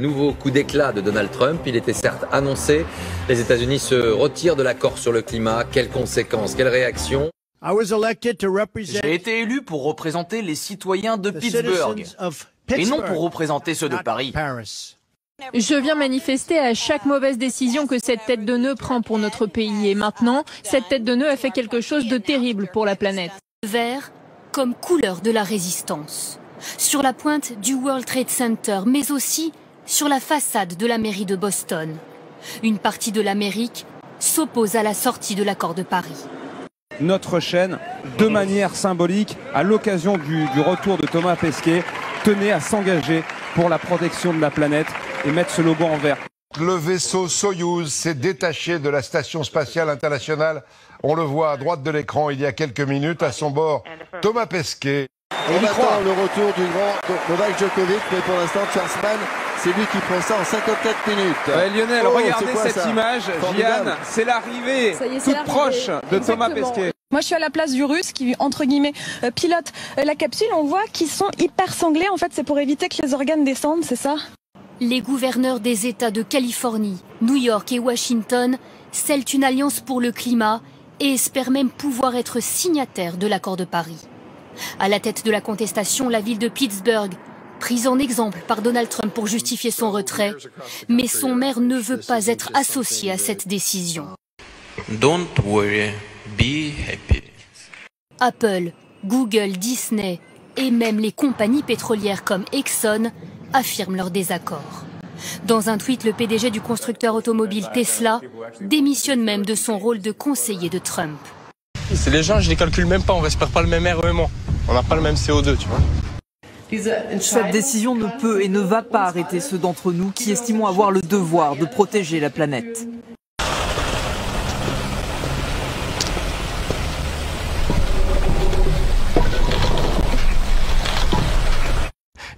nouveau coup d'éclat de Donald Trump. Il était certes annoncé. Les États-Unis se retirent de l'accord sur le climat. Quelles conséquences? Quelles réactions? J'ai été élu pour représenter les citoyens de Pittsburgh et non pour représenter ceux de Paris. Je viens manifester à chaque mauvaise décision que cette tête de nœud prend pour notre pays. Et maintenant, cette tête de nœud a fait quelque chose de terrible pour la planète. Vert comme couleur de la résistance. Sur la pointe du World Trade Center, mais aussi sur la façade de la mairie de Boston. Une partie de l'Amérique s'oppose à la sortie de l'accord de Paris. Notre chaîne, de manière symbolique, à l'occasion du, du retour de Thomas Pesquet, tenait à s'engager pour la protection de la planète et mettre ce logo en vert. Le vaisseau Soyouz s'est détaché de la station spatiale internationale. On le voit à droite de l'écran il y a quelques minutes. À son bord, Thomas Pesquet. On attend le retour du grand Novak Djokovic, mais pour l'instant, Charlesman, c'est lui qui prend ça en 54 minutes. Ouais, Lionel, Oh, regardez quoi cette ça image. Jeanne, c'est l'arrivée toute proche de Thomas. Pesquet. Moi, je suis à la place du russe qui, entre guillemets, euh, pilote euh, la capsule. On voit qu'ils sont hyper sanglés. En fait, c'est pour éviter que les organes descendent, c'est ça? Les gouverneurs des États de Californie, New York et Washington scellent une alliance pour le climat et espèrent même pouvoir être signataires de l'accord de Paris. À la tête de la contestation, la ville de Pittsburgh, prise en exemple par Donald Trump pour justifier son retrait, mais son maire ne veut pas être associé à cette décision. Don't worry, be happy. Apple, Google, Disney et même les compagnies pétrolières comme Exxon affirment leur désaccord. Dans un tweet, le PDG du constructeur automobile Tesla démissionne même de son rôle de conseiller de Trump. C'est les gens, je les calcule même pas, on respire pas le même air eux On n'a pas le même CO2, tu vois. Cette décision ne peut et ne va pas arrêter ceux d'entre nous qui estimons avoir le devoir de protéger la planète.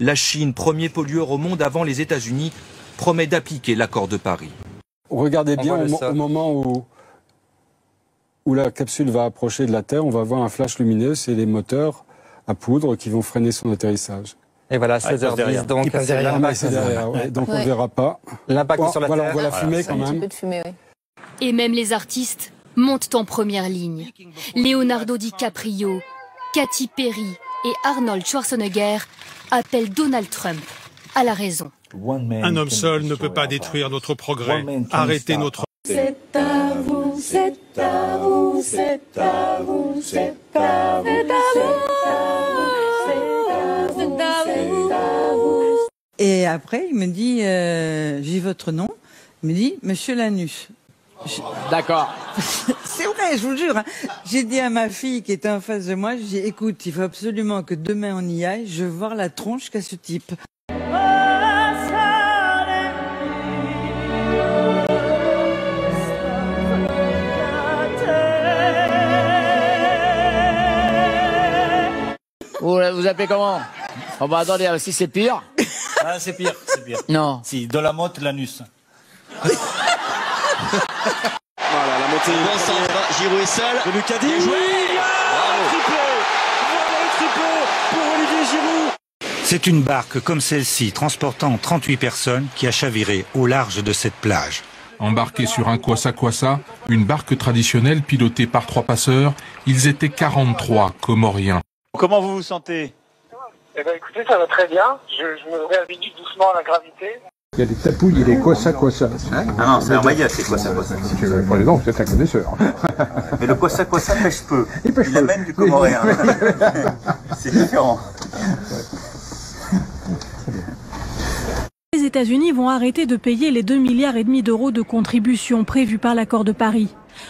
La Chine, premier pollueur au monde avant les États-Unis, promet d'appliquer l'accord de Paris. Regardez bien mo- au moment où, où la capsule va approcher de la Terre, on va voir un flash lumineux, c'est les moteurs à poudre qui vont freiner son atterrissage. Et voilà, Ah, il passe 16h10, derrière. donc Il passe c'est derrière. Ah. Donc on Ouais. ne verra pas. L'impact Oh, sur la voilà, Terre. on voit la fumée quand même. peu de fumée, oui. Et même les artistes montent en première ligne. Leonardo DiCaprio, Katy Perry et Arnold Schwarzenegger appellent Donald Trump à la raison. Un homme seul ne peut pas détruire notre progrès, arrêter notre... C'est à vous, c'est à vous, c'est à vous, c'est à vous, c'est Et après, il me dit, euh, j'ai votre nom. Il me dit, Monsieur Lanus. D'accord. C'est vrai, je vous le jure. hein. J'ai dit à ma fille qui était en face de moi, j'ai dit, écoute, il faut absolument que demain on y aille. Je veux voir la tronche qu'a ce type. Vous, vous appelez comment? Oh bah attendez, si c'est pire. Ah, c'est pire, c'est pire. Non. Si, de la motte, l'anus. Voilà, la montée. Bon centre, Giroud est seul. De Lucas. Triplé. Voilà le triplé pour Olivier Giroud. C'est une barque comme celle-ci, transportant 38 personnes, qui a chaviré au large de cette plage. Embarqués sur un Kwasa Kwasa, une barque traditionnelle pilotée par trois passeurs, ils étaient 43 Comoriens. Comment vous vous sentez? Eh ben écoutez, ça va très bien. Je, je me réhabitue doucement à la gravité. Il y a des tapouilles et des quoi ça, quoi ça. Ah non, c'est un maillot, c'est quoi ça, quoi ça Si tu veux pas les dents, c'est un connaisseur. Mais le quoi ça, quoi ça pêche peu. Il pêche peu. amène du comoréen. c'est différent. Les États-Unis vont arrêter de payer les 2 milliards et demi d'euros de contributions prévues par l'accord de Paris.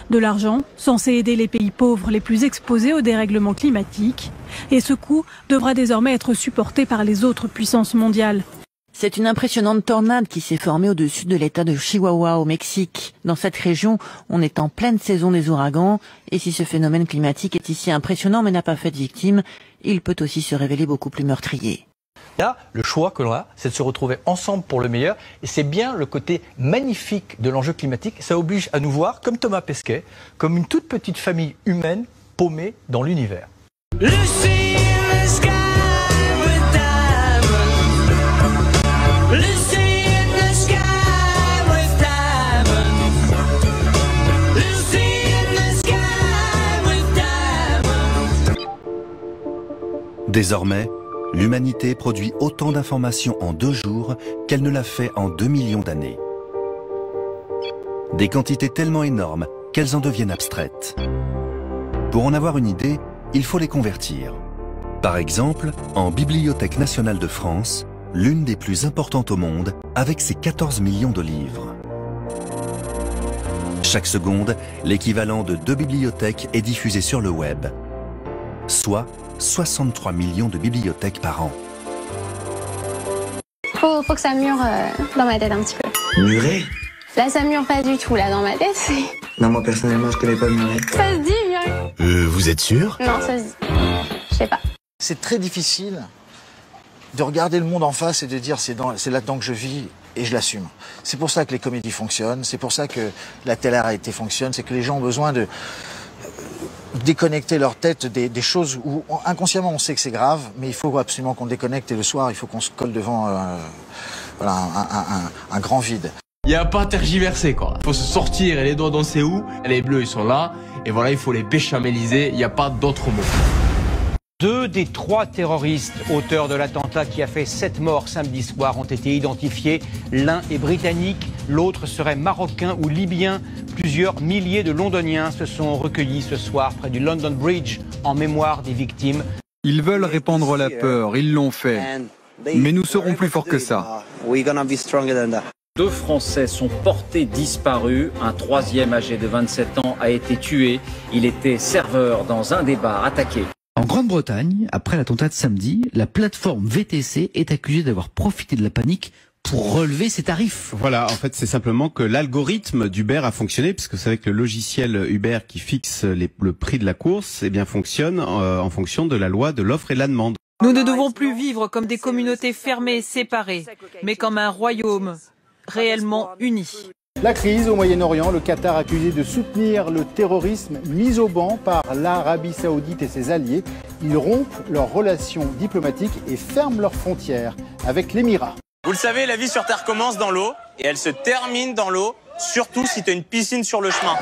De l'argent censé aider les pays pauvres les plus exposés au dérèglement climatique. Et ce coût devra désormais être supporté par les autres puissances mondiales. C'est une impressionnante tornade qui s'est formée au-dessus de l'état de Chihuahua au Mexique. Dans cette région, on est en pleine saison des ouragans, et si ce phénomène climatique est ici impressionnant mais n'a pas fait de victimes, il peut aussi se révéler beaucoup plus meurtrier. Là, le choix que l'on a, c'est de se retrouver ensemble pour le meilleur. Et c'est bien le côté magnifique de l'enjeu climatique. Ça oblige à nous voir, comme Thomas Pesquet, comme une toute petite famille humaine paumée dans l'univers. Désormais, l'humanité produit autant d'informations en deux jours qu'elle ne l'a fait en deux millions d'années. Des quantités tellement énormes qu'elles en deviennent abstraites. Pour en avoir une idée, il faut les convertir. Par exemple, en Bibliothèque nationale de France, l'une des plus importantes au monde, avec ses 14 millions de livres. Chaque seconde, l'équivalent de deux bibliothèques est diffusé sur le web, soit 63 millions de bibliothèques par an. Faut, faut que ça mûre euh, dans ma tête un petit peu. Muré Là, ça mûre pas du tout, là, dans ma tête. Non, moi, personnellement, je connais pas muré. Ça se dit, mûré Euh, vous êtes sûr? Non, ça se dit. Je sais pas. C'est très difficile de regarder le monde en face et de dire c'est là-dedans que je vis et je l'assume. C'est pour ça que les comédies fonctionnent, c'est pour ça que la télé-réalité fonctionne, c'est que les gens ont besoin de déconnecter leur tête des, choses où on- inconsciemment on sait que c'est grave, mais il faut absolument qu'on déconnecte et le soir il faut qu'on se colle devant euh, voilà, un, grand vide. Il n'y a pas à tergiverser quoi. Il faut se sortir et les doigts dans c'est où. Les bleus ils sont là. Et voilà, il faut les béchameliser. Il n'y a pas d'autre mot. Deux des trois terroristes auteurs de l'attentat qui a fait sept morts samedi soir ont été identifiés. L'un est britannique, l'autre serait marocain ou libyen. Plusieurs milliers de Londoniens se sont recueillis ce soir près du London Bridge en mémoire des victimes. Ils veulent répandre la peur, ils l'ont fait. Mais nous serons plus forts que ça. Deux Français sont portés disparus. Un troisième âgé de 27 ans a été tué. Il était serveur dans un des bars attaqués. En Grande-Bretagne, après l'attentat de samedi, la plateforme VTC est accusée d'avoir profité de la panique pour relever ses tarifs. Voilà, en fait, c'est simplement que l'algorithme d'Uber a fonctionné, puisque vous savez que le logiciel Uber qui fixe les- le prix de la course, eh bien, fonctionne euh, en fonction de la loi de l'offre et de la demande. Nous ne devons plus vivre comme des communautés fermées et séparées, mais comme un royaume réellement uni. La crise au Moyen-Orient, le Qatar accusé de soutenir le terrorisme mis au banc par l'Arabie saoudite et ses alliés. Ils rompent leurs relations diplomatiques et ferment leurs frontières avec l'Émirat. Vous le savez, la vie sur Terre commence dans l'eau et elle se termine dans l'eau, surtout si tu as une piscine sur le chemin.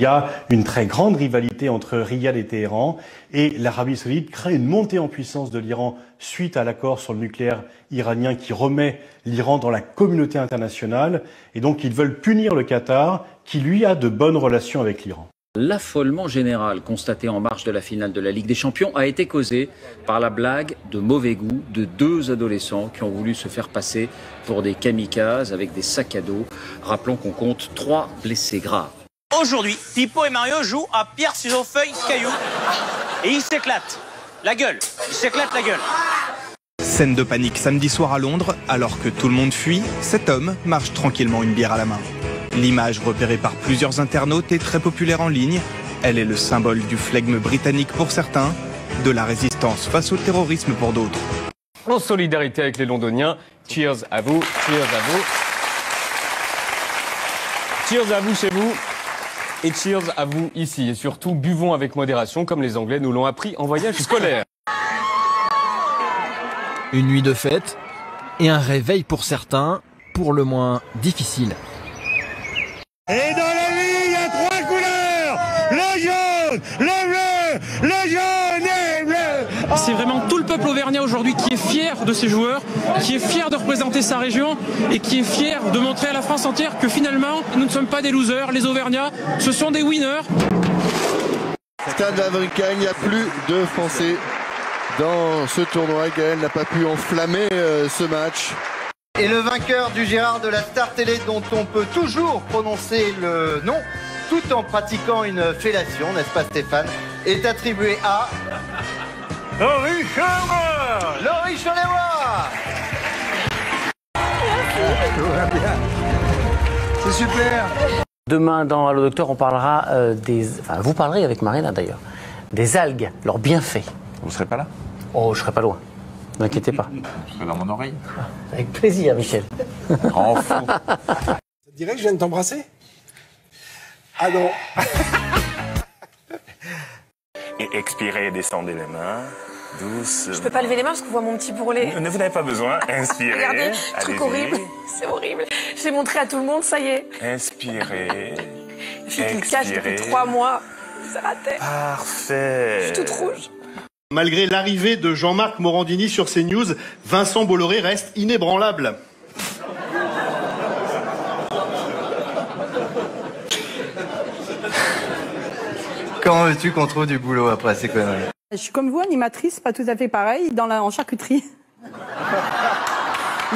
Il y a une très grande rivalité entre Riyad et Téhéran et l'Arabie saoudite crée une montée en puissance de l'Iran suite à l'accord sur le nucléaire iranien qui remet l'Iran dans la communauté internationale et donc ils veulent punir le Qatar qui lui a de bonnes relations avec l'Iran. L'affolement général constaté en marge de la finale de la Ligue des Champions a été causé par la blague de mauvais goût de deux adolescents qui ont voulu se faire passer pour des kamikazes avec des sacs à dos. Rappelons qu'on compte trois blessés graves. Aujourd'hui, Pipo et Mario jouent à pierre, ciseaux, feuille, caillou et ils s'éclatent. La gueule, ils s'éclatent la gueule. Scène de panique samedi soir à Londres, alors que tout le monde fuit, cet homme marche tranquillement une bière à la main. L'image repérée par plusieurs internautes est très populaire en ligne. Elle est le symbole du flegme britannique pour certains, de la résistance face au terrorisme pour d'autres. En solidarité avec les Londoniens, cheers à vous, cheers à vous. Cheers à vous chez vous. Et cheers à vous ici. Et surtout, buvons avec modération, comme les Anglais nous l'ont appris en voyage scolaire. Une nuit de fête et un réveil pour certains, pour le moins difficile. Et dans la vie, il y a trois couleurs le jaune, le bleu, le jaune. C'est vraiment tout le peuple auvergnat aujourd'hui qui est fier de ses joueurs, qui est fier de représenter sa région et qui est fier de montrer à la France entière que finalement, nous ne sommes pas des losers. Les Auvergnats, ce sont des winners. Stade Vavrinka, il n'y a plus de Français dans ce tournoi. Gaël n'a pas pu enflammer euh, ce match. Et le vainqueur du Gérard de la Star Télé dont on peut toujours prononcer le nom tout en pratiquant une fellation, n'est-ce pas Stéphane, est attribué à... Laurie Charles Laurie Choléroy C'est super Demain, dans Allo Docteur, on parlera euh, des. Enfin, vous parlerez avec Marina d'ailleurs. Des algues, leurs bienfaits. Vous serez pas là? Oh, je serai pas loin. Ne inquiétez pas. Je serai dans mon oreille. Avec plaisir, Michel. Grand fou. Ça te dirait que je viens de t'embrasser? Ah non Et expirez, descendez les mains. Douce. Je peux pas lever les mains parce qu'on voit mon petit bourrelet. Ne vous n'avez pas besoin. Inspirez. Regardez, truc horrible. C'est horrible. Je l'ai montré à tout le monde, ça y est. Inspirez. Qui le cache depuis trois mois. C'est raté. Parfait. Je suis toute rouge. Malgré l'arrivée de Jean-Marc Morandini sur CNews, Vincent Bolloré reste inébranlable. Comment veux-tu qu'on trouve du boulot après ces conneries? Je suis comme vous, animatrice, pas tout à fait pareil, dans la, en charcuterie.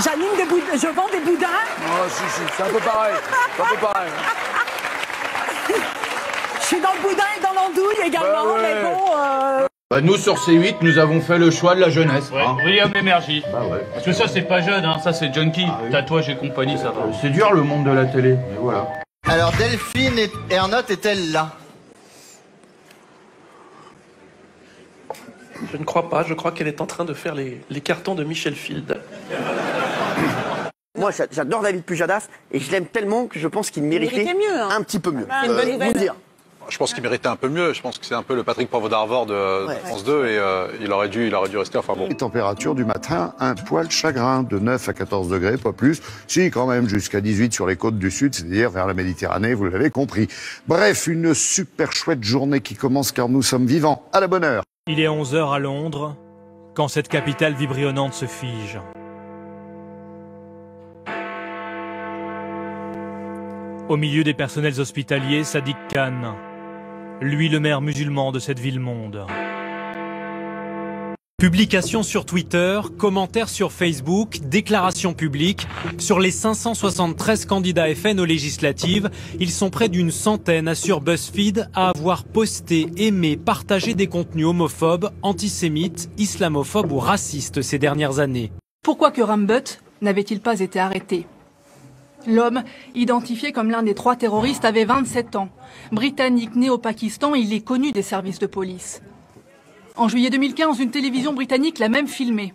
J'anime des boudins, je vends des boudins. Oh, si, si, c'est un peu pareil. C'est un peu pareil. Je suis dans le boudin et dans l'andouille également, Bah ouais. mais bon. euh, Bah, nous, sur C8, nous avons fait le choix de la jeunesse. hein. William Emergy. Bah ouais. Parce que ça, c'est pas jeune, hein. ça, c'est junkie. Tatouage et compagnie, ça va. C'est dur le monde de la télé, mais voilà. Alors Delphine et Ernotte est-elle là? Je ne crois pas, je crois qu'elle est en train de faire les, les cartons de Michel Field. Moi, j'a- j'adore David Pujadas et je l'aime tellement que je pense qu'il méritait méritait mieux, hein. un petit peu mieux. Bonne Euh, nouvelle. vous dire. Je pense qu'il méritait un peu mieux. Je pense que c'est un peu le Patrick Poivre d'Arvor de, de France 2 et euh, il, aurait dû, il aurait dû rester. Enfin bon. Les températures du matin, un poil chagrin, de 9 à 14 degrés, pas plus. Si, quand même, jusqu'à 18 sur les côtes du sud, c'est-à-dire vers la Méditerranée, vous l'avez compris. Bref, une super chouette journée qui commence car nous sommes vivants. À la bonne heure. Il est 11h à Londres, quand cette capitale vibrionnante se fige. Au milieu des personnels hospitaliers, Sadiq Khan, lui le maire musulman de cette ville-monde. Publications sur Twitter, commentaires sur Facebook, déclarations publiques. Sur les 573 candidats FN aux législatives, ils sont près d'une centaine, assure BuzzFeed, à avoir posté, aimé, partagé des contenus homophobes, antisémites, islamophobes ou racistes ces dernières années. Pourquoi que Rambut n'avait-il pas été arrêté? L'homme, identifié comme l'un des trois terroristes, avait 27 ans. Britannique né au Pakistan, il est connu des services de police. En juillet 2015, une télévision britannique l'a même filmé.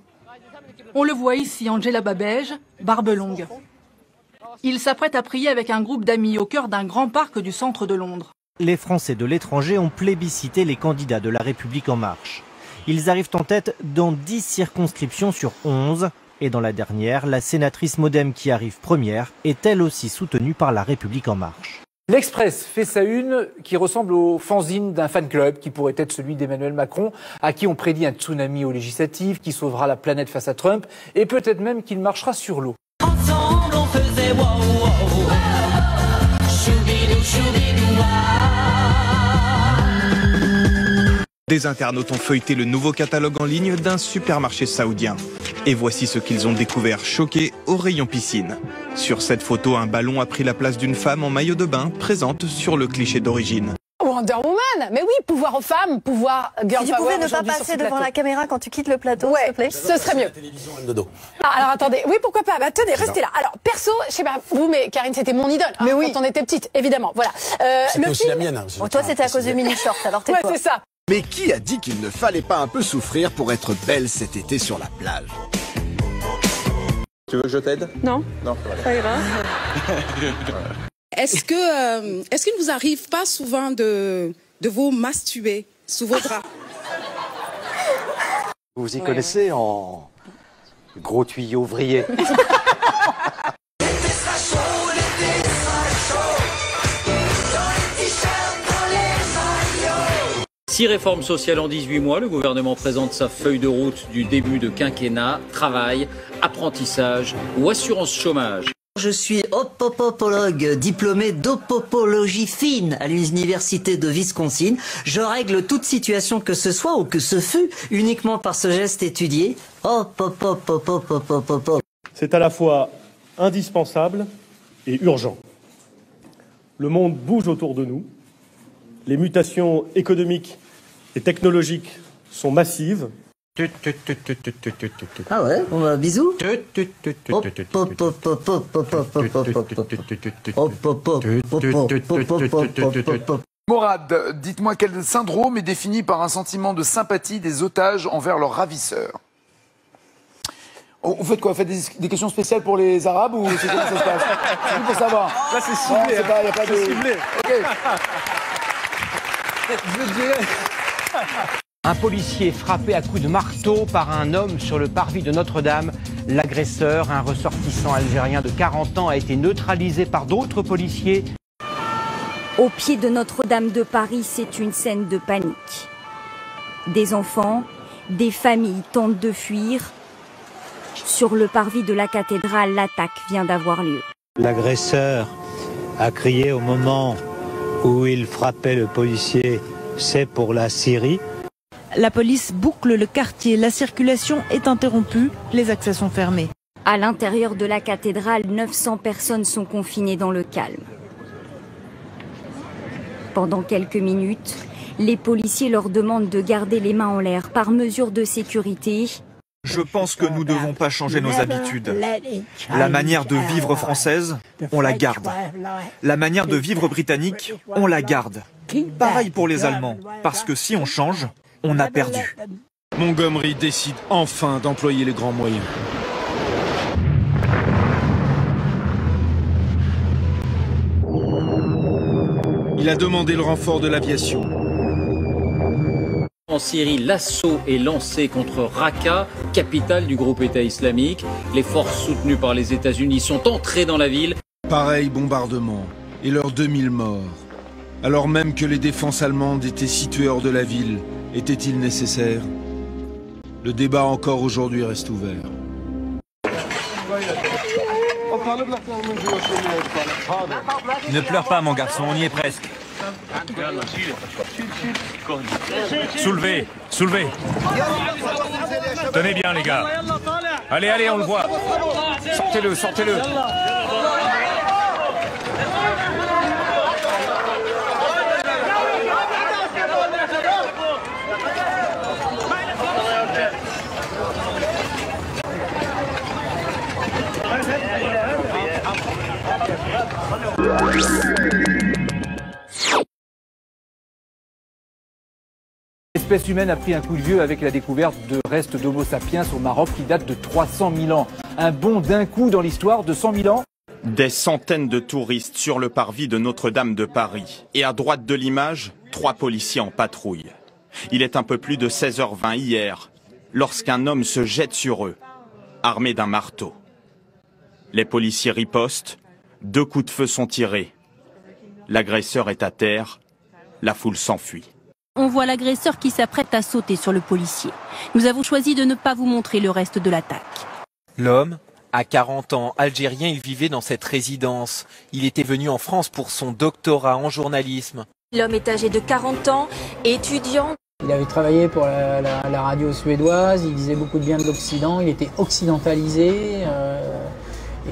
On le voit ici, Angela Babège, barbe longue. Il s'apprête à prier avec un groupe d'amis au cœur d'un grand parc du centre de Londres. Les Français de l'étranger ont plébiscité les candidats de la République en marche. Ils arrivent en tête dans 10 circonscriptions sur 11. Et dans la dernière, la sénatrice Modem qui arrive première est elle aussi soutenue par la République en marche. L'Express fait sa une qui ressemble au fanzine d'un fan club qui pourrait être celui d'Emmanuel Macron, à qui on prédit un tsunami aux législatives qui sauvera la planète face à Trump et peut-être même qu'il marchera sur l'eau. Des internautes ont feuilleté le nouveau catalogue en ligne d'un supermarché saoudien. Et voici ce qu'ils ont découvert choqués au rayon piscine. Sur cette photo, un ballon a pris la place d'une femme en maillot de bain présente sur le cliché d'origine. Wonder Woman Mais oui, pouvoir aux femmes, pouvoir girl Si tu power pouvais ne pas passer ce devant plateau. la caméra quand tu quittes le plateau, Ouais, s'il te plaît. ce serait mieux. Ah, alors attendez, oui pourquoi pas? Bah tenez, restez là. Alors perso, je sais pas vous, mais Karine c'était mon idole. Mais oui. Quand on était petite, évidemment. Voilà. Euh, C'était le aussi film- la mienne. hein, Bon, toi, c'était à cause de mini short, alors Ouais, tais-toi. c'est ça. Mais qui a dit qu'il ne fallait pas un peu souffrir pour être belle cet été sur la plage Tu veux que je t'aide? Non, Non, ça ira. Est-ce que, euh, est-ce qu'il ne vous arrive pas souvent de, de vous masturber sous vos draps? Vous y Ouais, connaissez en gros tuyau ouvrier. Six réformes sociales en 18 mois. Le gouvernement présente sa feuille de route du début de quinquennat. Travail, apprentissage ou assurance chômage. Je suis opopopologue, diplômé d'opopologie fine à l'université de Wisconsin. Je règle toute situation que ce soit ou que ce fût uniquement par ce geste étudié. Opopopopopopopopop. C'est à la fois indispensable et urgent. Le monde bouge autour de nous. Les mutations économiques et technologiques sont massives. Ah ouais, bon bah bisous. Morad, dites-moi quel syndrome est défini par un sentiment de sympathie des otages envers leurs ravisseurs Oh, Vous faites quoi Vous faites des, des questions spéciales pour les Arabes ou c'est comment ça se passe Juste pour savoir. Là, c'est ciblé, c'est hein. pas- y a pas de... C'est ciblé. Ok. Un policier frappé à coups de marteau par un homme sur le parvis de Notre-Dame. L'agresseur, un ressortissant algérien de 40 ans, a été neutralisé par d'autres policiers. Au pied de Notre-Dame de Paris, c'est une scène de panique. Des enfants, Des familles tentent de fuir. Sur le parvis de la cathédrale, l'attaque vient d'avoir lieu. L'agresseur a crié au moment où il frappait le policier C'est pour la Syrie. La police boucle le quartier, la circulation est interrompue, les accès sont fermés. À l'intérieur de la cathédrale, 900 personnes sont confinées dans le calme. Pendant quelques minutes, les policiers leur demandent de garder les mains en l'air par mesure de sécurité. Je pense que nous ne devons pas changer nos habitudes. La manière de vivre française, on la garde. La manière de vivre britannique, on la garde. Pareil pour les Allemands, parce que si on change, on a perdu. Montgomery décide enfin d'employer les grands moyens. Il a demandé le renfort de l'aviation. En Syrie, l'assaut est lancé contre Raqqa, capitale du groupe État islamique. Les forces soutenues par les États-Unis sont entrées dans la ville. Pareil bombardement et leurs 2000 morts. Alors même que les défenses allemandes étaient situées hors de la ville, était-il nécessaire Le débat encore aujourd'hui reste ouvert. Ne pleure pas, mon garçon, on y est presque. Soulevez, soulevez. Tenez bien, les gars. Allez, allez, on le voit. Sortez-le, sortez-le. L'espèce humaine a pris un coup de vieux avec la découverte de restes d'Homo sapiens au Maroc qui datent de 300 000 ans. Un bond d'un coup dans l'histoire de 100 000 ans Des centaines de touristes sur le parvis de Notre-Dame de Paris. Et à droite de l'image, trois policiers en patrouille. Il est un peu plus de 16h20 hier, lorsqu'un homme se jette sur eux, armé d'un marteau. Les policiers ripostent, deux coups de feu sont tirés. L'agresseur est à terre, la foule s'enfuit. On voit l'agresseur qui s'apprête à sauter sur le policier. Nous avons choisi de ne pas vous montrer le reste de l'attaque. L'homme, à 40 ans, algérien, il vivait dans cette résidence. Il était venu en France pour son doctorat en journalisme. L'homme est âgé de 40 ans, étudiant. Il avait travaillé pour la, la- la radio suédoise, il disait beaucoup de bien de l'Occident, il était occidentalisé. euh,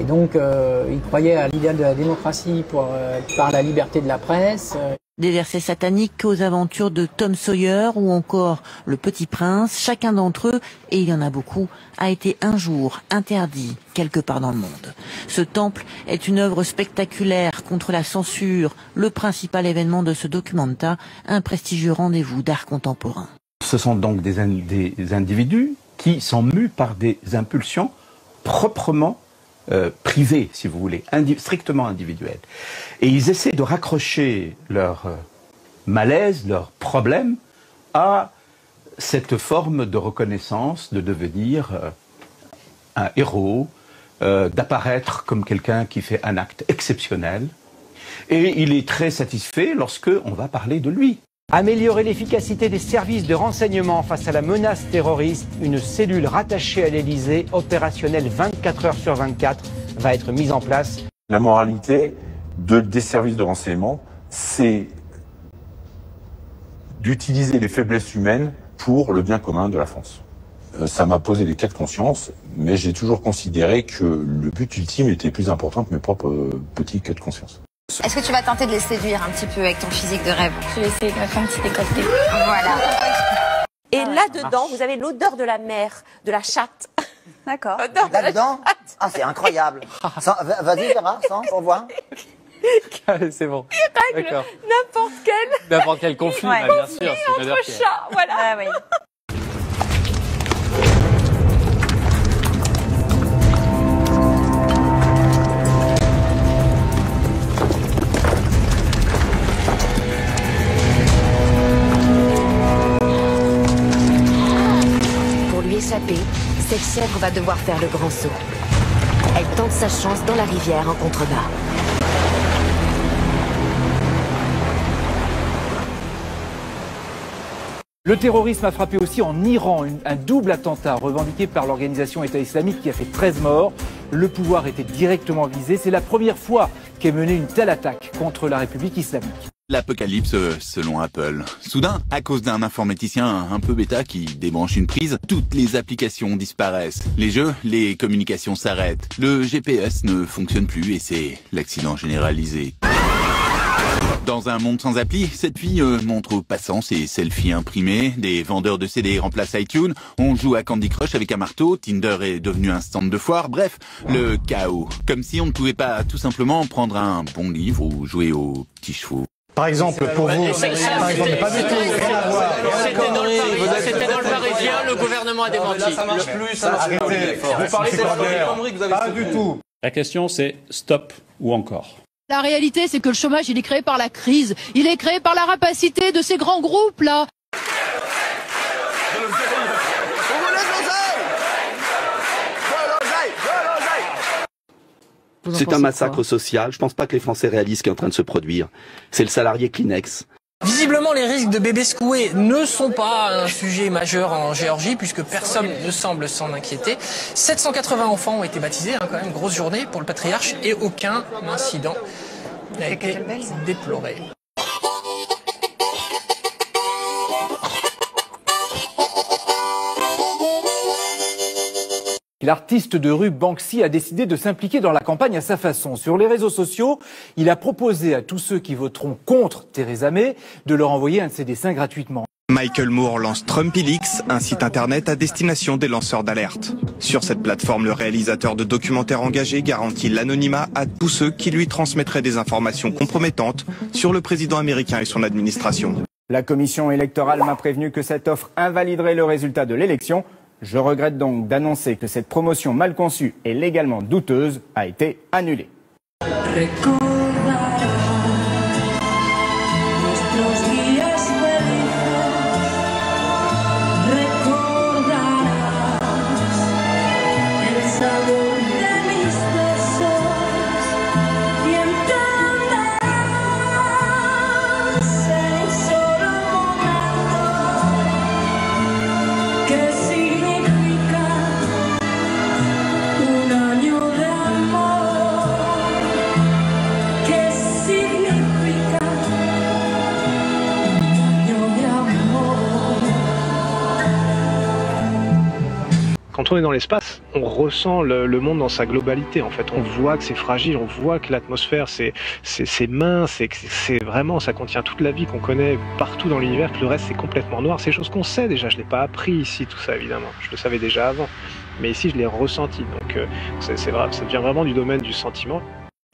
et donc, euh, il croyait à l'idéal de la démocratie pour, euh, par la liberté de la presse. Des versets sataniques aux aventures de Tom Sawyer ou encore Le Petit Prince, chacun d'entre eux, et il y en a beaucoup, a été un jour interdit quelque part dans le monde. Ce temple est une œuvre spectaculaire contre la censure, le principal événement de ce documenta, un prestigieux rendez-vous d'art contemporain. Ce sont donc des individus qui sont mus par des impulsions proprement euh, si vous voulez, strictement individuelles. Et ils essaient de raccrocher leur euh, malaise, leur problème à cette forme de reconnaissance, de devenir euh, un héros, euh, d'apparaître comme quelqu'un qui fait un acte exceptionnel. Et il est très satisfait lorsque on va parler de lui. Améliorer l'efficacité des services de renseignement face à la menace terroriste, une cellule rattachée à l'Elysée, opérationnelle 24 heures sur 24, va être mise en place. La moralité de, des services de renseignement, c'est d'utiliser les faiblesses humaines pour le bien commun de la France. Euh, ça m'a posé des cas de conscience, mais j'ai toujours considéré que le but ultime était plus important que mes propres euh, petits cas de conscience. Est-ce que tu vas tenter de les séduire un petit peu avec ton physique de rêve? Je vais essayer de me faire un petit décolleté. Voilà. Et là-dedans, vous avez l'odeur de la mer, de la chatte. D'accord. Là-dedans? Ah, c'est incroyable. Vas-y, Vera, sans, pour voir. c'est bon. Règle D'accord. n'importe quel. N'importe quel conflit, Ouais. ah, bien Conflit sûr. c'est entre chats, voilà. Pour cette va devoir faire le grand saut. Elle tente sa chance dans la rivière en contrebas. Le terrorisme a frappé aussi en Iran, un double attentat revendiqué par l'organisation État islamique qui a fait 13 morts. Le pouvoir était directement visé. C'est la première fois qu'est menée une telle attaque contre la République islamique. L'apocalypse selon Apple. Soudain, à cause d'un informaticien un peu bêta qui débranche une prise, toutes les applications disparaissent. Les jeux, les communications s'arrêtent. Le GPS ne fonctionne plus et c'est l'accident généralisé. Dans un monde sans appli, cette fille euh, montre aux passants ses selfies imprimés, des vendeurs de CD remplacent iTunes, on joue à Candy Crush avec un marteau, Tinder est devenu un stand de foire, bref, le chaos. Comme si on ne pouvait pas tout simplement prendre un bon livre ou jouer aux petits chevaux. Par exemple, pour vous, par exemple, pas du tout, C'était dans, le Parisien, le gouvernement a démenti. Là, ça marche plus, ça marche plus. Vous parlez de que vous avez Pas du tout. La question c'est stop ou encore? La réalité, c'est que le chômage, il est créé par la crise. Il est créé par la rapacité de ces grands groupes-là. C'est un massacre social. Je pense pas que les Français réalisent ce qui est en train de se produire. C'est le salarié Kleenex. Visiblement, les risques de bébés secoués ne sont pas un sujet majeur en Géorgie, puisque personne ne semble s'en inquiéter. 780 enfants ont été baptisés, hein, quand même, grosse journée pour le patriarche, et aucun incident n'a été déploré. L'artiste de rue Banksy a décidé de s'impliquer dans la campagne à sa façon. Sur les réseaux sociaux, il a proposé à tous ceux qui voteront contre Theresa May de leur envoyer un de ses dessins gratuitement. Michael Moore lance Trumpilix, un site internet à destination des lanceurs d'alerte. Sur cette plateforme, le réalisateur de documentaires engagés garantit l'anonymat à tous ceux qui lui transmettraient des informations compromettantes sur le président américain et son administration. La commission électorale m'a prévenu que cette offre invaliderait le résultat de l'élection. Je regrette donc d'annoncer que cette promotion mal conçue et légalement douteuse a été annulée. Quand on est dans l'espace, on ressent le, monde dans sa globalité. En fait, on voit que c'est fragile, on voit que l'atmosphère c'est c'est mince, c'est vraiment ça contient toute la vie qu'on connaît partout dans l'univers. Que le reste c'est complètement noir. C'est choses qu'on sait déjà. Je l'ai pas appris ici tout ça évidemment. Je le savais déjà avant, mais ici je l'ai ressenti. Donc euh, c'est vrai, ça devient vraiment du domaine du sentiment.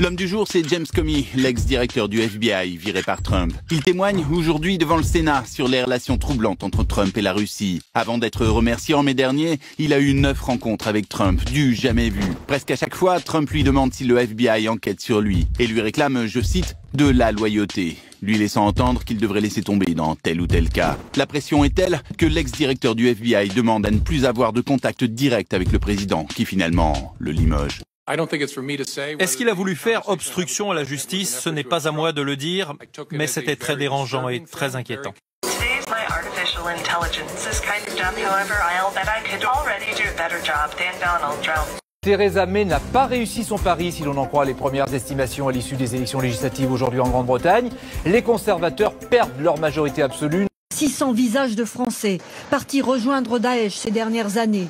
L'homme du jour, c'est James Comey, l'ex-directeur du FBI viré par Trump. Il témoigne aujourd'hui devant le Sénat sur les relations troublantes entre Trump et la Russie. Avant d'être remercié en mai dernier, il a eu neuf rencontres avec Trump, du jamais vu. Presque à chaque fois, Trump lui demande si le FBI enquête sur lui et lui réclame, je cite, de la loyauté, lui laissant entendre qu'il devrait laisser tomber dans tel ou tel cas. La pression est telle que l'ex-directeur du FBI demande à ne plus avoir de contact direct avec le président, qui finalement le limoge. Est-ce qu'il a voulu faire obstruction à la justice? Ce n'est pas à moi de le dire, mais c'était très dérangeant et très inquiétant. Theresa May n'a pas réussi son pari si l'on en croit les premières estimations à l'issue des élections législatives aujourd'hui en Grande-Bretagne. Les conservateurs perdent leur majorité absolue. 600 visages de Français partis rejoindre Daesh ces dernières années.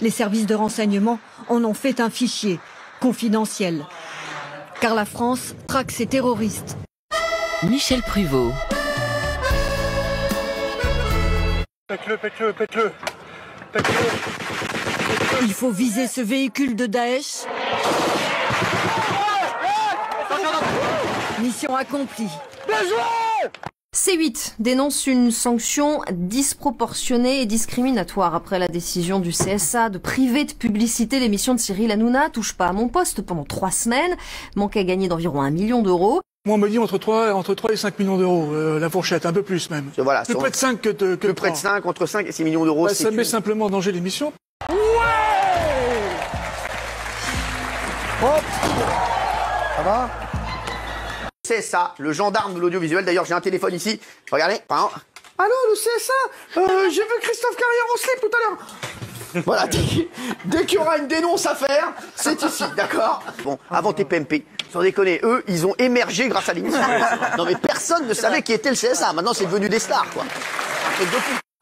Les services de renseignement en ont fait un fichier confidentiel. Car la France traque ses terroristes. Michel Pruvot. Il faut viser ce véhicule de Daesh. Mission accomplie. C8 dénonce une sanction disproportionnée et discriminatoire après la décision du CSA de priver de publicité l'émission de Cyril Hanouna, touche pas à mon poste pendant trois semaines, manque à gagner d'environ un million d'euros. Moi, on me dit entre 3, entre 3 et 5 millions d'euros, euh, la fourchette, un peu plus même. Voilà, plus près de 5 que, de, Plus près de 5, entre 5 et 6 millions d'euros. Bah, ça met simplement en danger l'émission. Ouais Hop Ça va? C'est ça, le gendarme de l'audiovisuel. D'ailleurs, j'ai un téléphone ici. Regardez. Allô, le CSA euh, J'ai vu Christophe Carrière en slip tout à l'heure. Voilà, dès, dès qu'il y aura une dénonce à faire, c'est ici, d'accord? Bon, avant TPMP, sans déconner, eux, ils ont émergé grâce à l'émission. Non mais personne ne savait qui était le CSA, maintenant c'est devenu des stars, quoi.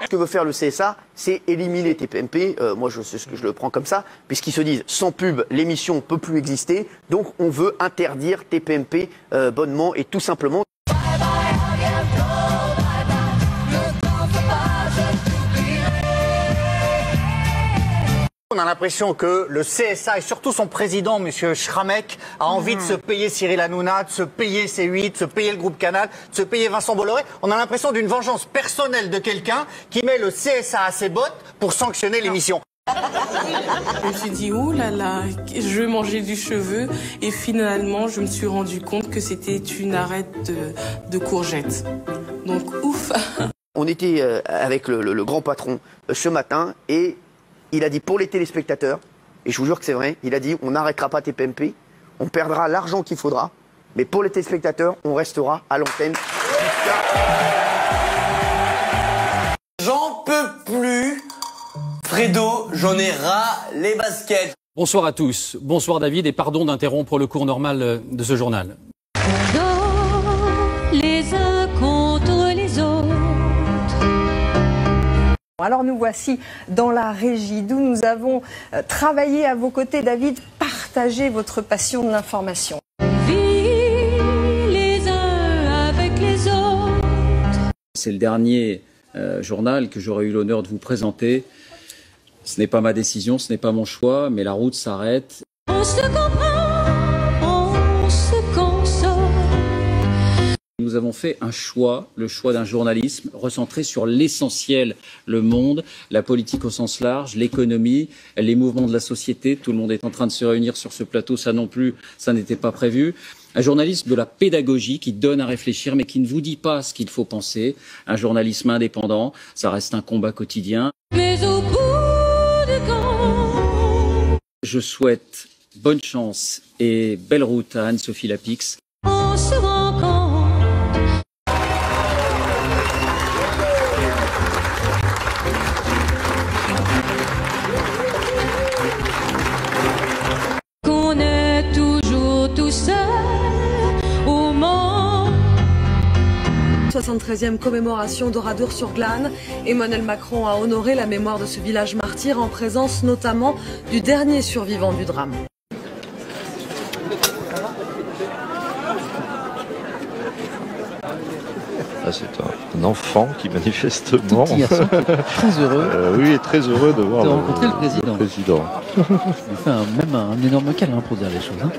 Ce que veut faire le CSA, c'est éliminer TPMP. Euh, moi, je sais ce que je le prends comme ça, puisqu'ils se disent sans pub, l'émission peut plus exister. Donc, on veut interdire TPMP euh, bonnement et tout simplement. On a l'impression que le CSA et surtout son président, M. Schramek, a envie de se payer Cyril Hanouna, de se payer C8, de se payer le groupe Canal, de se payer Vincent Bolloré. On a l'impression d'une vengeance personnelle de quelqu'un qui met le CSA à ses bottes pour sanctionner l'émission. Je me suis dit, oh là là, je manger du cheveu. Et finalement, je me suis rendu compte que c'était une arête de, de courgettes. Donc, ouf On était euh, avec le, le- le grand patron euh, ce matin et il a dit pour les téléspectateurs, et je vous jure que c'est vrai, il a dit on n'arrêtera pas TPMP, on perdra l'argent qu'il faudra, mais pour les téléspectateurs, on restera à l'antenne. J'en peux plus. Fredo, j'en ai ras les baskets. Bonsoir à tous. Bonsoir David et pardon d'interrompre le cours normal de ce journal. Alors nous voici dans la régie d'où nous avons euh, travaillé à vos côtés. David, partagez votre passion de l'information. Vie les uns avec les autres. C'est le dernier euh, journal que j'aurais eu l'honneur de vous présenter. Ce n'est pas ma décision, ce n'est pas mon choix, mais la route s'arrête. On se comprend, Nous avons fait un choix, le choix d'un journalisme recentré sur l'essentiel, le monde, la politique au sens large, l'économie, les mouvements de la société. Tout le monde est en train de se réunir sur ce plateau, ça non plus, ça n'était pas prévu. Un journalisme de la pédagogie qui donne à réfléchir mais qui ne vous dit pas ce qu'il faut penser. Un journalisme indépendant, ça reste un combat quotidien. Mais au bout du Je souhaite bonne chance et belle route à Anne-Sophie Lapix. on se rend 73e commémoration d'Oradour-sur-Glane. Emmanuel Macron a honoré la mémoire de ce village martyr en présence notamment du dernier survivant du drame. Ah, c'est un, enfant qui manifestement. garçon est très heureux. Euh, oui, est très heureux de voir De rencontrer le président. président. Il lui fait un- même un, énorme câlin pour dire les choses. hein.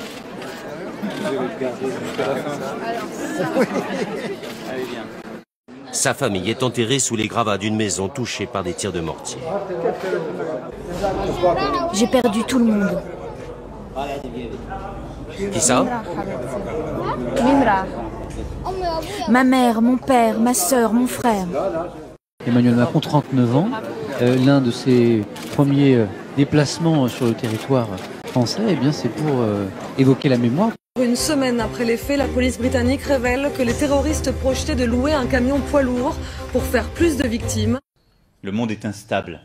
Sa famille est enterrée sous les gravats d'une maison touchée par des tirs de mortier. J'ai perdu tout le monde. Qui ça Ma mère, mon père, ma sœur, mon frère. Emmanuel Macron, 39 ans, euh, l'un de ses premiers euh, déplacements sur le territoire français, eh bien, c'est pour euh, évoquer la mémoire. Une semaine après les faits, la police britannique révèle que les terroristes projetaient de louer un camion poids lourd pour faire plus de victimes. Le monde est instable.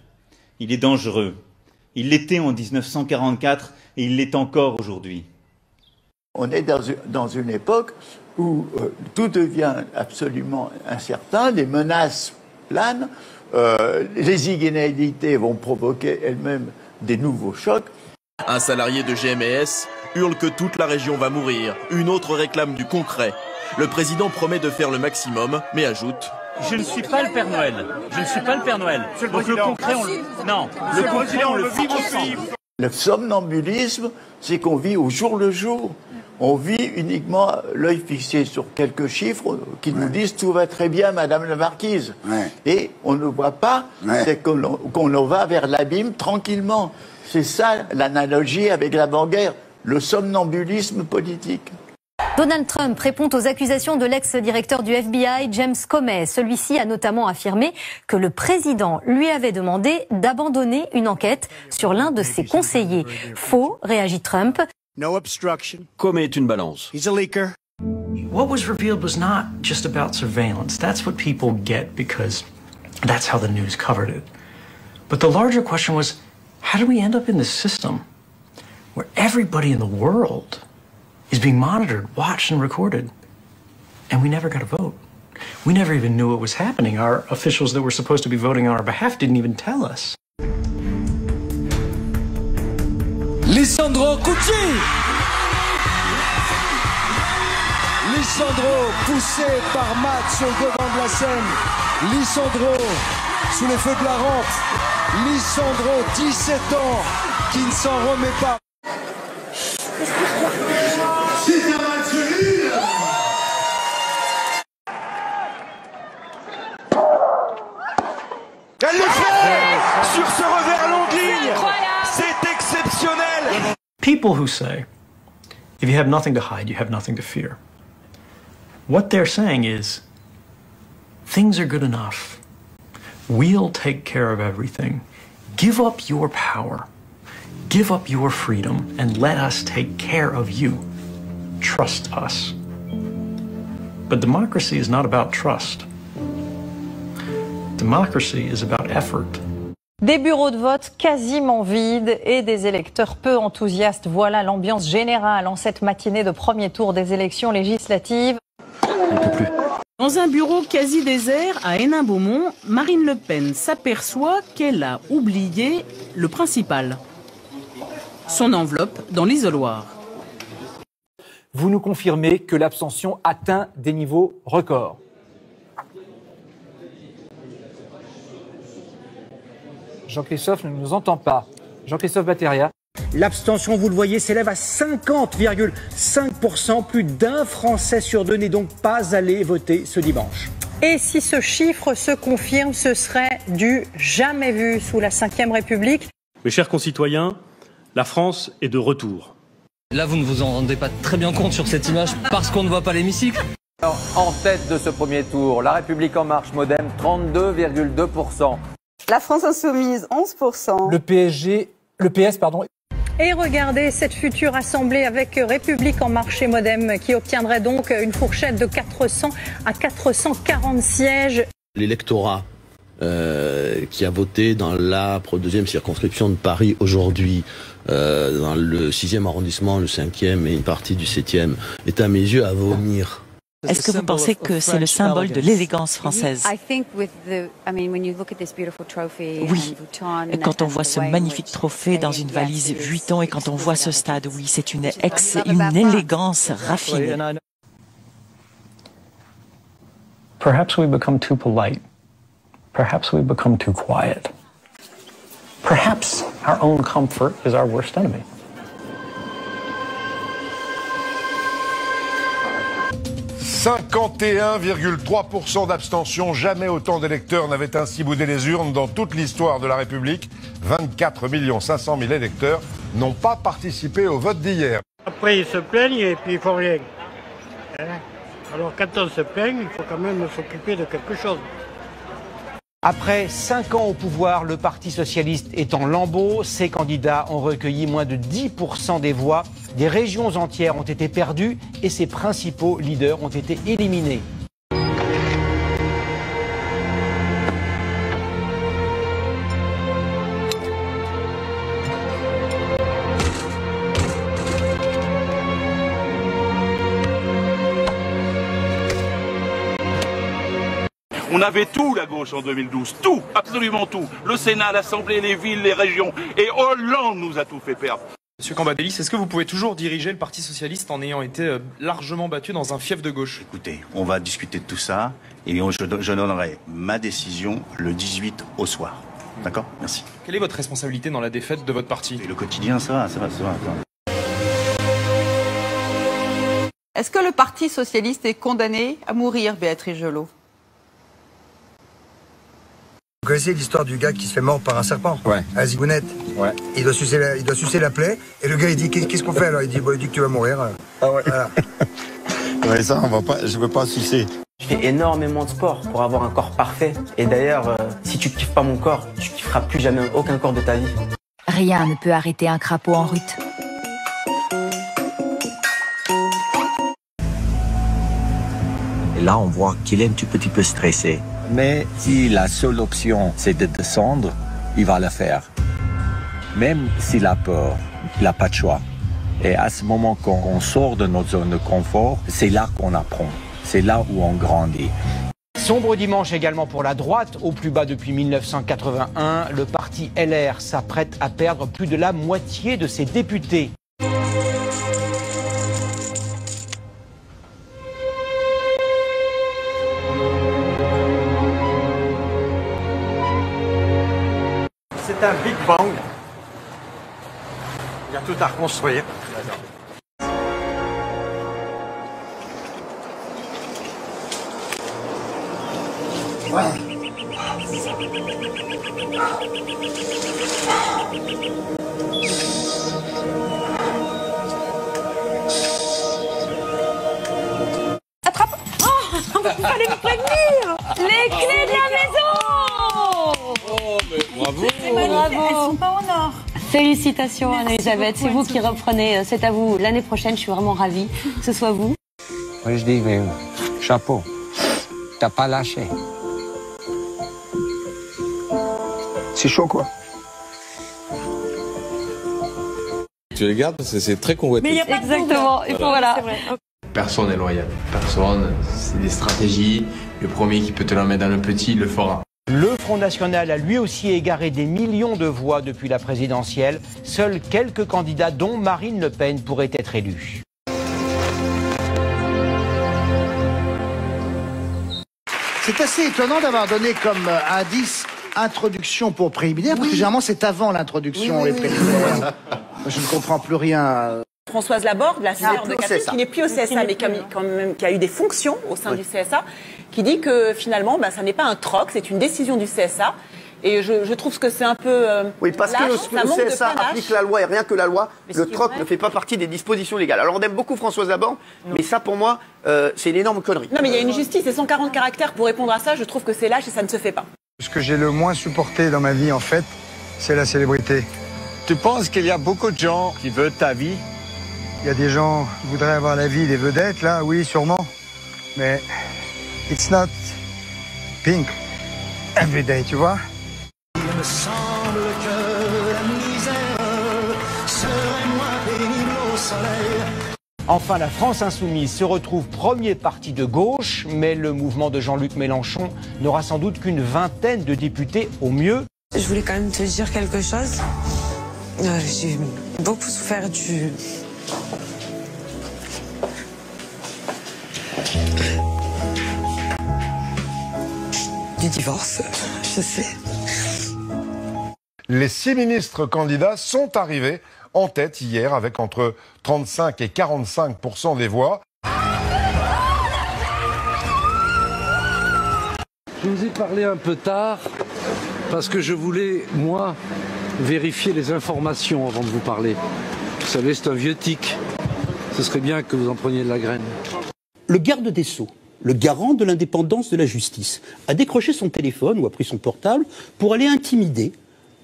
Il est dangereux. Il l'était en 1944 et il l'est encore aujourd'hui. On est dans une, époque où euh, tout devient absolument incertain, les menaces planent, euh, les inégalités vont provoquer elles-mêmes des nouveaux chocs. Un salarié de GMS hurle que toute la région va mourir. Une autre réclame du concret. Le président promet de faire le maximum, mais ajoute Je ne suis pas le Père Noël. Je ne suis pas le Père Noël. Donc le concret, on le... Non, le concret, on le fait ensemble. Le somnambulisme, c'est qu'on vit au jour le jour. On vit uniquement l'œil fixé sur quelques chiffres qui nous disent tout va très bien, Madame la Marquise. Et on ne voit pas c'est qu'on qu'on en va vers l'abîme tranquillement. C'est ça l'analogie avec l'avant-guerre, le somnambulisme politique. Donald Trump répond aux accusations de l'ex-directeur du FBI, James Comey. Celui-ci a notamment affirmé que le président lui avait demandé d'abandonner une enquête sur l'un de ses conseillers. Faux, réagit Trump. Comey est une balance. What was revealed was not just about surveillance. That's what people get because that's how the news covered it. But the larger question was how do we end up in this system? Where everybody in the world is being monitored, watched, and recorded? And we never got a vote. We never even knew what was happening. Our officials that were supposed to be voting on our behalf didn't even tell us. Lissandro Cucci Lissandro poussé par Matt sur le devant de la scène. Lissandro sous les feux de la rampe. Lissandro, 17 ans, qui ne s'en remet pas. Elle le fait Sur ce revers long de ligne C'est exceptionnel People who say, if you have nothing to hide, you have nothing to fear. What they're saying is, things are good enough. We'll take care of everything. Give up your power. Give up your freedom and let us take care of you. Trust us. But democracy is not about trust. Democracy is about effort. Des bureaux de vote quasiment vides et des électeurs peu enthousiastes. Voilà l'ambiance générale en cette matinée de premier tour des élections législatives. Dans un bureau quasi désert à Hénin-Beaumont, Marine Le Pen s'aperçoit qu'elle a oublié le principal. Son enveloppe dans l'isoloir. Vous nous confirmez que l'abstention atteint des niveaux records. Jean-Christophe ne nous entend pas. Jean-Christophe Batteria. L'abstention, vous le voyez, s'élève à 50,5%. Plus d'un Français sur deux n'est donc pas allé voter ce dimanche. Et si ce chiffre se confirme, ce serait du jamais vu sous la Ve République. Mes chers concitoyens, la France est de retour. Là, vous ne vous en rendez pas très bien compte sur cette image parce qu'on ne voit pas l'hémicycle. Alors, en tête de ce premier tour, La République En Marche Modem, 32,2%. La France Insoumise, 11%. Le PSG, le PS, pardon. Et regardez cette future assemblée avec République en marche et Modem qui obtiendrait donc une fourchette de 400 à 440 sièges. L'électorat euh, qui a voté dans la deuxième circonscription de Paris aujourd'hui, euh, dans le 6e arrondissement, le 5e et une partie du 7e, est à mes yeux à vomir. Est-ce que vous pensez que c'est le symbole de l'élégance française Oui. Quand on voit ce magnifique trophée dans une valise Vuitton et quand on voit ce stade, oui, c'est une, ex une élégance raffinée. Perhaps we become too polite. Perhaps we become too quiet. Perhaps our own comfort is our worst enemy. « 51,3% d'abstention. Jamais autant d'électeurs n'avaient ainsi boudé les urnes dans toute l'histoire de la République. 24 500 000 électeurs n'ont pas participé au vote d'hier. Après, ils se plaignent et puis ils font rien. Hein? Alors quand on se plaigne, il faut quand même s'occuper de quelque chose. Après cinq ans au pouvoir, le Parti socialiste est en lambeaux. Ses candidats ont recueilli moins de 10% des voix. Des régions entières ont été perdues et ses principaux leaders ont été éliminés. On avait tout, la gauche, en 2012. Tout, absolument tout. Le Sénat, l'Assemblée, les villes, les régions. Et Hollande nous a tout fait perdre. Monsieur Cambadélis, est-ce que vous pouvez toujours diriger le Parti Socialiste en ayant été euh, largement battu dans un fief de gauche? Écoutez, on va discuter de tout ça et je, je donnerai ma décision le 18 au soir. D'accord? Merci. Quelle est votre responsabilité dans la défaite de votre parti? Le quotidien, ça va, ça va, ça va. Ça va. Est-ce que le Parti Socialiste est condamné à mourir, Béatrice Gelot Vous connaissez l'histoire du gars qui se fait mort par un serpent Ouais. À Zigounette Ouais. Il doit, sucer la, il doit sucer la plaie. Et le gars, il dit Qu'est- Qu'est-ce qu'on fait alors? Il dit bon, Il dit que tu vas mourir. Ah ouais. Voilà. Ouais, ça, on va pas, je veux pas sucer. Je fais énormément de sport pour avoir un corps parfait. Et d'ailleurs, euh, si tu kiffes pas mon corps, tu kifferas plus jamais aucun corps de ta vie. Rien ne peut arrêter un crapaud en route. Et là, on voit qu'il est un tout petit peu stressé. Mais si la seule option, c'est de descendre, il va le faire. Même s'il a peur, il n'a pas de choix. Et à ce moment, quand on sort de notre zone de confort, c'est là qu'on apprend. C'est là où on grandit. Sombre dimanche également pour la droite. Au plus bas depuis 1981, le parti LR s'apprête à perdre plus de la moitié de ses députés. Il y a tout à reconstruire. Magnifique, elles sont pas en or Félicitations Anne-Elisabeth, c'est vous qui reprenez, euh, c'est à vous. L'année prochaine, je suis vraiment ravie que ce soit vous. Oui, je dis, mais chapeau. T'as pas lâché. C'est chaud, quoi. Tu les gardes parce que c'est très convoité. Exactement, il faut voilà. Personne n'est loyal. Personne. C'est des stratégies. Le premier qui peut te la mettre dans le petit, il le fera. Le Front National a lui aussi égaré des millions de voix depuis la présidentielle. Seuls quelques candidats, dont Marine Le Pen, pourraient être élus. C'est assez étonnant d'avoir donné comme euh, indice introduction pour préliminaire, parce que généralement c'est avant l'introduction, Oui, oui, les oui. préliminaires. Je ne comprends plus rien. Françoise Laborde, la sœur plus de Catherine, CSA. qui n'est plus au CSA, mais qui a, plus, mis- quand même, qui a eu des fonctions au sein Oui. du CSA, qui dit que finalement, bah, ça n'est pas un troc, c'est une décision du CSA. Et je, je trouve que c'est un peu. euh, Oui, parce que le, le CSA applique la loi et rien que la loi. Mais Le troc ne fait pas partie des dispositions légales. Alors on aime beaucoup Françoise Laborde, mais ça pour moi, euh, c'est une énorme connerie. Non, mais il y a une justice et 140 caractères pour répondre à ça. Je trouve que c'est lâche et ça ne se fait pas. Ce que j'ai le moins supporté dans ma vie, en fait, c'est la célébrité. Tu penses qu'il y a beaucoup de gens qui veulent ta vie? Il y a des gens qui voudraient avoir la vie des vedettes, là, oui, sûrement. Mais it's not pink every day, tu vois. Il me semble que la misère serait moins pénible au soleil. Enfin, la France insoumise se retrouve premier parti de gauche, mais le mouvement de Jean-Luc Mélenchon n'aura sans doute qu'une vingtaine de députés au mieux. Je voulais quand même te dire quelque chose. Euh, J'ai beaucoup souffert du. Du divorce, je sais. Les six ministres candidats sont arrivés en tête hier avec entre 35 et 45% des voix. Je vous ai parlé un peu tard parce que je voulais, moi, vérifier les informations avant de vous parler. Vous savez, c'est un vieux tic. Ce serait bien que vous en preniez de la graine. Le garde des Sceaux, le garant de l'indépendance de la justice, a décroché son téléphone ou a pris son portable pour aller intimider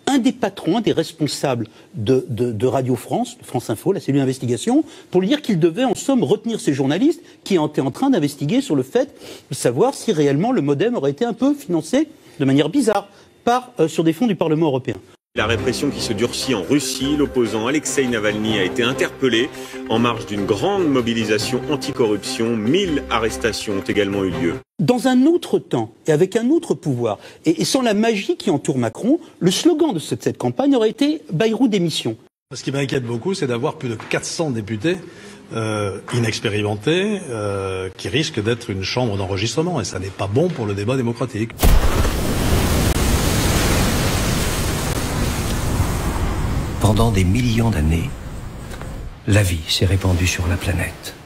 un des patrons, un des responsables de, Radio France, France Info, la cellule d'investigation, pour lui dire qu'il devait en somme retenir ces journalistes qui étaient en train d'investiguer sur le fait de savoir si réellement le modem aurait été un peu financé de manière bizarre euh, sur des fonds du Parlement européen. La répression qui se durcit en Russie, l'opposant Alexei Navalny a été interpellé en marge d'une grande mobilisation anticorruption. 1000 arrestations ont également eu lieu. Dans un autre temps et avec un autre pouvoir, et, et sans la magie qui entoure Macron, le slogan de cette, cette campagne aurait été Bayrou démission. Ce qui m'inquiète beaucoup, c'est d'avoir plus de 400 députés euh, inexpérimentés euh, qui risquent d'être une chambre d'enregistrement. Et ça n'est pas bon pour le débat démocratique. Pendant des millions d'années, la vie s'est répandue sur la planète.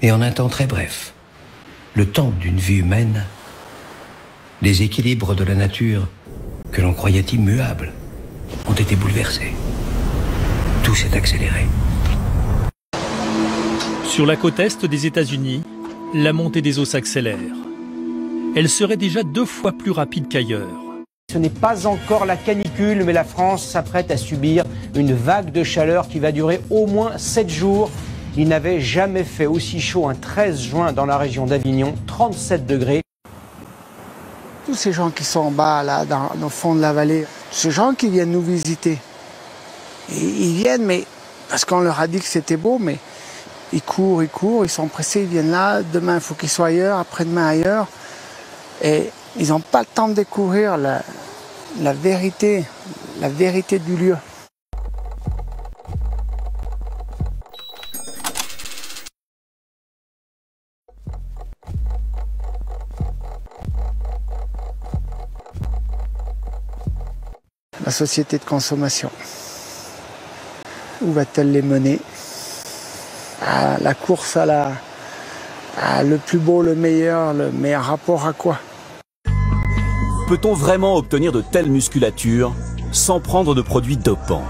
Et en un temps très bref, le temps d'une vie humaine, les équilibres de la nature que l'on croyait immuables ont été bouleversés. Tout s'est accéléré. Sur la côte est des États-Unis, la montée des eaux s'accélère. Elle serait déjà deux fois plus rapide qu'ailleurs. Ce n'est pas encore la canicule, mais la France s'apprête à subir une vague de chaleur qui va durer au moins 7 jours. Il n'avait jamais fait aussi chaud un 13 juin dans la région d'Avignon, 37 degrés. Tous ces gens qui sont en bas, là, dans, le fond de la vallée, ces gens qui viennent nous visiter, ils viennent, mais parce qu'on leur a dit que c'était beau, mais ils courent, ils courent, ils sont pressés, ils viennent là, demain il faut qu'ils soient ailleurs, après-demain ailleurs. Et ils n'ont pas le temps de découvrir la, vérité, la vérité du lieu. La société de consommation. Où va-t-elle les mener? À La course à la à le plus beau, le meilleur, le meilleur rapport à quoi? Peut-on vraiment obtenir de telles musculatures sans prendre de produits dopants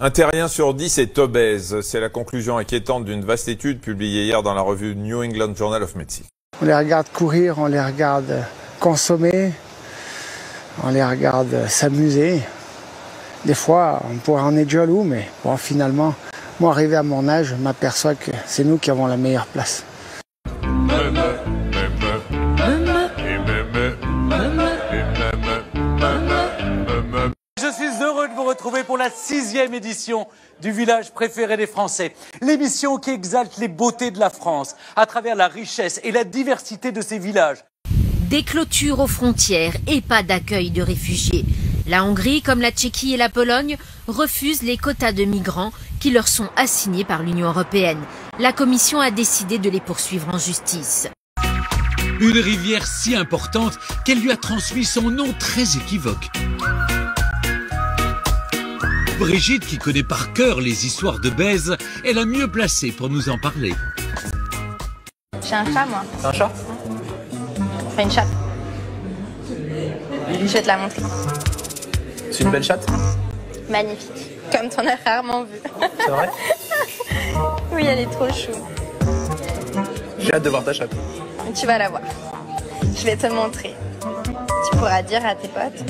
Un terrien sur 10 est obèse. C'est la conclusion inquiétante d'une vaste étude publiée hier dans la revue New England Journal of Medicine. On les regarde courir, on les regarde consommer, on les regarde s'amuser. Des fois, on pourrait en être jaloux, mais bon, finalement, moi, arrivé à mon âge, je m'aperçois que c'est nous qui avons la meilleure place. Sixième édition du village préféré des Français. L'émission qui exalte les beautés de la France à travers la richesse et la diversité de ses villages. Des clôtures aux frontières et pas d'accueil de réfugiés. La Hongrie, comme la Tchéquie et la Pologne, refusent les quotas de migrants qui leur sont assignés par l'Union européenne. La Commission a décidé de les poursuivre en justice. Une rivière si importante qu'elle lui a transmis son nom très équivoque. Brigitte, qui connaît par cœur les histoires de Bèze, est la mieux placée pour nous en parler. J'ai un chat, moi. C'est un chat Enfin, une chatte. Je vais te la montrer. C'est une belle chatte Magnifique. Comme t'en as rarement vu. C'est vrai Oui, elle est trop chou. J'ai hâte de voir ta chatte. Tu vas la voir. Je vais te montrer. Tu pourras dire à tes potes.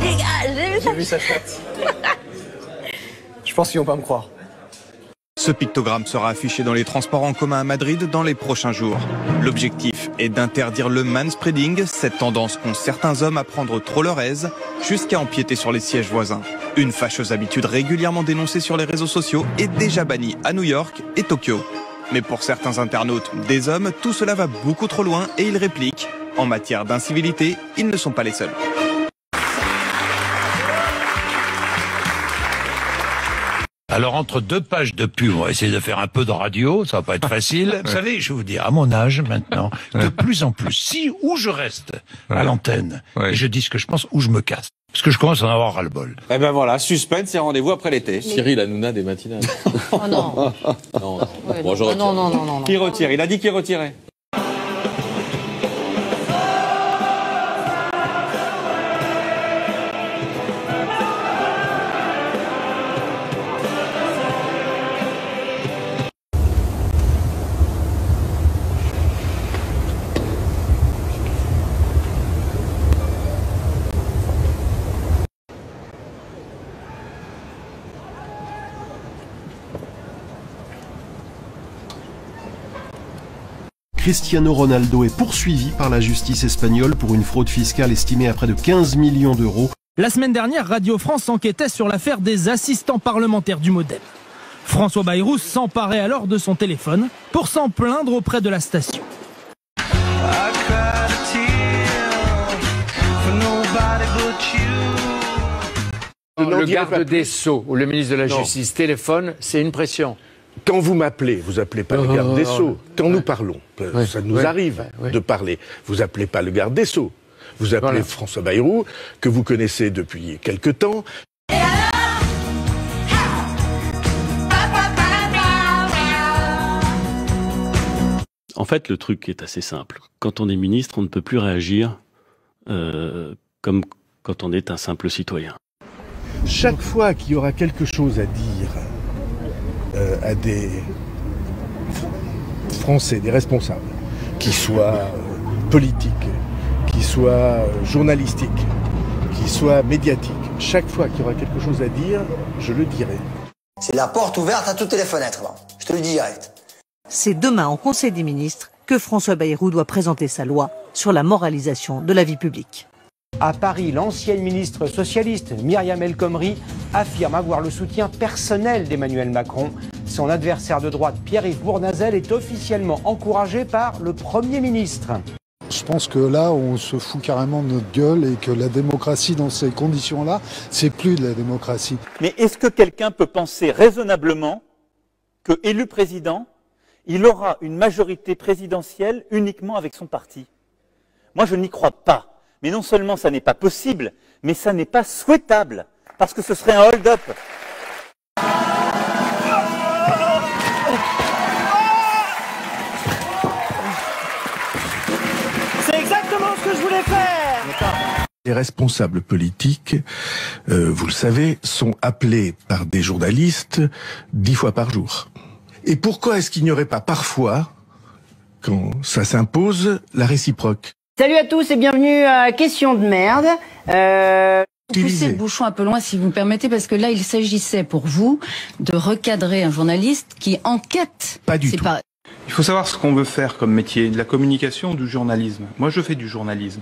Les gars, j'ai vu J'ai vu sa chatte. Je pense qu'ils vont pas me croire. Ce pictogramme sera affiché dans les transports en commun à Madrid dans les prochains jours. L'objectif est d'interdire le manspreading, cette tendance qu'ont certains hommes à prendre trop leur aise, jusqu'à empiéter sur les sièges voisins. Une fâcheuse habitude régulièrement dénoncée sur les réseaux sociaux est déjà bannie à New York et Tokyo. Mais pour certains internautes, des hommes, tout cela va beaucoup trop loin et ils répliquent. En matière d'incivilité, ils ne sont pas les seuls. Alors entre deux pages de pub, on va essayer de faire un peu de radio, ça va pas être facile. Vous savez, je vais vous dire, à mon âge maintenant, de plus en plus, si ou je reste à l'antenne et je dis ce que je pense, ou je me casse. Parce que je commence à en avoir ras-le-bol. Eh ben voilà, suspense et rendez-vous après l'été. Cyril Hanouna des matinales. Oh non. non. Ouais, Bon, je non, non, non, non, non, non. Qui retire? Il a dit qu'il retirait. Cristiano Ronaldo est poursuivi par la justice espagnole pour une fraude fiscale estimée à près de 15 millions d'euros. La semaine dernière, Radio France enquêtait sur l'affaire des assistants parlementaires du Modem. François Bayrou s'emparait alors de son téléphone pour s'en plaindre auprès de la station. Le garde des Sceaux ou le ministre de la Non. Justice téléphone, c'est une pression. Quand vous m'appelez, vous appelez pas le Oh, garde des oh, Sceaux. Quand ouais. nous parlons, Ouais, ça nous ouais, arrive ouais, ouais. de parler. Vous appelez pas le garde des Sceaux. Vous appelez Voilà. François Bayrou, que vous connaissez depuis quelque temps. En fait, le truc est assez simple. Quand on est ministre, on ne peut plus réagir euh, comme quand on est un simple citoyen. Chaque fois qu'il y aura quelque chose à dire euh, à des Français, des responsables, qui soient euh, politiques, qui soient euh, journalistiques, qui soient médiatiques, chaque fois qu'il y aura quelque chose à dire, je le dirai. C'est la porte ouverte à toutes les fenêtres, là. je te le dis direct. C'est demain au Conseil des ministres que François Bayrou doit présenter sa loi sur la moralisation de la vie publique. À Paris, l'ancienne ministre socialiste Myriam El Khomri affirme avoir le soutien personnel d'Emmanuel Macron. Son adversaire de droite Pierre-Yves Bournazel est officiellement encouragé par le Premier ministre. Je pense que là, on se fout carrément de notre gueule et que la démocratie dans ces conditions-là, c'est plus de la démocratie. Mais est-ce que quelqu'un peut penser raisonnablement que, élu président, il aura une majorité présidentielle uniquement avec son parti? Moi, je n'y crois pas. Mais non seulement ça n'est pas possible, mais ça n'est pas souhaitable, parce que ce serait un hold-up. C'est exactement ce que je voulais faire Les responsables politiques, euh, vous le savez, sont appelés par des journalistes dix fois par jour. Et pourquoi est-ce qu'il n'y aurait pas parfois, quand ça s'impose, la réciproque? Salut à tous et bienvenue à Question de merde. Euh... Poussez le bouchon un peu loin si vous me permettez parce que là il s'agissait pour vous de recadrer un journaliste qui enquête. Pas du tout. Pas... Il faut savoir ce qu'on veut faire comme métier, de la communication ou du journalisme. Moi, je fais du journalisme.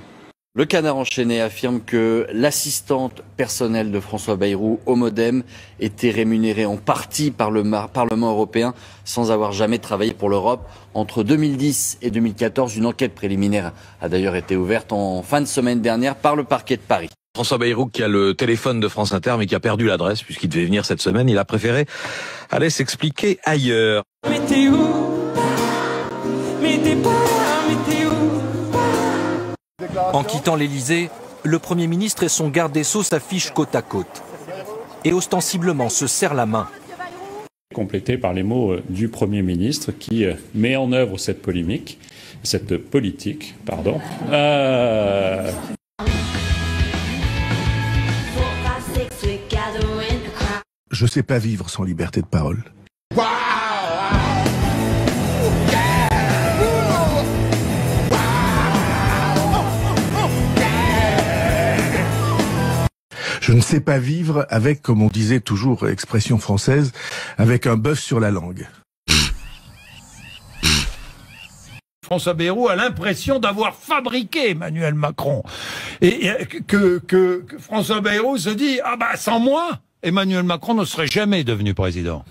Le canard enchaîné affirme que l'assistante personnelle de François Bayrou au Modem était rémunérée en partie par le Parlement européen sans avoir jamais travaillé pour l'Europe. Entre 2010 et 2014, une enquête préliminaire a d'ailleurs été ouverte en fin de semaine dernière par le parquet de Paris. François Bayrou qui a le téléphone de France Inter mais qui a perdu l'adresse puisqu'il devait venir cette semaine. Il a préféré aller s'expliquer ailleurs. Météo, mais t'es pas là, météo. En quittant l'Élysée, le Premier ministre et son garde des Sceaux s'affichent côte à côte et ostensiblement se serrent la main. complété par les mots euh, du Premier ministre qui euh, met en œuvre cette polémique, cette politique, pardon. Euh, Je sais pas vivre sans liberté de parole. Je ne sais pas vivre avec, comme on disait toujours, expression française, avec un bœuf sur la langue. François Bayrou a l'impression d'avoir fabriqué Emmanuel Macron. Et que, que François Bayrou se dit, ah bah sans moi, Emmanuel Macron ne serait jamais devenu président.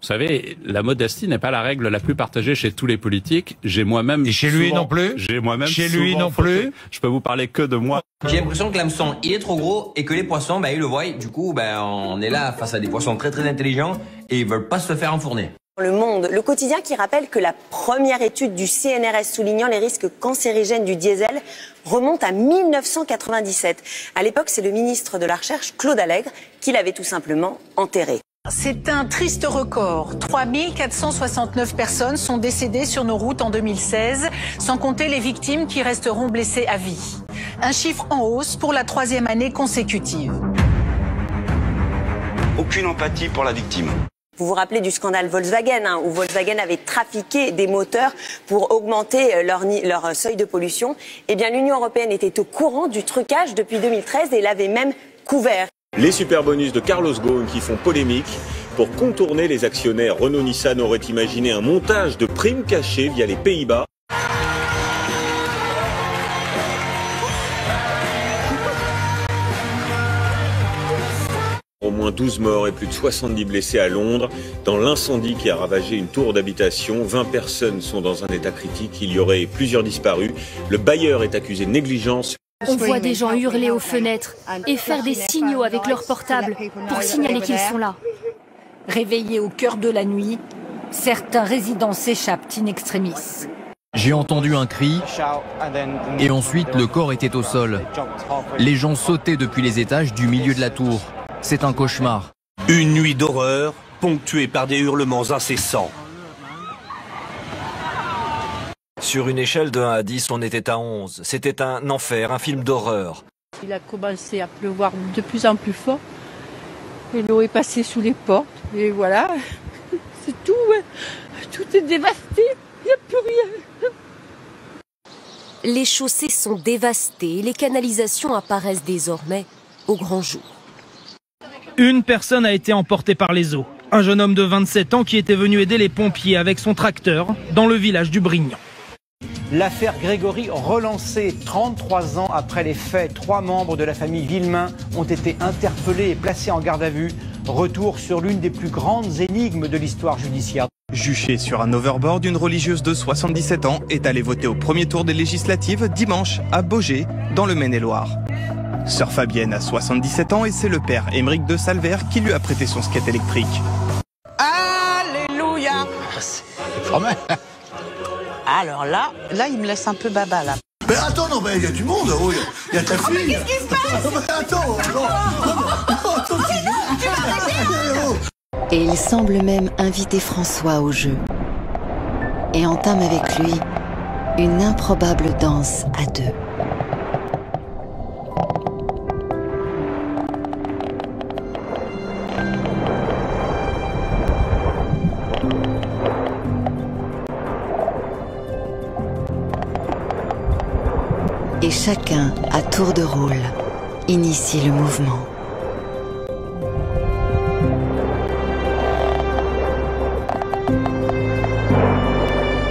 Vous savez, la modestie n'est pas la règle la plus partagée chez tous les politiques. J'ai moi-même. Et chez lui non plus J'ai moi-même. Chez lui non plus Je peux vous parler que de moi. J'ai l'impression que l'hameçon, il est trop gros et que les poissons, ben, ils le voient. Du coup, ben, on est là face à des poissons très très intelligents et ils veulent pas se faire enfourner. Le Monde, le quotidien qui rappelle que la première étude du CNRS soulignant les risques cancérigènes du diesel remonte à 1997. À l'époque, c'est le ministre de la Recherche, Claude Allègre, qui l'avait tout simplement enterré. C'est un triste record. 3469 personnes sont décédées sur nos routes en 2016, sans compter les victimes qui resteront blessées à vie. Un chiffre en hausse pour la troisième année consécutive. Aucune empathie pour la victime. Vous vous rappelez du scandale Volkswagen, hein, où Volkswagen avait trafiqué des moteurs pour augmenter euh, leur, leur euh, seuil de pollution Eh bien, l'Union européenne était au courant du trucage depuis 2013 et l'avait même couvert. Les super bonus de Carlos Ghosn qui font polémique. Pour contourner les actionnaires, Renault-Nissan aurait imaginé un montage de primes cachées via les Pays-Bas. Au moins 12 morts et plus de 70 blessés à Londres dans l'incendie qui a ravagé une tour d'habitation. 20 personnes sont dans un état critique. Il y aurait plusieurs disparus. Le bailleur est accusé de négligence. On voit des gens hurler aux fenêtres et faire des signaux avec leur portable pour signaler qu'ils sont là. Réveillés au cœur de la nuit, certains résidents s'échappent in extremis. J'ai entendu un cri et ensuite le corps était au sol. Les gens sautaient depuis les étages du milieu de la tour. C'est un cauchemar. Une nuit d'horreur, ponctuée par des hurlements incessants. Sur une échelle de 1 à 10, on était à 11. C'était un enfer, un film d'horreur. Il a commencé à pleuvoir de plus en plus fort. Et l'eau est passée sous les portes. Et voilà, c'est tout. Tout est dévasté. Il n'y a plus rien. Les chaussées sont dévastées et les canalisations apparaissent désormais au grand jour. Une personne a été emportée par les eaux. Un jeune homme de 27 ans qui était venu aider les pompiers avec son tracteur dans le village du Brignan. L'affaire Grégory relancée 33 ans après les faits. Trois membres de la famille Villemain ont été interpellés et placés en garde à vue. Retour sur l'une des plus grandes énigmes de l'histoire judiciaire. Juché sur un overboard, une religieuse de 77 ans est allée voter au premier tour des législatives dimanche à Beaugé, dans le Maine-et-Loire. Sœur Fabienne a 77 ans et c'est le père Émeric de Salver qui lui a prêté son skate électrique. Alléluia Alors là, là, il me laisse un peu baba là. Mais attends, non, mais il y a du monde, oh, il y a ta Oh, mais fille. qu'est-ce qui se passe Oh, mais attends, non, non, attends, tu- Et il semble même inviter François au jeu. Et entame avec lui une improbable danse à deux. Tour de rôle, initie le mouvement.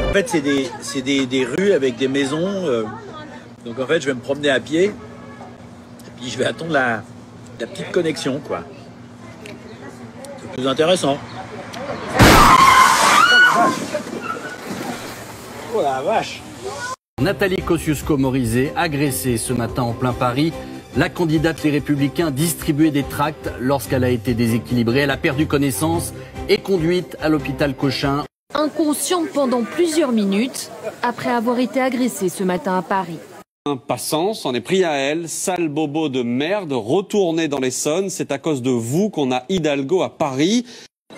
En fait, c'est des, des, des rues avec des maisons. euh, donc en fait, je vais me promener à pied. Et puis je vais attendre la, la petite connexion, quoi. C'est plus intéressant. Oh la vache Nathalie Kosciusko-Morizet, agressée ce matin en plein Paris. La candidate Les Républicains distribuait des tracts lorsqu'elle a été déséquilibrée. Elle a perdu connaissance et conduite à l'hôpital Cochin. Inconsciente pendant plusieurs minutes après avoir été agressée ce matin à Paris. Un passant s'en est pris à elle, sale bobo de merde, retourné dans l'Essonne. C'est à cause de vous qu'on a Hidalgo à Paris.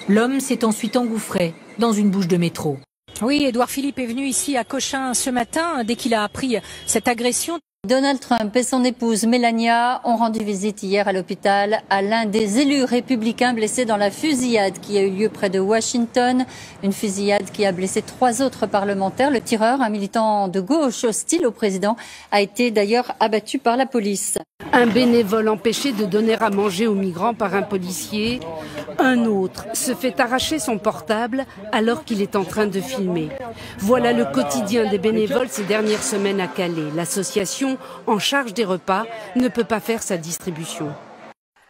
L'homme s'est ensuite engouffré dans une bouche de métro. Oui, Édouard Philippe est venu ici à Cochin ce matin dès qu'il a appris cette agression. Donald Trump et son épouse Melania ont rendu visite hier à l'hôpital à l'un des élus républicains blessés dans la fusillade qui a eu lieu près de Washington. Une fusillade qui a blessé trois autres parlementaires. Le tireur, un militant de gauche hostile au président, a été d'ailleurs abattu par la police. Un bénévole empêché de donner à manger aux migrants par un policier. Un autre se fait arracher son portable alors qu'il est en train de filmer. Voilà le quotidien des bénévoles ces dernières semaines à Calais. L'association en charge des repas ne peut pas faire sa distribution.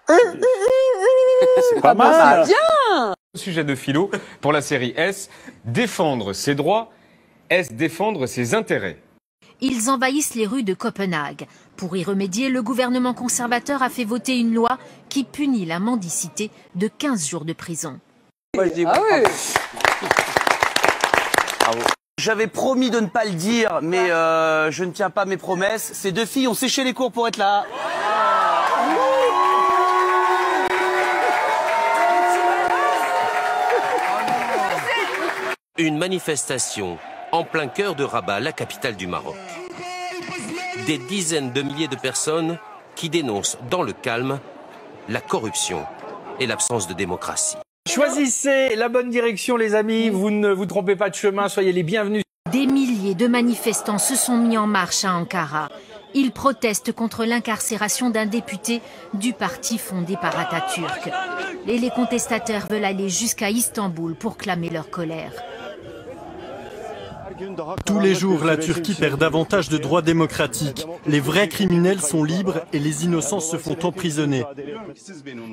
C'est pas Ah mal. c'est bien Sujet de philo pour la série S, défendre ses droits, est-ce défendre ses intérêts? Ils envahissent les rues de Copenhague. Pour y remédier, le gouvernement conservateur a fait voter une loi qui punit la mendicité de 15 jours de prison. J'avais promis de ne pas le dire, mais euh, je ne tiens pas mes promesses. Ces deux filles ont séché les cours pour être là. Une manifestation en plein cœur de Rabat, la capitale du Maroc. Des dizaines de milliers de personnes qui dénoncent dans le calme la corruption et l'absence de démocratie. Choisissez la bonne direction, les amis. Vous ne vous trompez pas de chemin. Soyez les bienvenus. Des milliers de manifestants se sont mis en marche à Ankara. Ils protestent contre l'incarcération d'un député du parti fondé par Atatürk. Et les contestataires veulent aller jusqu'à Istanbul pour clamer leur colère. Tous les jours, la Turquie perd davantage de droits démocratiques. Les vrais criminels sont libres et les innocents se font emprisonner.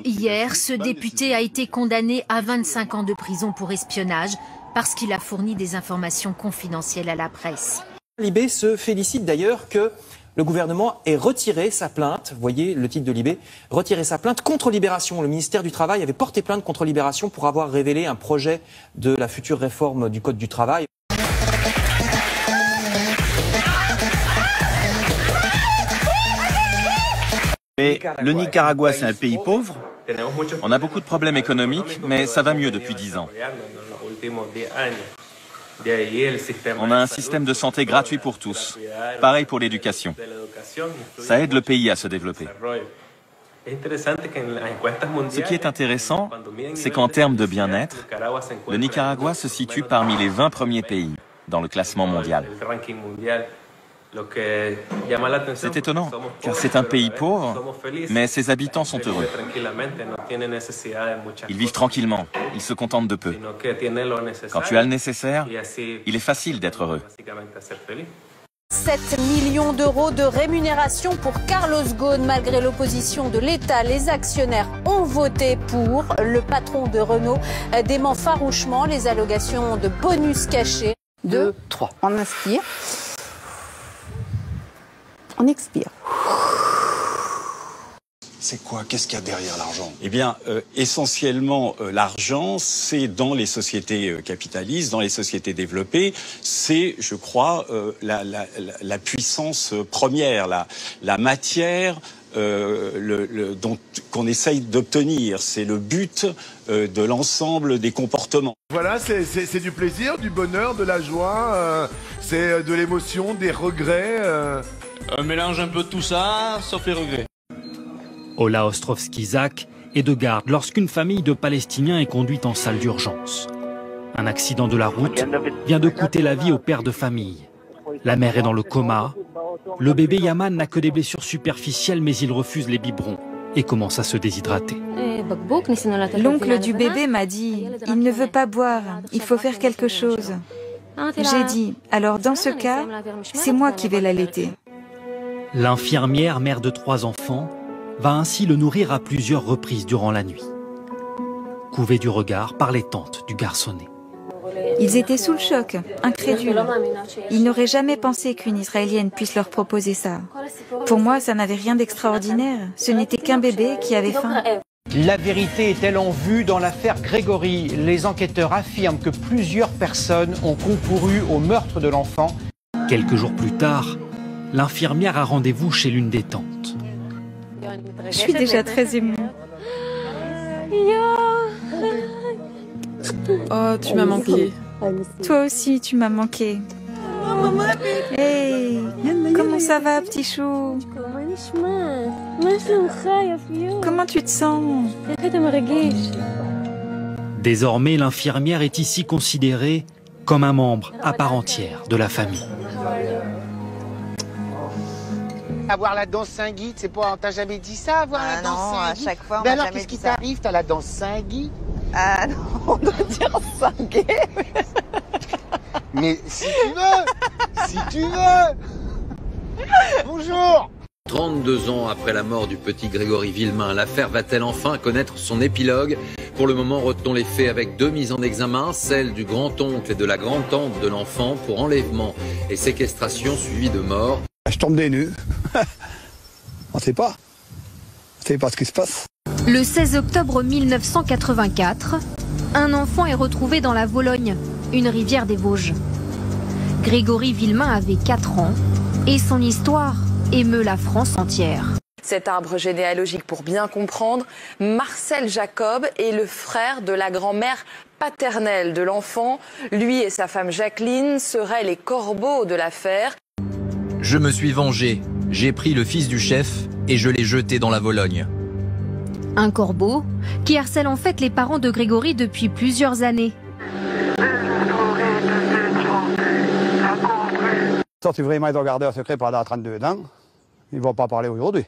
Hier, ce député a été condamné à 25 ans de prison pour espionnage parce qu'il a fourni des informations confidentielles à la presse. Libé se félicite d'ailleurs que le gouvernement ait retiré sa plainte, vous voyez le titre de Libé, retiré sa plainte contre Libération. Le ministère du Travail avait porté plainte contre Libération pour avoir révélé un projet de la future réforme du Code du travail. Mais le Nicaragua, c'est un pays pauvre. On a beaucoup de problèmes économiques, mais ça va mieux depuis dix ans. On a un système de santé gratuit pour tous. Pareil pour l'éducation. Ça aide le pays à se développer. Ce qui est intéressant, c'est qu'en termes de bien-être, le Nicaragua se situe parmi les 20 premiers pays dans le classement mondial. C'est étonnant, car c'est un pays pauvre, mais ses habitants sont heureux. Ils vivent tranquillement, ils se contentent de peu. Quand tu as le nécessaire, il est facile d'être heureux. 7 millions d'euros de rémunération pour Carlos Ghosn. Malgré l'opposition de l'État, les actionnaires ont voté pour. Le patron de Renault dément farouchement les allocations de bonus cachés. 2, 3. On inspire. On expire. C'est quoi? Qu'est-ce qu'il y a derrière l'argent? Eh bien, euh, essentiellement, euh, l'argent, c'est dans les sociétés euh, capitalistes, dans les sociétés développées, c'est, je crois, euh, la, la, la, la puissance première, la, la matière euh, le, le, dont qu'on essaye d'obtenir. C'est le but euh, de l'ensemble des comportements. Voilà, c'est- du plaisir, du bonheur, de la joie, euh, c'est de l'émotion, des regrets. Un mélange un peu de tout ça, sauf les regrets. Ola Ostrovski-Zak est de garde lorsqu'une famille de Palestiniens est conduite en salle d'urgence. Un accident de la route vient de coûter la vie au père de famille. La mère est dans le coma. Le bébé Yaman n'a que des blessures superficielles mais il refuse les biberons et commence à se déshydrater. L'oncle du bébé m'a dit, il ne veut pas boire, il faut faire quelque chose. J'ai dit, alors dans ce cas, c'est moi qui vais l'allaiter. L'infirmière, mère de trois enfants, va ainsi le nourrir à plusieurs reprises durant la nuit. Couvé du regard par les tantes du garçonnet. Ils étaient sous le choc, incrédules. Ils n'auraient jamais pensé qu'une Israélienne puisse leur proposer ça. Pour moi, ça n'avait rien d'extraordinaire. Ce n'était qu'un bébé qui avait faim. La vérité est-elle en vue dans l'affaire Grégory? Les enquêteurs affirment que plusieurs personnes ont concouru au meurtre de l'enfant. Quelques jours plus tard, l'infirmière a rendez-vous chez l'une des tantes. Je suis déjà très émue. Oh, tu m'as manqué. Toi aussi, tu m'as manqué. Hey, comment ça va, petit chou? Comment tu te sens? Désormais, l'infirmière est ici considérée comme un membre à part entière de la famille. Avoir la danse Saint-Guy, c'est pas, on t'a jamais dit ça, avoir Ah la danse non, à Saint-Guy? chaque fois, on Ben alors, qu'est-ce qui t'arrive? T'as la danse Saint-Guy? Ah non, on doit dire Saint-Guy. Mais si tu veux Si tu veux. Bonjour. 32 ans après la mort du petit Grégory Villemain, l'affaire va-t-elle enfin connaître son épilogue? Pour le moment, retenons les faits avec deux mises en examen, celle du grand-oncle et de la grand-tante de l'enfant pour enlèvement et séquestration suivie de mort. Je tombe des nues. On sait pas. On sait pas ce qui se passe. Le 16 octobre 1984, un enfant est retrouvé dans la Vologne, une rivière des Vosges. Grégory Villemain avait 4 ans et son histoire émeut la France entière. Cet arbre généalogique, pour bien comprendre, Marcel Jacob est le frère de la grand-mère paternelle de l'enfant. Lui et sa femme Jacqueline seraient les corbeaux de l'affaire. Je me suis vengé. J'ai pris le fils du chef et je l'ai jeté dans la Vologne. Un corbeau qui harcèle en fait les parents de Grégory depuis plusieurs années. Ça, si vraiment ils ont gardé un secret pendant 32 ans, ils ne vont pas parler aujourd'hui.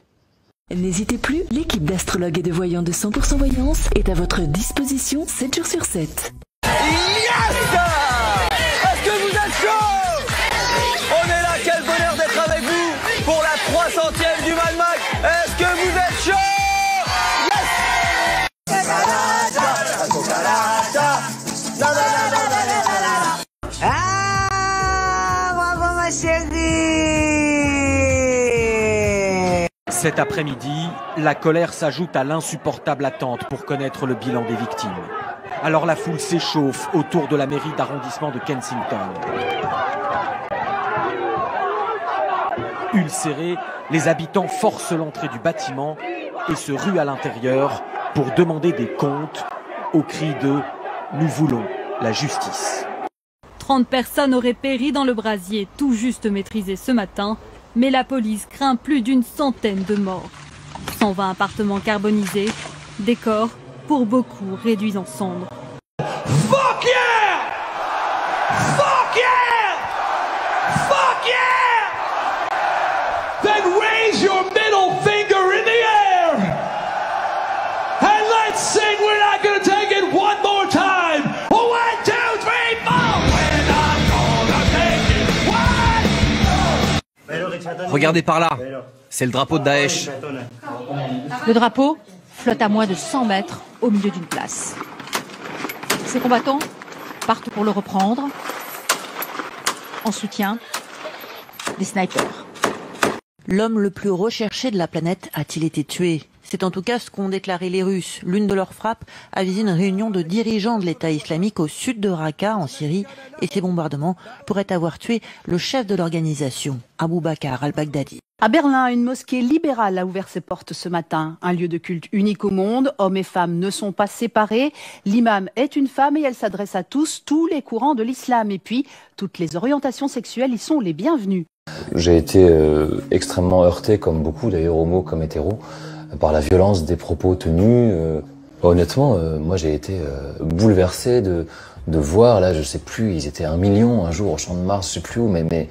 N'hésitez plus, l'équipe d'astrologues et de voyants de 100% Voyance est à votre disposition 7 jours sur 7. Est-ce la 300ème du Mad Max. Est-ce que vous êtes chaud? Ah, bravo ma chérie Cet après-midi, la colère s'ajoute à l'insupportable attente pour connaître le bilan des victimes. Alors la foule s'échauffe autour de la mairie d'arrondissement de Kensington. Ulcérés, les habitants forcent l'entrée du bâtiment et se ruent à l'intérieur pour demander des comptes au cri de ⁇ Nous voulons la justice ⁇ 30 personnes auraient péri dans le brasier tout juste maîtrisé ce matin, mais la police craint plus d'une centaine de morts. 120 appartements carbonisés, des corps, pour beaucoup, réduits en cendres. Fuck yeah Regardez par là, c'est le drapeau de Daesh. Le drapeau flotte à moins de 100 mètres au milieu d'une place. Ces combattants partent pour le reprendre en soutien des snipers. L'homme le plus recherché de la planète a-t-il été tué? C'est en tout cas ce qu'ont déclaré les Russes. L'une de leurs frappes a visé une réunion de dirigeants de l'État islamique au sud de Raqqa, en Syrie, et ces bombardements pourraient avoir tué le chef de l'organisation, Abu Bakr al-Baghdadi. À Berlin, une mosquée libérale a ouvert ses portes ce matin. Un lieu de culte unique au monde. Hommes et femmes ne sont pas séparés. L'imam est une femme et elle s'adresse à tous, tous les courants de l'islam. Et puis, toutes les orientations sexuelles y sont les bienvenues. J'ai été euh, extrêmement heurté, comme beaucoup d'ailleurs homo comme hétéro, par la violence des propos tenus. Euh, honnêtement, euh, moi j'ai été bouleversé de, de voir, là je sais plus, ils étaient un million un jour au Champ de Mars, je sais plus où, mais, mais,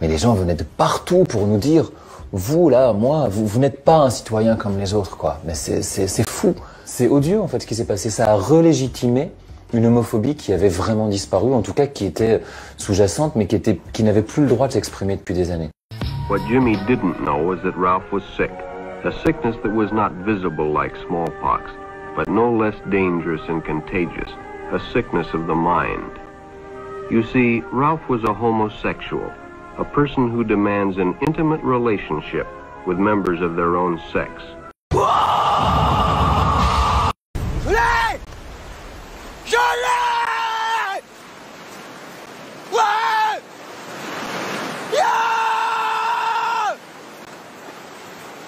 mais les gens venaient de partout pour nous dire vous là, moi, vous, vous n'êtes pas un citoyen comme les autres, quoi. Mais c'est fou, c'est odieux en fait ce qui s'est passé. Ça a relégitimé une homophobie qui avait vraiment disparu, en tout cas qui était sous-jacente, mais qui était, qui n'avait plus le droit de s'exprimer depuis des années. What Jimmy didn't know was that Ralph was sick, a sickness that was not visible like smallpox, but no less dangerous and contagious, a sickness of the mind. You see, Ralph was a homosexual. a person who demands an intimate relationship with members of their own sex.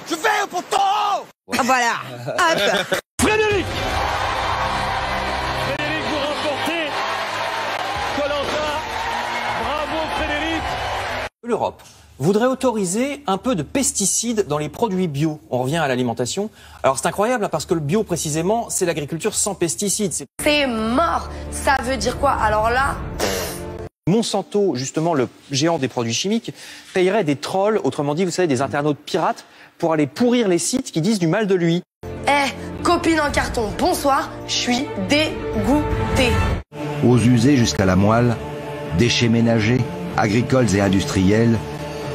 Je l'ai Ouais Ah voilà Hop Frédéric Frédéric, vous remportez Colanta. Bravo Frédéric L'Europe voudrait autoriser un peu de pesticides dans les produits bio. On revient à l'alimentation. Alors c'est incroyable hein, parce que le bio précisément, c'est l'agriculture sans pesticides. C'est mort. Ça veut dire quoi? Alors là, Monsanto, justement le géant des produits chimiques, payerait des trolls, autrement dit, vous savez, des internautes pirates, pour aller pourrir les sites qui disent du mal de lui. eh, copine en carton, bonsoir, je suis dégoûtée. Aux usés jusqu'à la moelle, déchets ménagers, agricoles et industriels,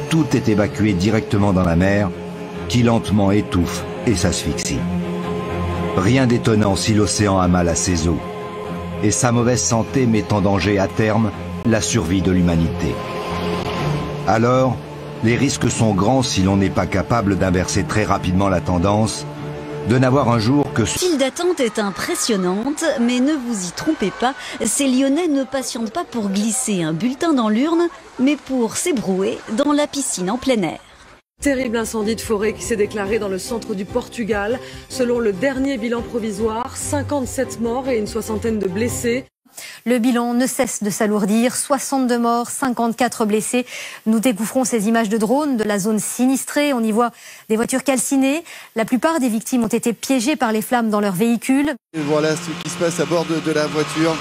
tout est évacué directement dans la mer, qui lentement étouffe et s'asphyxie. Rien d'étonnant si l'océan a mal à ses eaux, et sa mauvaise santé met en danger à terme la survie de l'humanité. Alors, les risques sont grands si l'on n'est pas capable d'inverser très rapidement la tendance, de n'avoir un jour que... File d'attente est impressionnante, mais ne vous y trompez pas, ces Lyonnais ne patientent pas pour glisser un bulletin dans l'urne, mais pour s'ébrouer dans la piscine en plein air. Terrible incendie de forêt qui s'est déclaré dans le centre du Portugal. Selon le dernier bilan provisoire, 57 morts et une soixantaine de blessés. Le bilan ne cesse de s'alourdir. 62 morts, 54 blessés. Nous découvrons ces images de drones de la zone sinistrée. On y voit des voitures calcinées. La plupart des victimes ont été piégées par les flammes dans leur véhicule. Et voilà ce qui se passe à bord de, la voiture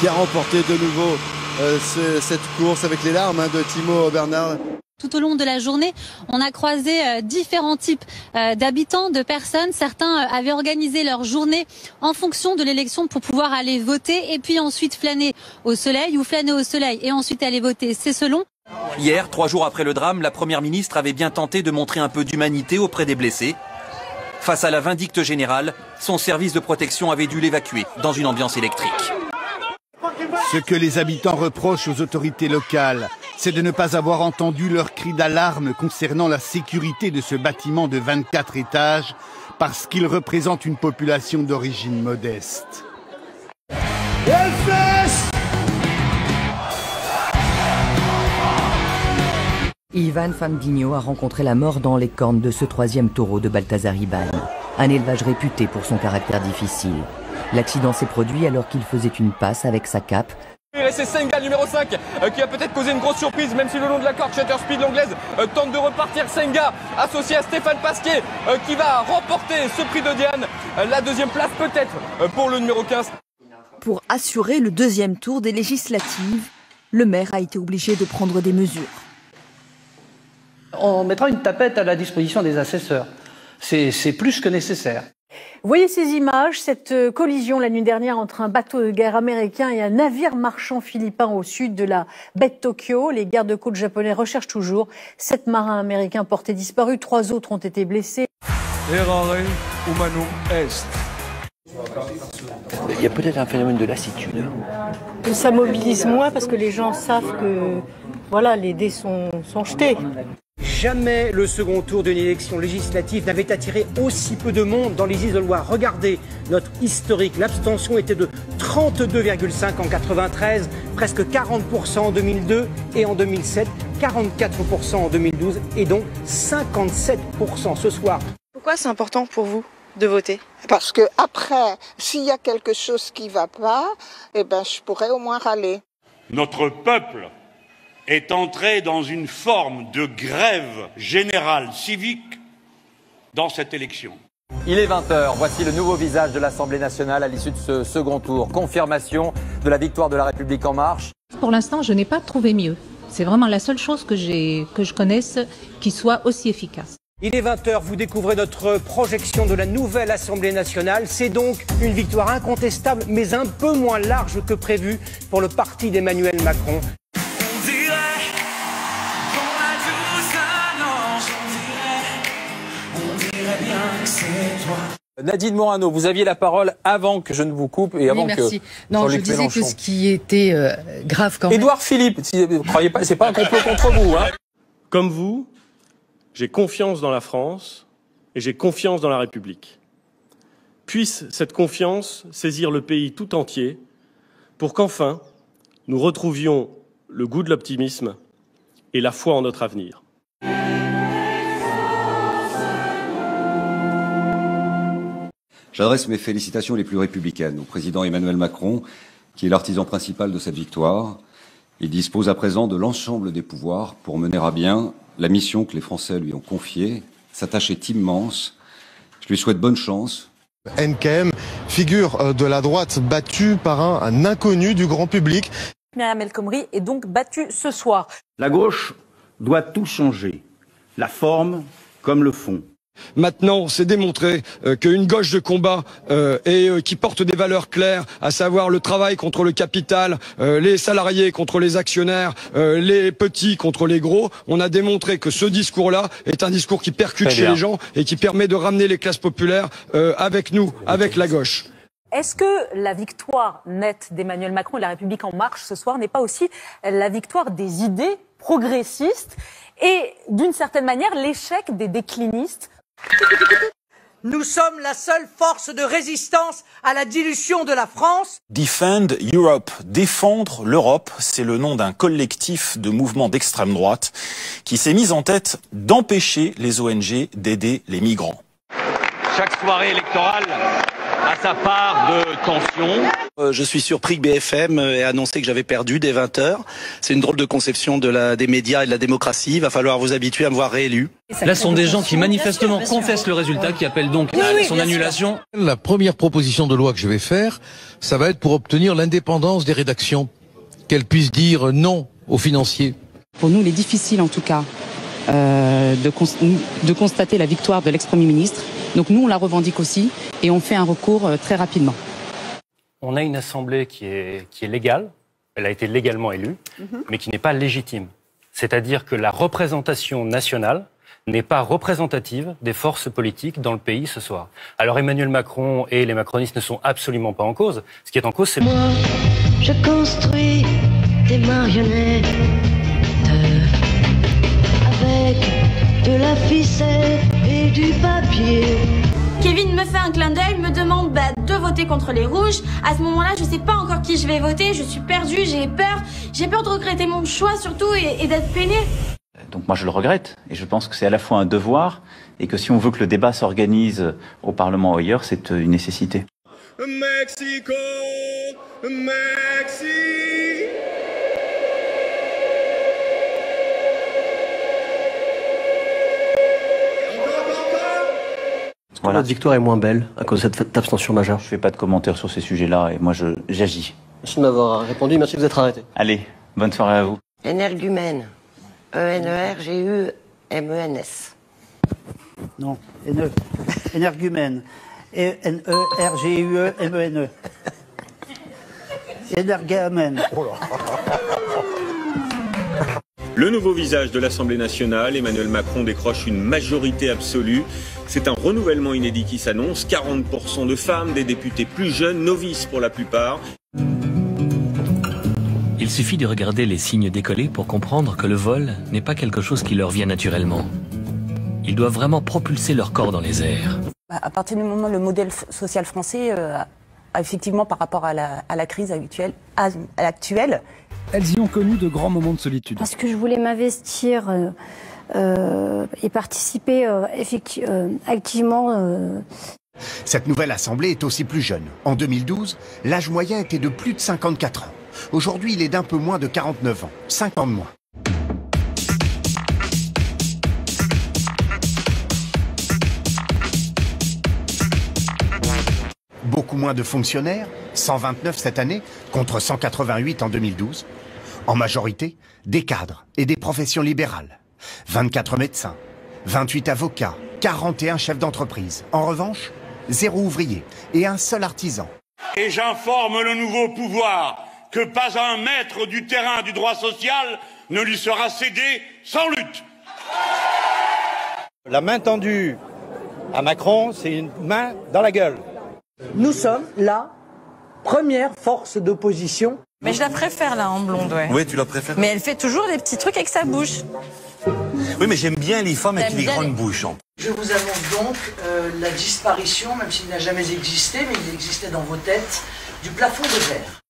qui a remporté de nouveau euh, ce- cette course avec les larmes hein, de Timo Bernard. Tout au long de la journée, on a croisé euh, différents types euh, d'habitants, de personnes. Certains euh, avaient organisé leur journée en fonction de l'élection pour pouvoir aller voter et puis ensuite flâner au soleil ou flâner au soleil et ensuite aller voter. C'est selon. Hier, trois jours après le drame, la Première ministre avait bien tenté de montrer un peu d'humanité auprès des blessés. Face à la vindicte générale, son service de protection avait dû l'évacuer dans une ambiance électrique. Ce que les habitants reprochent aux autorités locales, c'est de ne pas avoir entendu leurs cris d'alarme concernant la sécurité de ce bâtiment de 24 étages, parce qu'il représente une population d'origine modeste. Ivan Famdigno a rencontré la mort dans les cornes de ce troisième taureau de Balthazar Iban, un élevage réputé pour son caractère difficile. L'accident s'est produit alors qu'il faisait une passe avec sa cape. Et c'est Senga, le numéro 5, euh, qui a peut-être causé une grosse surprise, même si le long de la corde, Shutter Speed, l'anglaise, euh, tente de repartir. Senga, associé à Stéphane Pasquier, euh, qui va remporter ce prix de Diane. La deuxième place, peut-être, pour le numéro 15. Pour assurer le deuxième tour des législatives, le maire a été obligé de prendre des mesures. On mettra une tapette à la disposition des assesseurs. C'est plus que nécessaire. Voyez ces images, cette euh, collision la nuit dernière entre un bateau de guerre américain et un navire marchand philippin au sud de la baie de Tokyo. Les gardes-côtes japonais recherchent toujours sept marins américains portés disparus. Trois autres ont été blessés. Il y a peut-être un phénomène de lassitude. Ça mobilise moins parce que les gens savent que voilà, les dés sont, sont jetés. Jamais le second tour d'une élection législative n'avait attiré aussi peu de monde dans les isoloirs. Regardez notre historique. L'abstention était de 32,5 en 93, presque 40% en 2002 et en 2007, 44% en 2012 et donc 57% ce soir. Pourquoi c'est important pour vous de voter? Parce que après, s'il y a quelque chose qui va pas, eh ben, je pourrais au moins râler. Notre peuple est entré dans une forme de grève générale civique dans cette élection. Il est 20h, voici le nouveau visage de l'Assemblée nationale à l'issue de ce second tour. Confirmation de la victoire de la République en marche. Pour l'instant, je n'ai pas trouvé mieux. C'est vraiment la seule chose que, que je connaisse qui soit aussi efficace. Il est 20h, vous découvrez notre projection de la nouvelle Assemblée nationale. C'est donc une victoire incontestable, mais un peu moins large que prévu pour le parti d'Emmanuel Macron. Nadine Morano, vous aviez la parole avant que je ne vous coupe et avant oui, merci. que. Non, je disais que ce qui était euh, grave quand même. Édouard Philippe, si vous croyez pas, c'est pas un complot contre vous, hein. Comme vous, j'ai confiance dans la France et j'ai confiance dans la République. Puisse cette confiance saisir le pays tout entier pour qu'enfin nous retrouvions le goût de l'optimisme et la foi en notre avenir. J'adresse mes félicitations les plus républicaines au président Emmanuel Macron, qui est l'artisan principal de cette victoire. Il dispose à présent de l'ensemble des pouvoirs pour mener à bien la mission que les Français lui ont confiée. Sa tâche est immense. Je lui souhaite bonne chance. NKM, figure de la droite battue par un, un inconnu du grand public. Myriam El Khomri est donc battue ce soir. La gauche doit tout changer, la forme comme le fond. Maintenant, c'est démontré euh, qu'une gauche de combat euh, et euh, qui porte des valeurs claires, à savoir le travail contre le capital, euh, les salariés contre les actionnaires, euh, les petits contre les gros, on a démontré que ce discours-là est un discours qui percute chez les gens et qui permet de ramener les classes populaires euh, avec nous, avec la gauche. Est-ce que la victoire nette d'Emmanuel Macron et la République en marche ce soir n'est pas aussi la victoire des idées progressistes et d'une certaine manière l'échec des déclinistes Nous sommes la seule force de résistance à la dilution de la France. Defend Europe, défendre l'Europe, c'est le nom d'un collectif de mouvements d'extrême droite qui s'est mis en tête d'empêcher les ONG d'aider les migrants. Chaque soirée électorale a sa part de tension. Euh, je suis surpris que BFM ait annoncé que j'avais perdu dès 20h. C'est une drôle de conception de la, des médias et de la démocratie. Il va falloir vous habituer à me voir réélu. Là, ce sont des gens qui manifestement contestent le résultat, qui appellent donc à son annulation. La première proposition de loi que je vais faire, ça va être pour obtenir l'indépendance des rédactions. Qu'elles puissent dire non aux financiers. Pour nous, il est difficile en tout cas euh, de constater la victoire de l'ex-premier ministre. Donc nous, on la revendique aussi et on fait un recours euh, très rapidement. On a une assemblée qui est, qui est légale, elle a été légalement élue, mais qui n'est pas légitime. C'est-à-dire que la représentation nationale n'est pas représentative des forces politiques dans le pays ce soir. Alors Emmanuel Macron et les macronistes ne sont absolument pas en cause. Ce qui est en cause, c'est... Je construis des marionnettes avec de la ficelle du papier. Kevin me fait un clin d'œil, me demande bah, de voter contre les rouges. À ce moment-là, je sais pas encore qui je vais voter, je suis perdue, j'ai peur. J'ai peur de regretter mon choix surtout et, et d'être peinée. Donc moi je le regrette et je pense que c'est à la fois un devoir et que si on veut que le débat s'organise au Parlement ou ailleurs, c'est une nécessité. Mexico, Mexico. Voilà. Notre victoire est moins belle à cause de cette abstention majeure. Je fais pas de commentaires sur ces sujets-là et moi j'agis. Merci de m'avoir répondu, merci de vous être arrêté. Allez, bonne soirée à vous. Énergumène. E-N-E-R-G-U-M-E-N-S. Non, éne- énergumène. E-N-E-R-G-U-E-M-E-N-E. Energamen. Le nouveau visage de l'Assemblée nationale, Emmanuel Macron décroche une majorité absolue. C'est un renouvellement inédit qui s'annonce. 40% de femmes, des députés plus jeunes, novices pour la plupart. Il suffit de regarder les signes décollés pour comprendre que le vol n'est pas quelque chose qui leur vient naturellement. Ils doivent vraiment propulser leur corps dans les airs. Bah, À partir du moment où le modèle social français, euh, a effectivement, par rapport à la, à la crise actuelle, à, à l'actuelle, Elles y ont connu de grands moments de solitude. Parce que je voulais m'investir euh, et participer euh, euh, activement. euh, Cette nouvelle assemblée est aussi plus jeune. En 2012, l'âge moyen était de plus de 54 ans. Aujourd'hui, il est d'un peu moins de 49 ans, 5 ans de moins. Beaucoup moins de fonctionnaires, 129 cette année, contre 188 en 2012. En majorité, des cadres et des professions libérales. 24 médecins, 28 avocats, 41 chefs d'entreprise. En revanche, zéro ouvrier et un seul artisan. Et j'informe le nouveau pouvoir que pas un mètre du terrain du droit social ne lui sera cédé sans lutte. La main tendue à Macron, c'est une main dans la gueule. Nous sommes la première force d'opposition. Mais je la préfère là en blonde, ouais. Oui, tu la préfères Mais elle fait toujours des petits trucs avec sa bouche. Oui, mais j'aime bien les femmes avec les grandes les- bouches. hein. Je vous annonce donc euh, la disparition, même s'il n'a jamais existé, mais il existait dans vos têtes, du plafond de verre.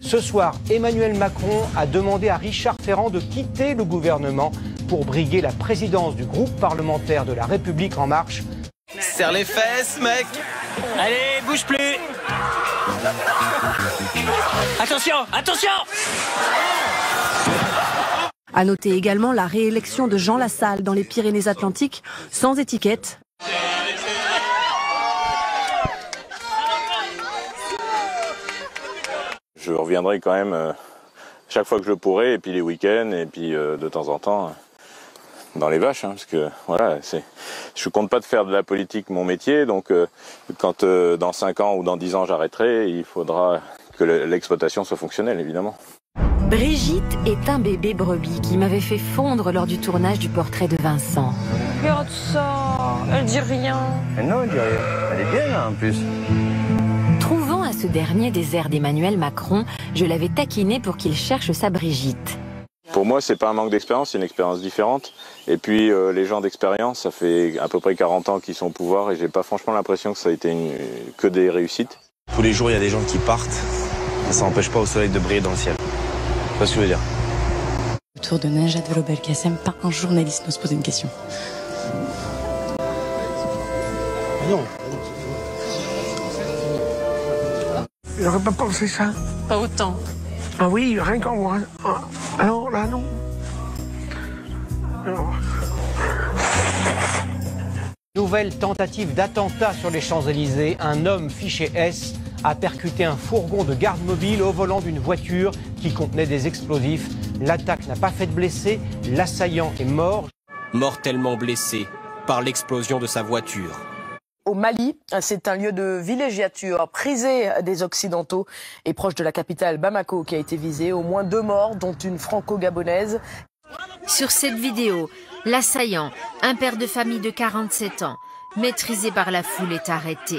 Ce soir, Emmanuel Macron a demandé à Richard Ferrand de quitter le gouvernement pour briguer la présidence du groupe parlementaire de la République en marche. Serre les fesses, mec. Allez, bouge plus. Attention, attention. À noter également la réélection de Jean Lassalle dans les Pyrénées-Atlantiques sans étiquette. Je reviendrai quand même euh, chaque fois que je le pourrai, et puis les week-ends, et puis euh, de temps en temps euh, dans les vaches, hein, parce que voilà, c'est, je compte pas de faire de la politique mon métier, donc euh, quand euh, dans 5 ans ou dans 10 ans j'arrêterai, il faudra que le- l'exploitation soit fonctionnelle, évidemment. Brigitte est un bébé brebis qui m'avait fait fondre lors du tournage du portrait de Vincent. Regarde ça, elle dit rien. non, elle dit rien. Elle est bien là en plus. Trouvant à ce dernier des airs d'Emmanuel Macron, je l'avais taquiné pour qu'il cherche sa Brigitte. Pour moi, c'est pas un manque d'expérience, c'est une expérience différente. Et puis euh, les gens d'expérience, ça fait à peu près 40 ans qu'ils sont au pouvoir, et j'ai pas franchement l'impression que ça a été une- que des réussites. Tous les jours, il y a des gens qui partent. mais Ça n'empêche pas au soleil de briller dans le ciel. Tu vois ce que je veux dire? Autour de Najat Vallaud-Belkacem, pas un journaliste n'ose poser une question. Non. J'aurais pas pensé ça? Pas autant. Ah oui, rien qu'en voir. Ah, Alors là, non. Alors, Nouvelle tentative d'attentat sur les Champs-Élysées. Un homme fiché S a percuté un fourgon de garde mobile au volant d'une voiture qui contenait des explosifs. L'attaque n'a pas fait de blessés. L'assaillant est mort. mortellement blessé par l'explosion de sa voiture. Au Mali, c'est un lieu de villégiature prisé des Occidentaux et proche de la capitale Bamako qui a été visé. Au moins deux morts, dont une franco-gabonaise. Sur cette vidéo, l'assaillant, un père de famille de 47 ans, maîtrisé par la foule, est arrêté.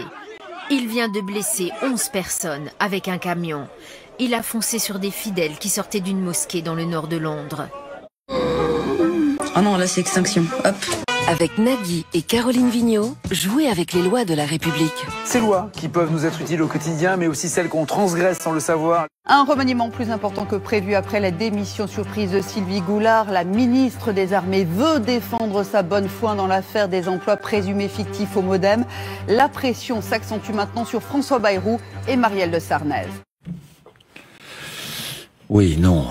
Il vient de blesser 11 personnes avec un camion. Il a foncé sur des fidèles qui sortaient d'une mosquée dans le nord de Londres. Oh non, là c'est extinction. Hop. Avec Nagui et Caroline Vigneault, jouez avec les lois de la République. Ces lois qui peuvent nous être utiles au quotidien, mais aussi celles qu'on transgresse sans le savoir. Un remaniement plus important que prévu après la démission surprise de Sylvie Goulard. La ministre des Armées veut défendre sa bonne foi dans l'affaire des emplois présumés fictifs au Modem. La pression s'accentue maintenant sur François Bayrou et Marielle de Sarnez. Oui, non.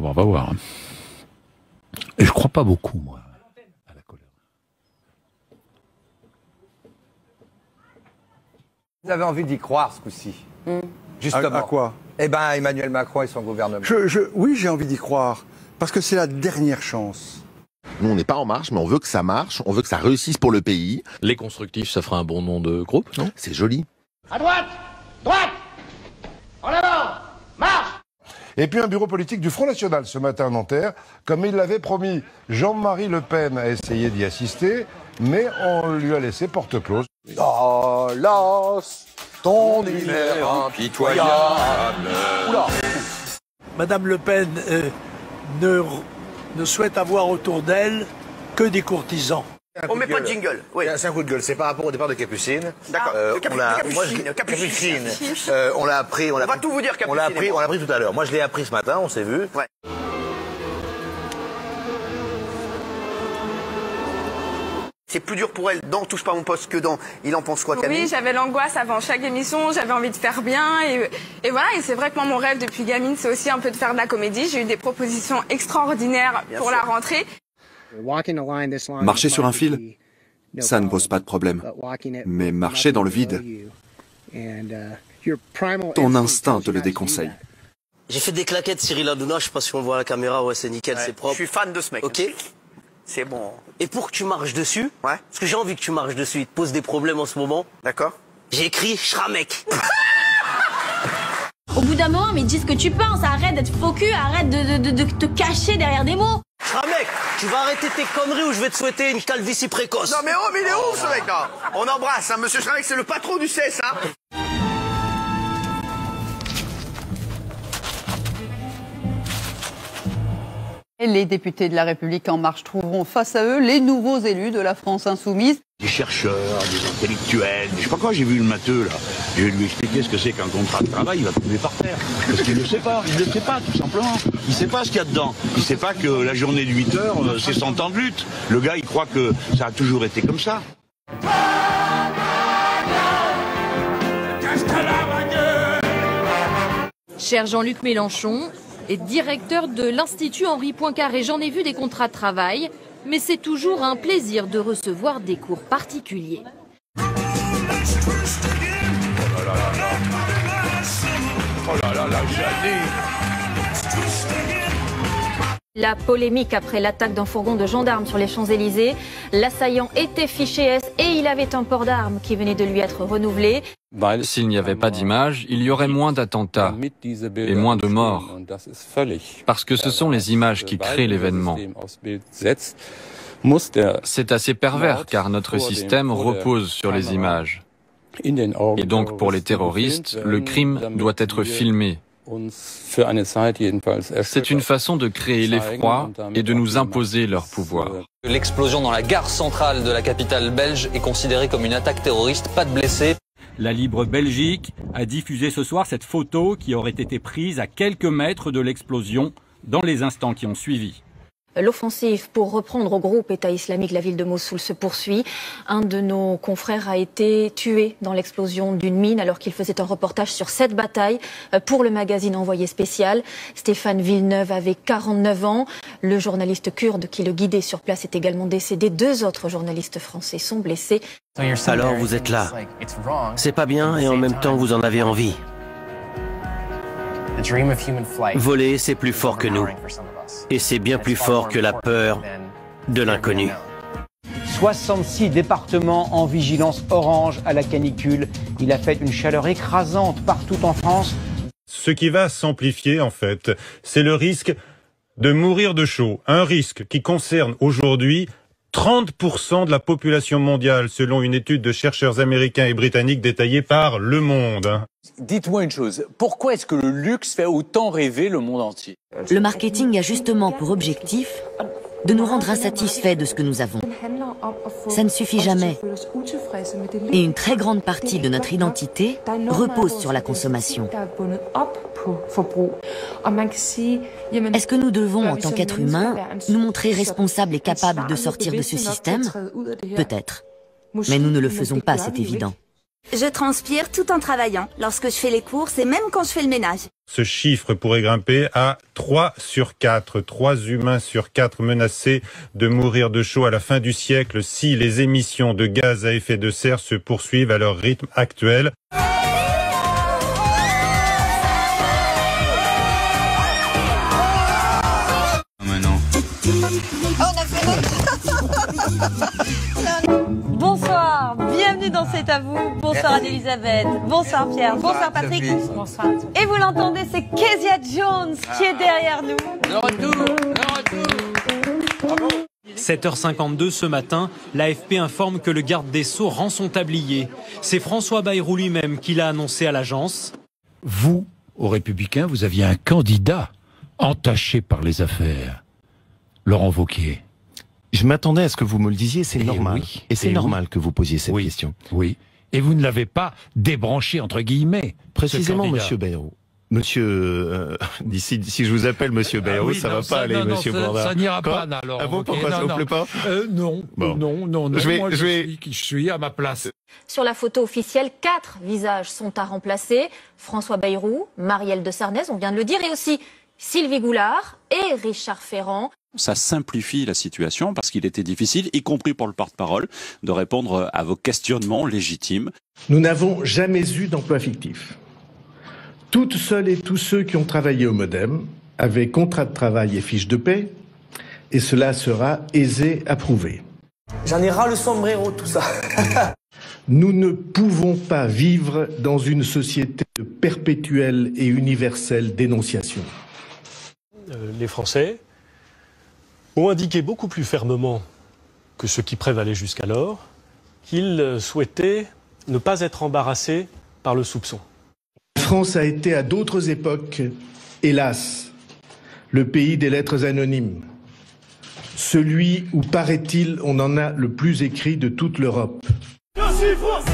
Bon, on va voir. hein. Et je crois pas beaucoup, moi. Vous avez envie d'y croire ce coup-ci Justement. À- à quoi? Eh ben, Emmanuel Macron et son gouvernement. Je- je- oui, j'ai envie d'y croire. Parce que c'est la dernière chance. Nous, on n'est pas en marche, mais on veut que ça marche, on veut que ça réussisse pour le pays. Les constructifs, ça fera un bon nom de groupe, non? C'est joli. À droite Droite En avant Marche Et puis un bureau politique du Front National ce matin à Nanterre. Comme il l'avait promis, Jean-Marie Le Pen a essayé d'y assister, mais on lui a laissé porte close. Dallas, ton hiver impitoyable. Oula. Madame Le Pen euh, ne, ne souhaite avoir autour d'elle que des courtisans. On met pas de jingle. Oui. C'est un coup de gueule. C'est par rapport au départ de Capucine. D'accord. Euh, Capu- on l'a- Capucine, moi, je- Capucine. Capucine. Euh, on l'a appris. On, On va appris- tout vous dire, On l'a Capucine appris. On l'a appris tout à l'heure. Moi, je l'ai appris ce matin. On s'est vu. Ouais. C'est plus dur pour elle dans Touche pas mon poste que dans Il en pense quoi Camille? Oui, j'avais l'angoisse avant chaque émission, j'avais envie de faire bien et, et voilà, et c'est vrai que moi mon rêve depuis gamine c'est aussi un peu de faire de la comédie. J'ai eu des propositions extraordinaires Bien pour sûr. la rentrée. Marcher sur un fil, ça ne pose pas de problème. Mais marcher dans le vide, ton instinct te le déconseille. J'ai fait des claquettes Cyril Hanouna, je sais pas si on voit à la caméra, ouais c'est nickel, Ouais, c'est propre. Je suis fan de ce mec. Ok. C'est bon. Et pour que tu marches dessus, Ouais. parce que j'ai envie que tu marches dessus, il te pose des problèmes en ce moment, D'accord j'ai écrit Shramek. Au bout d'un moment, mais dis ce que tu penses, arrête d'être faux cul, arrête de, de- de- de te cacher derrière des mots. Shramek, tu vas arrêter tes conneries ou je vais te souhaiter une calvitie précoce. Non mais oh, mais il est où ce mec là On embrasse, hein, monsieur Schramek, c'est le patron du CES, hein les députés de la République en marche trouveront face à eux les nouveaux élus de la France insoumise. Des chercheurs, des intellectuels, je sais pas quoi, j'ai vu le matheux là. Je vais lui expliquer ce que c'est qu'un contrat de travail, il va tomber par terre. Parce qu'il ne sait pas, il ne sait pas tout simplement. Il sait pas ce qu'il y a dedans. Il sait pas que la journée de 8 heures, euh, c'est 100 ans de lutte. Le gars, il croit que ça a toujours été comme ça. Cher Jean-Luc Mélenchon, est directeur de l'Institut Henri Poincaré, j'en ai vu des contrats de travail, mais c'est toujours un plaisir de recevoir des cours particuliers. La polémique après l'attaque d'un fourgon de gendarmes sur les Champs-Élysées. L'assaillant était fiché S et il avait un port d'armes qui venait de lui être renouvelé. S'il n'y avait pas d'image, il y aurait moins d'attentats et moins de morts. Parce que ce sont les images qui créent l'événement. C'est assez pervers car notre système repose sur les images. Et donc pour les terroristes, le crime doit être filmé. C'est une façon de créer l'effroi et de nous imposer leur pouvoir. L'explosion dans la gare centrale de la capitale belge est considérée comme une attaque terroriste, pas de blessés. La Libre Belgique a diffusé ce soir cette photo qui aurait été prise à quelques mètres de l'explosion dans les instants qui ont suivi. L'offensive pour reprendre au groupe État islamique la ville de Mossoul se poursuit. Un de nos confrères a été tué dans l'explosion d'une mine alors qu'il faisait un reportage sur cette bataille euh, pour le magazine Envoyé spécial. Stéphane Villeneuve avait 49 ans. Le journaliste kurde qui le guidait sur place est également décédé. Deux autres journalistes français sont blessés. Alors vous êtes là. C'est pas bien et en même temps vous en avez envie. Voler, c'est plus fort que nous. Et c'est bien plus fort que la peur de l'inconnu. 66 départements en vigilance orange à la canicule. Il a fait une chaleur écrasante partout en France. Ce qui va s'amplifier, en fait, c'est le risque de mourir de chaud. Un risque qui concerne aujourd'hui 30% de la population mondiale, selon une étude de chercheurs américains et britanniques détaillée par Le Monde. Dites-moi une chose, pourquoi est-ce que le luxe fait autant rêver le monde entier? Le marketing a justement pour objectif de nous rendre insatisfaits de ce que nous avons. Ça ne suffit jamais. Et une très grande partie de notre identité repose sur la consommation. Est-ce que nous devons, en tant qu'êtres humains, nous montrer responsables et capables de sortir de ce système? Peut-être. Mais nous ne le faisons pas, c'est évident. Je transpire tout en travaillant, lorsque je fais les courses et même quand je fais le ménage. Ce chiffre pourrait grimper à 3 sur 4, 3 humains sur 4 menacés de mourir de chaud à la fin du siècle si les émissions de gaz à effet de serre se poursuivent à leur rythme actuel. Bonsoir, bienvenue dans C'est à vous. Bonsoir Anne-Elisabeth. Bonsoir Pierre. Bonsoir Patrick. Bonsoir. Et vous l'entendez, c'est Kezia Jones qui est derrière nous. De retour, de retour. 7h52 ce matin, l'AFP informe que le garde des Sceaux rend son tablier. C'est François Bayrou lui-même qui l'a annoncé à l'agence. Vous, aux Républicains, vous aviez un candidat entaché par les affaires. Laurent Vauquier. Je m'attendais à ce que vous me le disiez, c'est Eh normal. oui, Et c'est eh normal oui. que vous posiez cette question. Oui. Et vous ne l'avez pas débranché, entre guillemets. Précisément. Monsieur Bayrou. Monsieur, euh, d'ici, si je vous appelle Monsieur Bayrou, Ah oui, ça non, va pas aller, non, Monsieur ça- Bourdin. Ça n'ira pas, alors. Ah bon, pourquoi ça vous plaît pas euh, Non, Bon. non, non, non. Je vais- Moi, je vais- suis qui je suis à ma place. Sur la photo officielle, quatre visages sont à remplacer. François Bayrou, Marielle de Sarnez, on vient de le dire, et aussi Sylvie Goulard et Richard Ferrand. Ça simplifie la situation parce qu'il était difficile, y compris pour le porte-parole, de répondre à vos questionnements légitimes. Nous n'avons jamais eu d'emploi fictif. Toutes seules et tous ceux qui ont travaillé au Modem avaient contrat de travail et fiche de paix, et cela sera aisé à prouver. J'en ai ras le sombrero, tout ça. Nous ne pouvons pas vivre dans une société de perpétuelle et universelle dénonciation. Euh, les Français ont indiqué beaucoup plus fermement que ce qui prévalait jusqu'alors qu'ils souhaitaient ne pas être embarrassés par le soupçon. La France a été à d'autres époques, hélas, le pays des lettres anonymes. Celui où, paraît-il, on en a le plus écrit de toute l'Europe. Je suis français.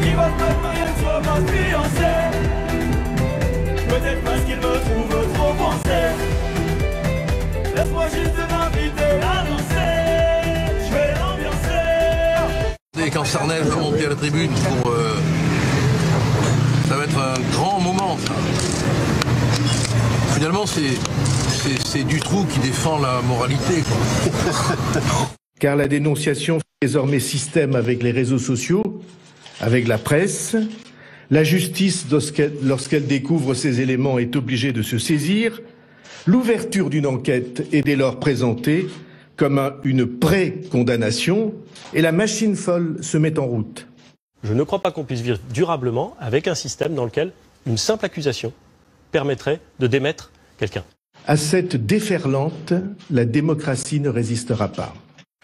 Ils veulent que Marielle soit ma fiancée. Peut-être parce qu'ils me trouvent trop français. Laisse-moi juste m'inviter à danser. Je vais l'ambiancer. Et quand Sarnel va monter à la tribune pour. euh, ça va être un grand moment, ça. Finalement, c'est. Dutroux qui défend la moralité. Car la dénonciation fait désormais système avec les réseaux sociaux, avec la presse. La justice, lorsqu'elle découvre ces éléments, est obligée de se saisir. L'ouverture d'une enquête est dès lors présentée comme un- une pré-condamnation et la machine folle se met en route. Je ne crois pas qu'on puisse vivre durablement avec un système dans lequel une simple accusation permettrait de démettre quelqu'un. À cette déferlante, la démocratie ne résistera pas.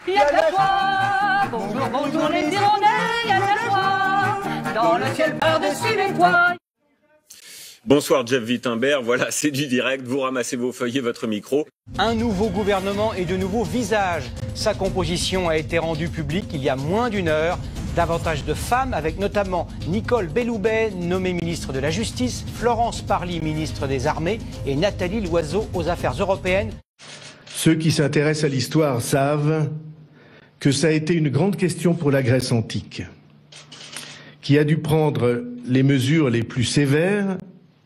Il y a de la joie, bonjour, bonjour les Irlandais, il y a de la joie, dans le ciel par-dessus les toits. Bonsoir Jeff Wittenberg, voilà c'est du direct, vous ramassez vos feuillets, votre micro. Un nouveau gouvernement et de nouveaux visages. Sa composition a été rendue publique il y a moins d'une heure. Davantage de femmes, avec notamment Nicole Belloubet, nommée ministre de la Justice, Florence Parly, ministre des Armées, et Nathalie Loiseau aux Affaires européennes. Ceux qui s'intéressent à l'histoire savent que ça a été une grande question pour la Grèce antique, qui a dû prendre les mesures les plus sévères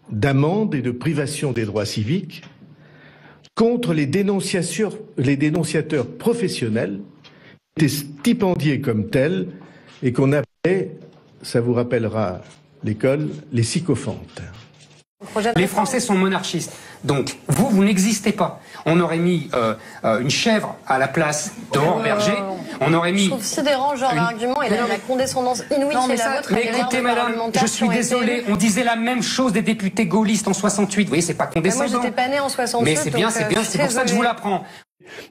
d'amende et de privation des droits civiques contre les dénonciateurs, professionnels qui étaient stipendiés comme tels et qu'on appelait, ça vous rappellera l'école, les sycophantes. Les Français sont monarchistes. Donc, vous, vous n'existez pas. On aurait mis euh, euh, une chèvre à la place d'Aurore Berger. On aurait Je mis. trouve sidérant, genre Une- l'argument et Mais la, la condescendance inouïe Non, qui mais est la vôtre. mais écoutez, madame, je suis été désolé, on disait la même chose des députés gaullistes en 68. Vous voyez, c'est pas Mais condescendant. moi, j'étais pas née en 68. Mais c'est bien, c'est euh, bien, je c'est pour ça que je vous l'apprends.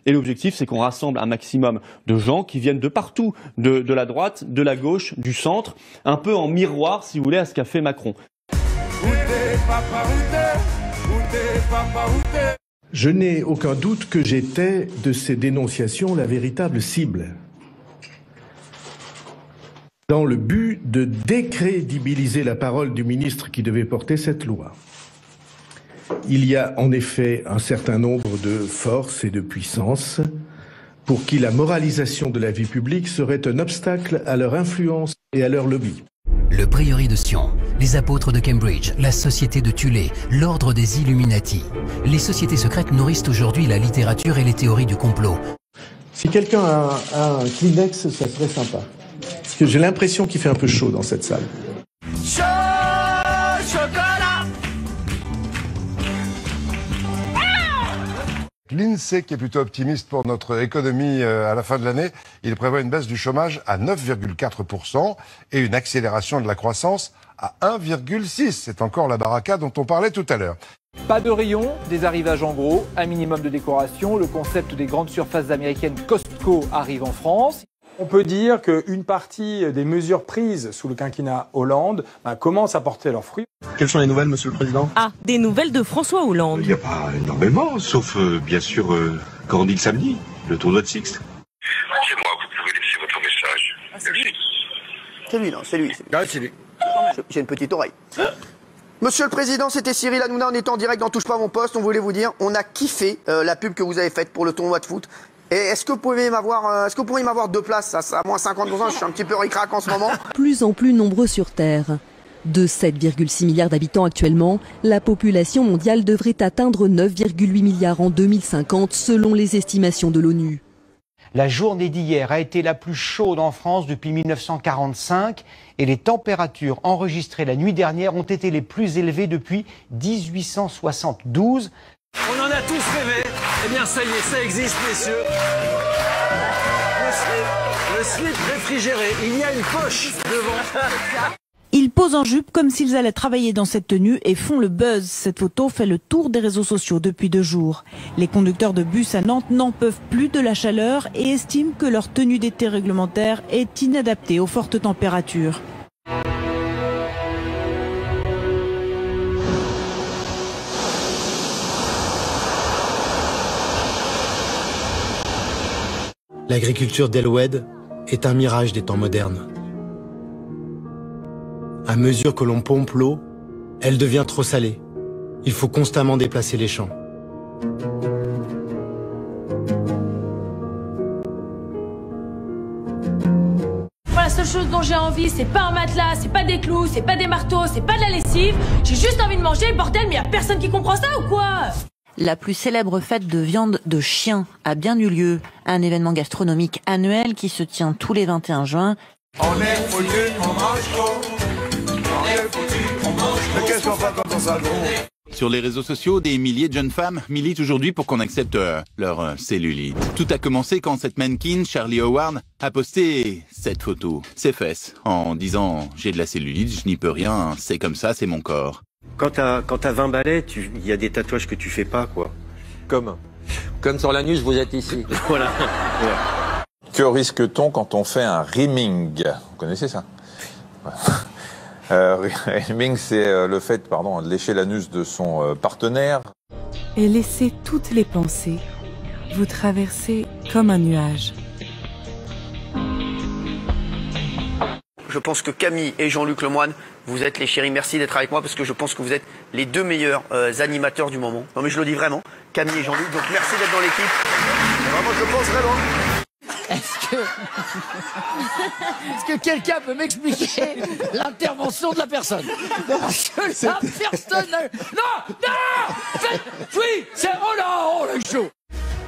Et l'objectif, c'est qu'on rassemble un maximum de gens qui viennent de partout, de, de la droite, de la gauche, du centre, un peu en miroir, si vous voulez, à ce qu'a fait Macron. Je n'ai aucun doute que j'étais de ces dénonciations la véritable cible. Dans le but de décrédibiliser la parole du ministre qui devait porter cette loi. Il y a en effet un certain nombre de forces et de puissances pour qui la moralisation de la vie publique serait un obstacle à leur influence et à leur lobby. Le prieuré de Sion, les apôtres de Cambridge, la société de Tulé, l'ordre des Illuminati. Les sociétés secrètes nourrissent aujourd'hui la littérature et les théories du complot. Si quelqu'un a, a un Kleenex, ça serait sympa. Parce que j'ai l'impression qu'il fait un peu chaud dans cette salle. l'INSEE qui est plutôt optimiste pour notre économie euh, à la fin de l'année. Il prévoit une baisse du chômage à 9,4% et une accélération de la croissance à 1,6%. C'est encore la baraka dont on parlait tout à l'heure. Pas de rayon, des arrivages en gros, un minimum de décoration. Le concept des grandes surfaces américaines Costco arrive en France. On peut dire qu'une partie des mesures prises sous le quinquennat Hollande bah, commence à porter leurs fruits. Quelles sont les nouvelles, Monsieur le Président? Ah, des nouvelles de François Hollande. Il n'y a pas énormément, sauf euh, bien sûr euh, quand on dit le samedi, le tournoi de Sixte. C'est moi, vous pouvez laisser votre message. Merci. C'est lui, non, c'est lui. c'est lui. Ah, c'est lui. J'ai une petite oreille. Monsieur le Président, c'était Cyril Hanouna, on est en direct dans Touche pas à mon poste, on voulait vous dire, on a kiffé euh, la pub que vous avez faite pour le tournoi de foot. Et est-ce que vous pouvez m'avoir, euh, est-ce que vous pourriez m'avoir deux places? À, à moins 50%, je suis un petit peu ricrac en ce moment. Plus en plus nombreux sur Terre. De 7,6 milliards d'habitants actuellement, la population mondiale devrait atteindre 9,8 milliards en 2050 selon les estimations de l'ONU. La journée d'hier a été la plus chaude en France depuis 1945 et les températures enregistrées la nuit dernière ont été les plus élevées depuis 1872. On en a tous rêvé. Eh bien, ça y est, ça existe, messieurs. Le slip, le slip réfrigéré. Il y a une poche devant. Ils posent en jupe comme s'ils allaient travailler dans cette tenue et font le buzz. Cette photo fait le tour des réseaux sociaux depuis deux jours. Les conducteurs de bus à Nantes n'en peuvent plus de la chaleur et estiment que leur tenue d'été réglementaire est inadaptée aux fortes températures. L'agriculture d'Elwed est un mirage des temps modernes. À mesure que l'on pompe l'eau, elle devient trop salée. Il faut constamment déplacer les champs. La seule chose dont j'ai envie, c'est pas un matelas, c'est pas des clous, c'est pas des marteaux, c'est pas de la lessive. J'ai juste envie de manger, bordel, mais y a personne qui comprend ça ou quoi? La plus célèbre fête de viande de chien a bien eu lieu. Un événement gastronomique annuel qui se tient tous les 21 juin. On est foutu, on mange trop. On est foutu, on mange trop. Mais qu'est-ce qu'on fait quand on s'allonge Sur les réseaux sociaux, des milliers de jeunes femmes militent aujourd'hui pour qu'on accepte euh, leur euh, cellulite. Tout a commencé quand cette mannequin, Charlie Howard, a posté cette photo, ses fesses, en disant « J'ai de la cellulite, je n'y peux rien, c'est comme ça, c'est mon corps ». Quand t'as quand t'as 20 balais, tu- il y a des tatouages que tu fais pas, quoi. Comme Comme sur l'anus, vous êtes ici. voilà. Que risque-t-on quand on fait un rimming? Vous connaissez ça? Euh, Rimming, c'est euh, le fait pardon, de lécher l'anus de son euh, partenaire. et laissez toutes les pensées vous traverser comme un nuage. Je pense que Camille et Jean-Luc Lemoine, vous êtes les chéris. Merci d'être avec moi parce que je pense que vous êtes les deux meilleurs euh, animateurs du moment. Non mais je le dis vraiment, Camille et Jean-Luc. Donc merci d'être dans l'équipe. Vraiment, je le pense vraiment. Est-ce que, est-ce que quelqu'un peut m'expliquer l'intervention de la personne? Parce que la personne... Non Non Faites- Oui C'est... Oh là Oh là, chaud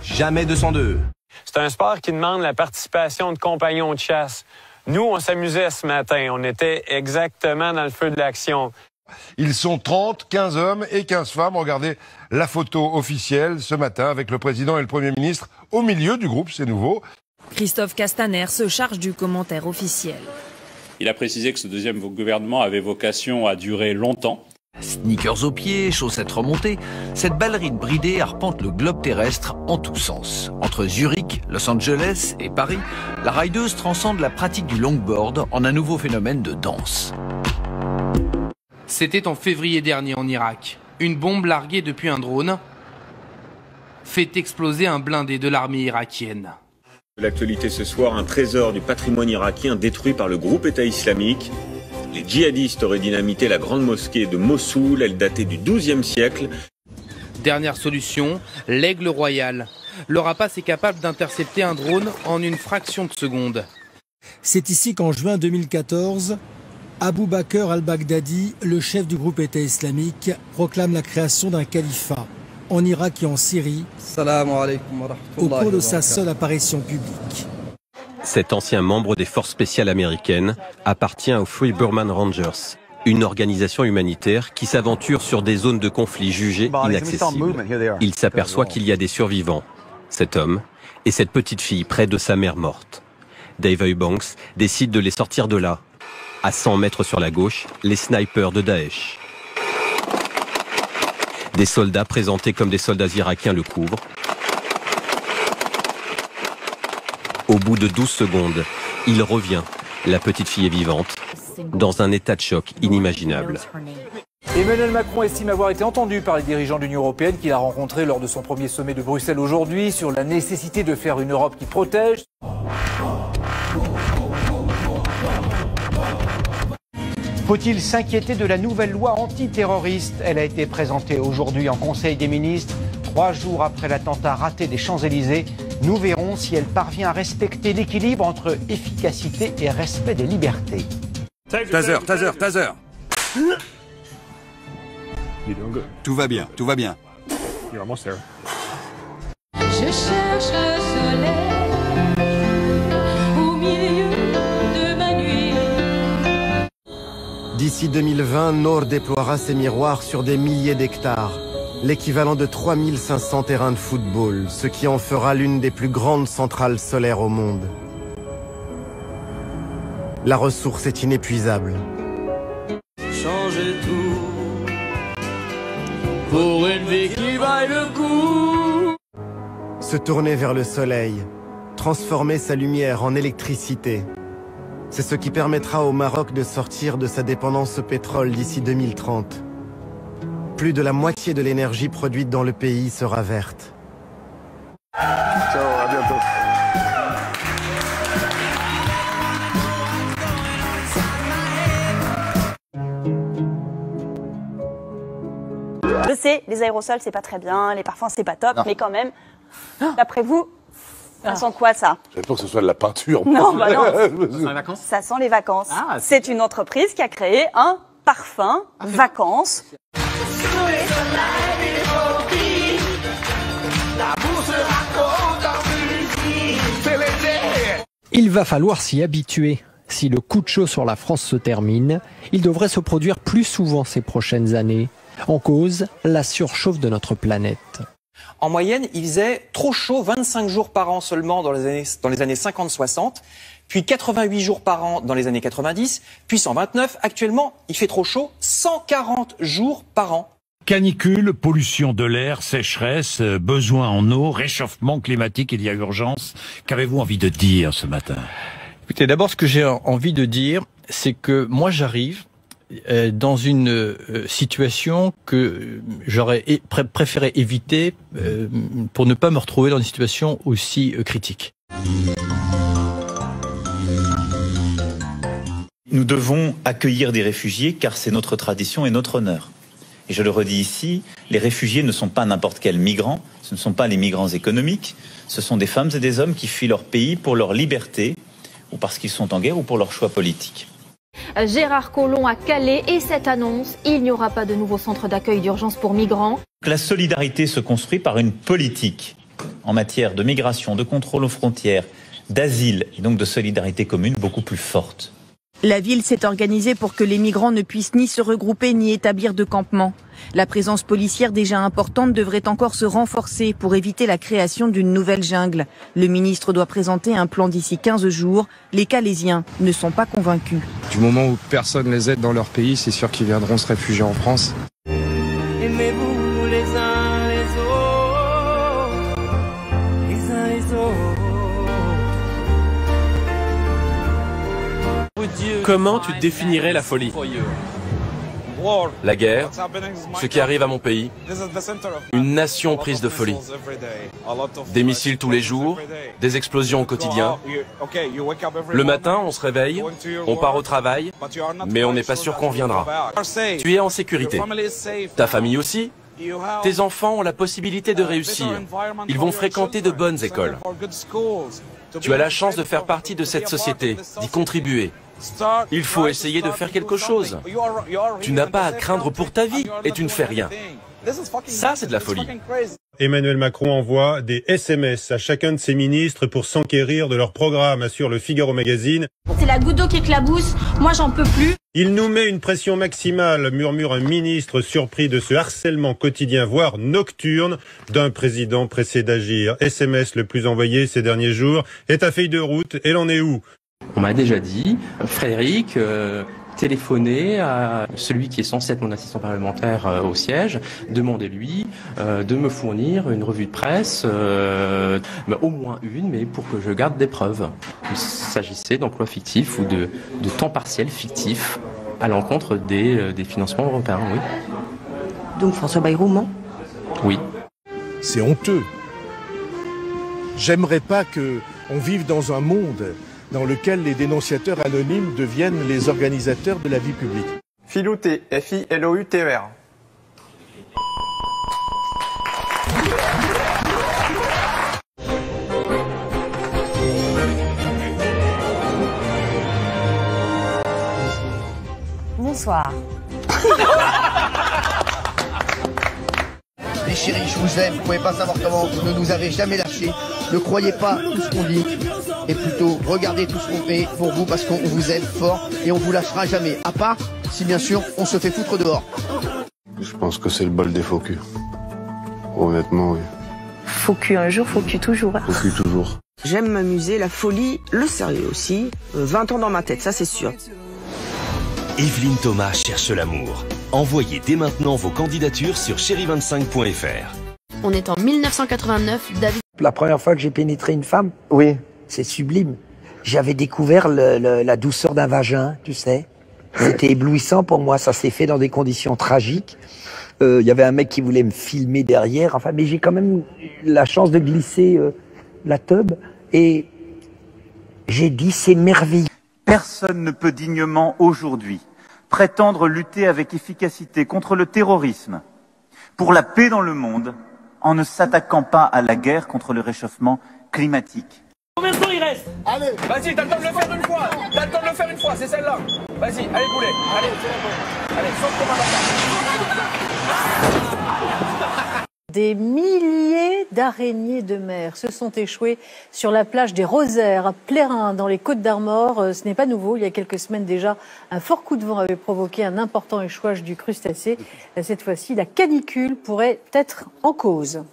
Jamais 202. C'est un sport qui demande la participation de compagnons de chasse. Nous, on s'amusait ce matin. On était exactement dans le feu de l'action. Ils sont 30, 15 hommes et 15 femmes. Regardez la photo officielle ce matin avec le président et le premier ministre au milieu du groupe, c'est nouveau. Christophe Castaner se charge du commentaire officiel. Il a précisé que ce deuxième gouvernement avait vocation à durer longtemps. Sneakers aux pieds, chaussettes remontées, cette ballerine bridée arpente le globe terrestre en tous sens. Entre Zurich, Los Angeles et Paris, la rideuse transcende la pratique du longboard en un nouveau phénomène de danse. C'était en février dernier en Irak. Une bombe larguée depuis un drone fait exploser un blindé de l'armée irakienne. L'actualité ce soir, un trésor du patrimoine irakien détruit par le groupe État islamique. Les djihadistes auraient dynamité la grande mosquée de Mossoul, elle datait du XIIe siècle. Dernière solution, l'aigle royal. Le rapace est capable d'intercepter un drone en une fraction de seconde. C'est ici qu'en juin 2014, Abu Bakr al-Baghdadi, le chef du groupe État islamique, proclame la création d'un califat en Irak et en Syrie au cours de sa seule apparition publique. Cet ancien membre des forces spéciales américaines appartient aux Free Burman Rangers. Une organisation humanitaire qui s'aventure sur des zones de conflit jugées inaccessibles. Il s'aperçoit qu'il y a des survivants. Cet homme et cette petite fille près de sa mère morte. Dave Eubanks décide de les sortir de là. À 100 mètres sur la gauche, les snipers de Daesh. Des soldats présentés comme des soldats irakiens le couvrent. Au bout de 12 secondes, il revient. La petite fille est vivante, dans un état de choc inimaginable. Emmanuel Macron estime avoir été entendu par les dirigeants de l'Union européenne qu'il a rencontrés lors de son premier sommet de Bruxelles aujourd'hui sur la nécessité de faire une Europe qui protège. Faut-il s'inquiéter de la nouvelle loi antiterroriste? Elle a été présentée aujourd'hui en Conseil des ministres, trois jours après l'attentat raté des Champs-Élysées. Nous verrons si elle parvient à respecter l'équilibre entre efficacité et respect des libertés. Taser, taser, taser. Tout va bien, tout va bien. Je cherche le soleil au milieu de ma nuit. D'ici 2020, Nord déploiera ses miroirs sur des milliers d'hectares, l'équivalent de 3500 terrains de football, ce qui en fera l'une des plus grandes centrales solaires au monde. La ressource est inépuisable. Changer tout pour une vie qui vaille le coup. Se tourner vers le soleil, transformer sa lumière en électricité. C'est ce qui permettra au Maroc de sortir de sa dépendance au pétrole d'ici 2030. Plus de la moitié de l'énergie produite dans le pays sera verte. Ciao, à bientôt. Je sais, les aérosols, c'est pas très bien, les parfums, c'est pas top, Non. mais quand même, d'après vous, ça sent quoi ça? J'ai peur que ce soit de la peinture. Non, bah non. vacances? Ça sent les vacances. Ah, c'est une entreprise qui a créé un parfum vacances. Il va falloir s'y habituer. Si le coup de chaud sur la France se termine, il devrait se produire plus souvent ces prochaines années. En cause, la surchauffe de notre planète. En moyenne, il faisait trop chaud 25 jours par an seulement dans les années, dans les années 50-60, puis 88 jours par an dans les années 90, puis 129. Actuellement, il fait trop chaud 140 jours par an. Canicule, pollution de l'air, sécheresse, euh, besoin en eau, réchauffement climatique, il y a urgence. Qu'avez-vous envie de dire ce matin? Écoutez, d'abord, ce que j'ai envie de dire, c'est que moi, j'arrive euh, dans une euh, situation que j'aurais préféré éviter pour ne pas me retrouver dans une situation aussi critique. Nous devons accueillir des réfugiés car c'est notre tradition et notre honneur. Et je le redis ici, les réfugiés ne sont pas n'importe quels migrants, ce ne sont pas les migrants économiques, ce sont des femmes et des hommes qui fuient leur pays pour leur liberté, ou parce qu'ils sont en guerre, ou pour leur choix politique. Gérard Collomb à Calais et cette annonce, il n'y aura pas de nouveau centre d'accueil d'urgence pour migrants. La solidarité se construit par une politique en matière de migration, de contrôle aux frontières, d'asile et donc de solidarité commune beaucoup plus forte. La ville s'est organisée pour que les migrants ne puissent ni se regrouper ni établir de campement. La présence policière déjà importante devrait encore se renforcer pour éviter la création d'une nouvelle jungle. Le ministre doit présenter un plan d'ici 15 jours. Les Calaisiens ne sont pas convaincus. Du moment où personne les aide dans leur pays, c'est sûr qu'ils viendront se réfugier en France. Comment tu définirais la folie La guerre, ce qui arrive à mon pays, une nation prise de folie. Des missiles tous les jours, des explosions au quotidien. Le matin, on se réveille, on part au travail, mais on n'est pas sûr qu'on reviendra. Tu es en sécurité. Ta famille aussi Tes enfants ont la possibilité de réussir. Ils vont fréquenter de bonnes écoles. Tu as la chance de faire partie de cette société, d'y contribuer. Il faut essayer de faire quelque chose. Tu n'as pas à craindre pour ta vie et tu ne fais rien. Ça, c'est de la folie. Emmanuel Macron envoie des SMS à chacun de ses ministres pour s'enquérir de leur programme, assure le Figaro Magazine. C'est la goutte d'eau qui éclabousse, moi j'en peux plus. Il nous met une pression maximale, murmure un ministre surpris de ce harcèlement quotidien, voire nocturne, d'un président pressé d'agir. SMS le plus envoyé ces derniers jours est à feuille de route, Elle en est où? On m'a déjà dit, Frédéric, euh, téléphoner à celui qui est censé être mon assistant parlementaire euh, au siège, demandez-lui euh, de me fournir une revue de presse, euh, au moins une, mais pour que je garde des preuves. Il s'agissait d'emplois fictifs ou de, de temps partiel fictif à l'encontre des, des financements européens, oui. Donc François Bayrou ment? Oui. C'est honteux. J'aimerais pas que on vive dans un monde dans lequel les dénonciateurs anonymes deviennent les organisateurs de la vie publique. Filouté, F-I-L-O-U-T-E-R. Bonsoir. Les chéris, je vous aime, vous pouvez pas savoir comment, vous ne nous avez jamais lâchés. Ne croyez pas tout ce qu'on dit, et plutôt regardez tout ce qu'on fait pour vous parce qu'on vous aime fort et on vous lâchera jamais. À part si bien sûr on se fait foutre dehors. Je pense que c'est le bol des faux culs. Honnêtement, oui. Faux cul un jour, faux cul toujours. Faux cul toujours. J'aime m'amuser, la folie, le sérieux aussi. 20 euh, ans dans ma tête, ça c'est sûr. Evelyne Thomas cherche l'amour. Envoyez dès maintenant vos candidatures sur chéri25.fr. On est en 1989, David. La première fois que j'ai pénétré une femme? Oui. C'est sublime. J'avais découvert la douceur d'un vagin, tu sais. C'était éblouissant pour moi. Ça s'est fait dans des conditions tragiques. Euh, il y avait un mec qui voulait me filmer derrière. Enfin, mais j'ai quand même la chance de glisser euh, la tube et j'ai dit c'est merveilleux. Personne ne peut dignement aujourd'hui prétendre lutter avec efficacité contre le terrorisme, pour la paix dans le monde, en ne s'attaquant pas à la guerre contre le réchauffement climatique. Combien de temps il reste? Allez Vas-y, t'as le temps de le faire une fois T'as le temps de le faire une fois, c'est celle-là Vas-y, allez poulet Allez, Allez, saute comme un Des milliers d'araignées de mer se sont échouées sur la plage des Rosaires, à Plérin, dans les Côtes d'Armor. Euh, ce n'est pas nouveau. Il y a quelques semaines déjà, un fort coup de vent avait provoqué un important échouage du crustacé. Cette fois-ci, la canicule pourrait être en cause.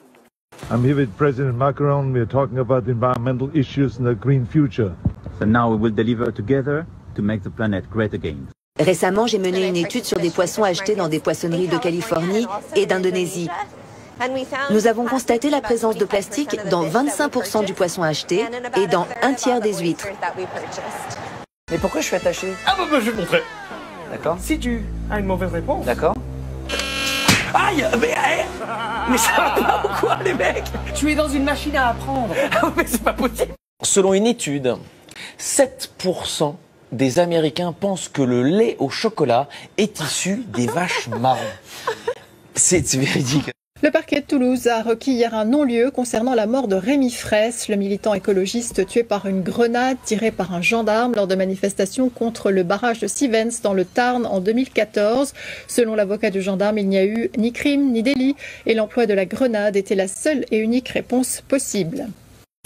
I'm here with President Macron. We are talking about the environmental issues and the green future. So now we will deliver together to make the planet great again. Récemment, j'ai mené une étude sur des poissons achetés dans des poissonneries de Californie et d'Indonésie. Nous avons constaté la présence de plastique dans 25% du poisson acheté et dans un tiers des huîtres. Mais pourquoi je suis attaché? Ah bah, bah je vais te montrer. D'accord. Si tu as une mauvaise réponse. D'accord. Aïe Mais, mais ça va pas ou quoi, les mecs Tu es dans une machine à apprendre. Ah, mais c'est pas possible. Selon une étude, 7% des Américains pensent que le lait au chocolat est issu des vaches marron. C'est véridique. Le parquet de Toulouse a requis hier un non-lieu concernant la mort de Rémi Fraisse, le militant écologiste tué par une grenade tirée par un gendarme lors de manifestations contre le barrage de Sivens dans le Tarn en 2014. Selon l'avocat du gendarme, il n'y a eu ni crime ni délit et l'emploi de la grenade était la seule et unique réponse possible.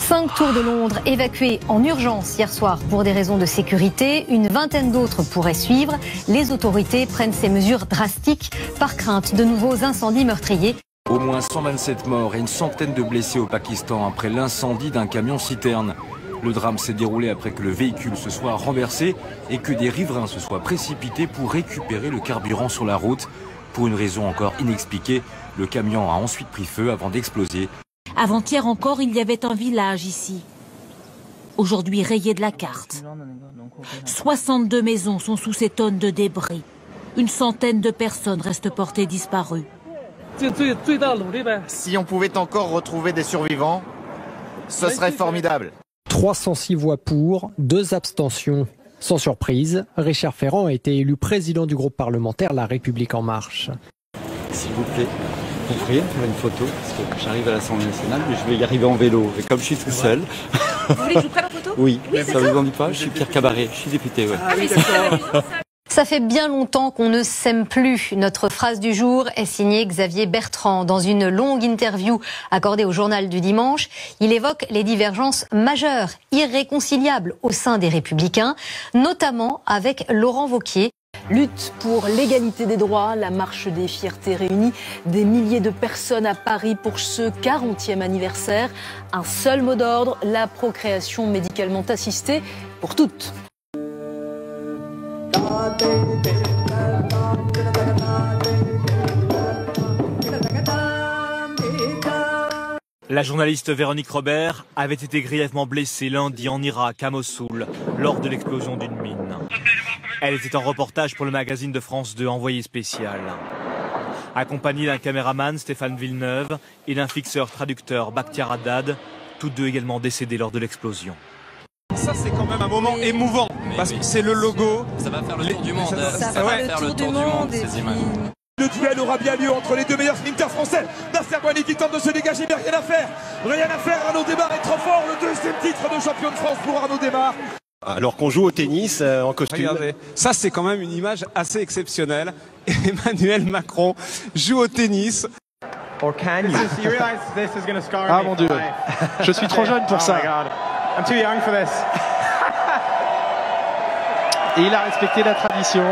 Cinq tours de Londres évacués en urgence hier soir pour des raisons de sécurité. Une vingtaine d'autres pourraient suivre. Les autorités prennent ces mesures drastiques par crainte de nouveaux incendies meurtriers. Au moins 127 morts et une centaine de blessés au Pakistan après l'incendie d'un camion citerne. Le drame s'est déroulé après que le véhicule se soit renversé et que des riverains se soient précipités pour récupérer le carburant sur la route. Pour une raison encore inexpliquée, le camion a ensuite pris feu avant d'exploser. Avant-hier encore, il y avait un village ici. Aujourd'hui rayé de la carte. 62 maisons sont sous ces tonnes de débris. Une centaine de personnes restent portées disparues. Si on pouvait encore retrouver des survivants, ce serait formidable. 306 voix pour, deux abstentions. Sans surprise, Richard Ferrand a été élu président du groupe parlementaire La République En Marche. S'il vous plaît, vous pourriez faire une photo Parce que j'arrive à l'Assemblée nationale, mais je vais y arriver en vélo. Et comme je suis tout seul. Vous voulez que je vous prenne en photo? Oui, ça vous en dit pas Je suis Pierre Cabaret, je suis député, ouais. Ça fait bien longtemps qu'on ne s'aime plus. Notre phrase du jour est signée Xavier Bertrand. Dans une longue interview accordée au journal du dimanche, il évoque les divergences majeures, irréconciliables au sein des Républicains, notamment avec Laurent Vauquier. Lutte pour l'égalité des droits, la marche des fiertés réunies, des milliers de personnes à Paris pour ce 40e anniversaire. Un seul mot d'ordre, la procréation médicalement assistée pour toutes. La journaliste Véronique Robert avait été grièvement blessée lundi en Irak, à Mossoul, lors de l'explosion d'une mine. Elle était en reportage pour le magazine de France 2 Envoyé spécial. Accompagnée d'un caméraman, Stéphane Villeneuve, et d'un fixeur traducteur, Bakhtiar Haddad, tous deux également décédés lors de l'explosion. Ça, c'est quand même un moment émouvant. parce que c'est le logo. Ça va faire le tour du monde. Ça, Ça, ça va va faire le tour du monde, ces images. Le duel aura bien lieu entre les deux meilleurs sprinters français. Nasser Boigny qui tente de se dégager, mais rien à faire. Rien à faire. Arnaud Desmar est trop fort. Le deuxième titre de champion de France pour Arnaud Desmar. Alors qu'on joue au tennis euh, en costume. Regardez, ça c'est quand même une image assez exceptionnelle. Emmanuel Macron joue au tennis. Or can you? Ah mon dieu. Je suis trop jeune pour ça. I'm too young for this. Et il a respecté la tradition.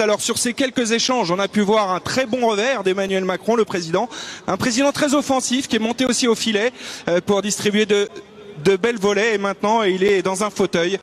Alors sur ces quelques échanges, on a pu voir un très bon revers d'Emmanuel Macron, le président, un président très offensif qui est monté aussi au filet euh, pour distribuer de, de belles volets et maintenant il est dans un fauteuil.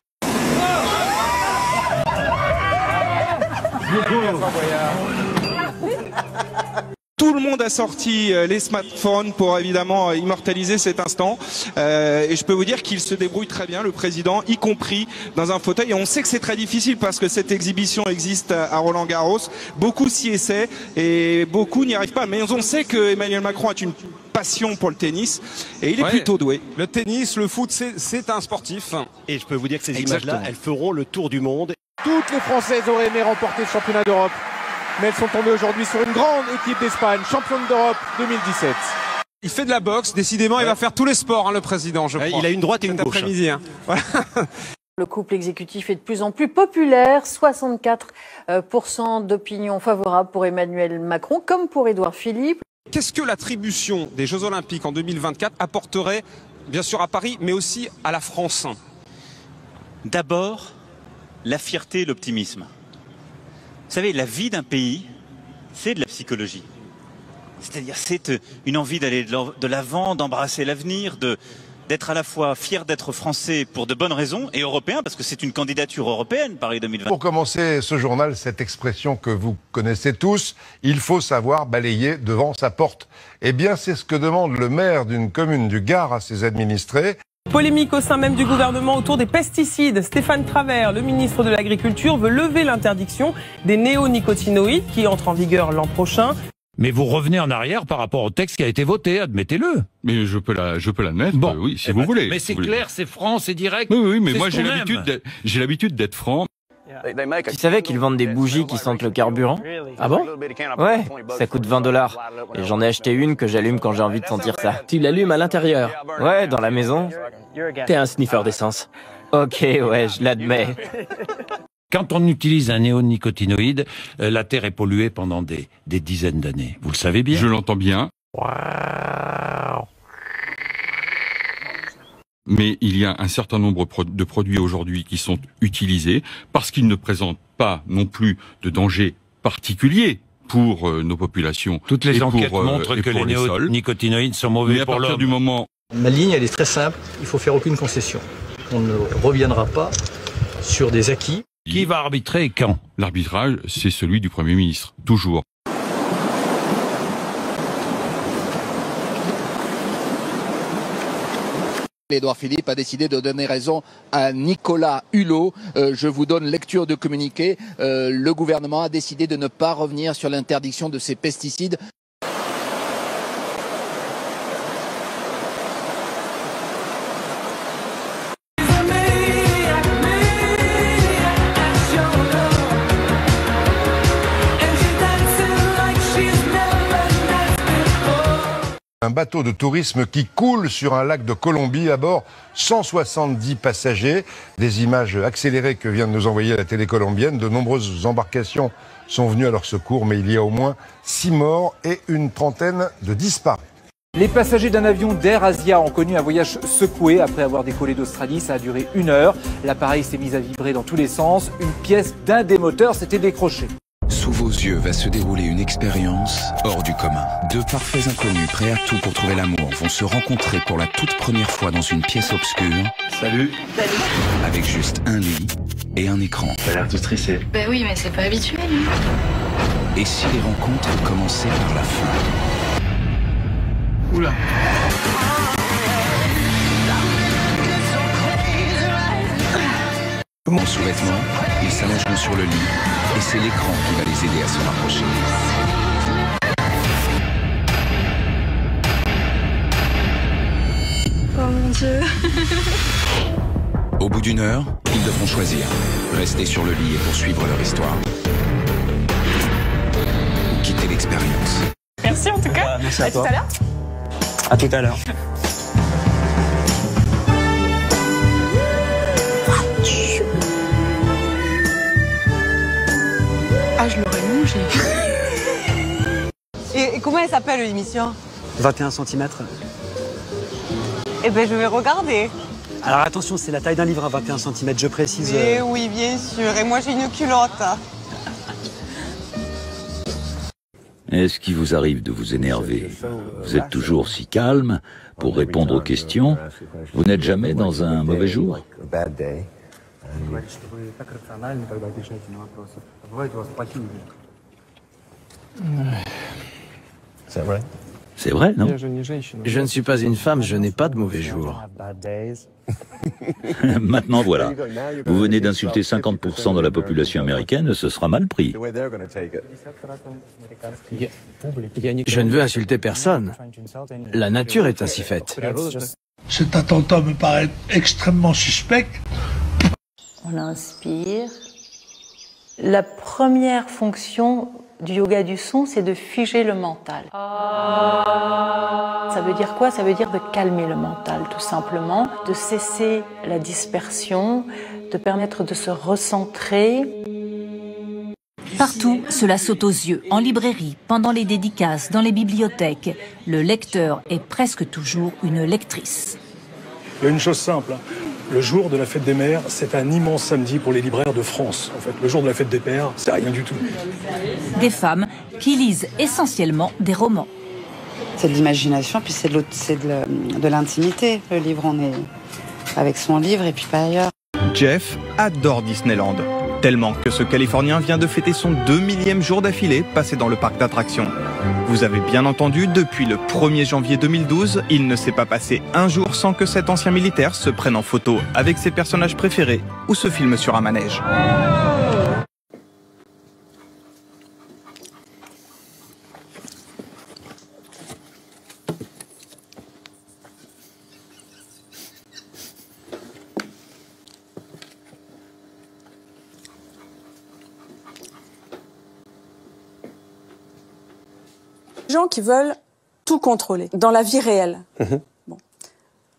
Tout le monde a sorti euh, les smartphones pour évidemment euh, immortaliser cet instant. Euh, et je peux vous dire qu'il se débrouille très bien, le président, y compris dans un fauteuil. Et on sait que c'est très difficile parce que cette exhibition existe à Roland Garros. Beaucoup s'y essaient et beaucoup n'y arrivent pas. Mais on sait que Emmanuel Macron a une passion pour le tennis et il est Ouais. plutôt doué. Le tennis, le foot, c'est- c'est un sportif. Et je peux vous dire que ces images-là, elles feront le tour du monde. Toutes les Françaises auraient aimé remporter le championnat d'Europe. Mais elles sont tombées aujourd'hui sur une grande équipe d'Espagne, championne d'Europe 2017. Il fait de la boxe, décidément, il va faire tous les sports, hein, le président, je Ouais, crois. il a une droite et une gauche. après-midi, hein. Voilà. Le couple exécutif est de plus en plus populaire. 64% d'opinion favorable pour Emmanuel Macron, comme pour Édouard Philippe. Qu'est-ce que l'attribution des Jeux Olympiques en 2024 apporterait, bien sûr, à Paris, mais aussi à la France? D'abord, la fierté et l'optimisme. Vous savez, la vie d'un pays, c'est de la psychologie. C'est-à-dire, c'est euh, une envie d'aller de l'avant, d'embrasser l'avenir, d'être à la fois fier d'être français pour de bonnes raisons et européen parce que c'est une candidature européenne Paris 2020. Pour commencer ce journal, cette expression que vous connaissez tous, il faut savoir balayer devant sa porte. Eh bien, c'est ce que demande le maire d'une commune du Gard à ses administrés. Polémique au sein même du gouvernement autour des pesticides. Stéphane Travers, le ministre de l'Agriculture, veut lever l'interdiction des néonicotinoïdes qui entrent en vigueur l'an prochain. Mais vous revenez en arrière par rapport au texte qui a été voté, admettez-le. Mais je peux la, je peux l'admettre. Bon. euh, oui, si Eh vous ben, voulez. Mais si c'est vous clair, c'est franc, c'est direct. Oui, oui, mais moi l'habitude, j'ai l'habitude d'être franc. Tu savais qu'ils vendent des bougies qui sentent le carburant? Ah bon? Ouais, ça coûte 20 dollars. Et j'en ai acheté une que j'allume quand j'ai envie de sentir ça. Tu l'allumes à l'intérieur Ouais, dans la maison. T'es un sniffer d'essence. Ok, ouais, je l'admets. Quand on utilise un néonicotinoïde, euh, la Terre est polluée pendant des, des dizaines d'années. Vous le savez bien? Je l'entends bien. Mais il y a un certain nombre de produits aujourd'hui qui sont utilisés parce qu'ils ne présentent pas non plus de danger particulier pour euh, nos populations. Toutes les et enquêtes pour, euh, montrent et que les sols. néonicotinoïdes sont mauvais Mais à pour partir l'homme. du moment Ma ligne, elle est très simple. Il faut faire aucune concession. On ne reviendra pas sur des acquis. Qui va arbitrer et quand? L'arbitrage, c'est celui du Premier ministre, toujours. Édouard Philippe a décidé de donner raison à Nicolas Hulot. Euh, je vous donne lecture de communiqué. Euh, le gouvernement a décidé de ne pas revenir sur l'interdiction de ces pesticides. Un bateau de tourisme qui coule sur un lac de Colombie à bord 170 passagers. Des images accélérées que vient de nous envoyer la télé colombienne. De nombreuses embarcations sont venues à leur secours, mais il y a au moins 6 morts et une trentaine de disparus. Les passagers d'un avion d'Air Asia ont connu un voyage secoué après avoir décollé d'Australie. Ça a duré une heure. L'appareil s'est mis à vibrer dans tous les sens. Une pièce d'un des moteurs s'était décrochée. Sous vos yeux va se dérouler une expérience hors du commun. Deux parfaits inconnus prêts à tout pour trouver l'amour vont se rencontrer pour la toute première fois dans une pièce obscure. Salut. Avec juste un lit et un écran. T'as l'air tout stressé. Ben oui, mais c'est pas habituel. Et si les rencontres commençaient par la fin? Oula. En sous-vêtements, ils s'allongeront sur le lit et c'est l'écran qui va les aider à se rapprocher. Oh mon dieu. Au bout d'une heure, ils devront choisir. Rester sur le lit et poursuivre leur histoire. Ou quitter l'expérience. Merci en tout cas. merci à à toi. tout à l'heure. À tout à l'heure. Comment elle s'appelle l'émission 21 cm. Eh ben je vais regarder. Alors attention, c'est la taille d'un livre à 21 cm, je précise. Eh euh, oui, bien sûr. Et moi j'ai une culotte. Est-ce qu'il vous arrive de vous énerver Vous êtes toujours si calme pour répondre aux questions. Vous n'êtes jamais dans un mauvais jour C'est vrai. C'est vrai, non Je ne suis pas une femme, je n'ai pas de mauvais jours. Maintenant voilà. Vous venez d'insulter 50% de la population américaine, ce sera mal pris. Je ne veux insulter personne. La nature est ainsi faite. Cet attentat me paraît extrêmement suspect. On inspire. La première fonction du yoga du son, c'est de figer le mental. Ça veut dire quoi? Ça veut dire de calmer le mental, tout simplement, de cesser la dispersion, de permettre de se recentrer. Partout, cela saute aux yeux, en librairie, pendant les dédicaces, dans les bibliothèques. Le lecteur est presque toujours une lectrice. Il y a une chose simple. hein. Le jour de la fête des mères, c'est un immense samedi pour les libraires de France. En fait, le jour de la fête des pères, c'est rien du tout. Des femmes qui lisent essentiellement des romans. C'est de l'imagination, puis c'est de, l'intimité. Le livre, on est avec son livre et puis pas ailleurs. Jeff adore Disneyland. Tellement que ce Californien vient de fêter son 2 millième jour d'affilée passé dans le parc d'attractions. Vous avez bien entendu, depuis le 1er janvier 2012, il ne s'est pas passé un jour sans que cet ancien militaire se prenne en photo avec ses personnages préférés ou se filme sur un manège. Gens qui veulent tout contrôler dans la vie réelle. Bon.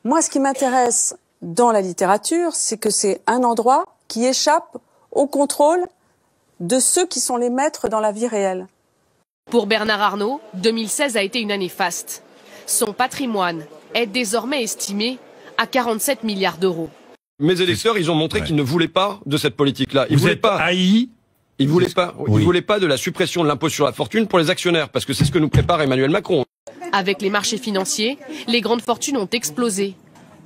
Moi, ce qui m'intéresse dans la littérature, c'est que c'est un endroit qui échappe au contrôle de ceux qui sont les maîtres dans la vie réelle. Pour Bernard Arnault, 2016 a été une année faste. Son patrimoine est désormais estimé à 47 milliards d'euros. Mes électeurs, ils ont montré qu'ils ne voulaient pas de cette politique-là. Ils Vous voulaient êtes pas. haï Pas. Ils Oui. voulaient pas de la suppression de l'impôt sur la fortune pour les actionnaires, parce que c'est ce que nous prépare Emmanuel Macron. Avec les marchés financiers, les grandes fortunes ont explosé.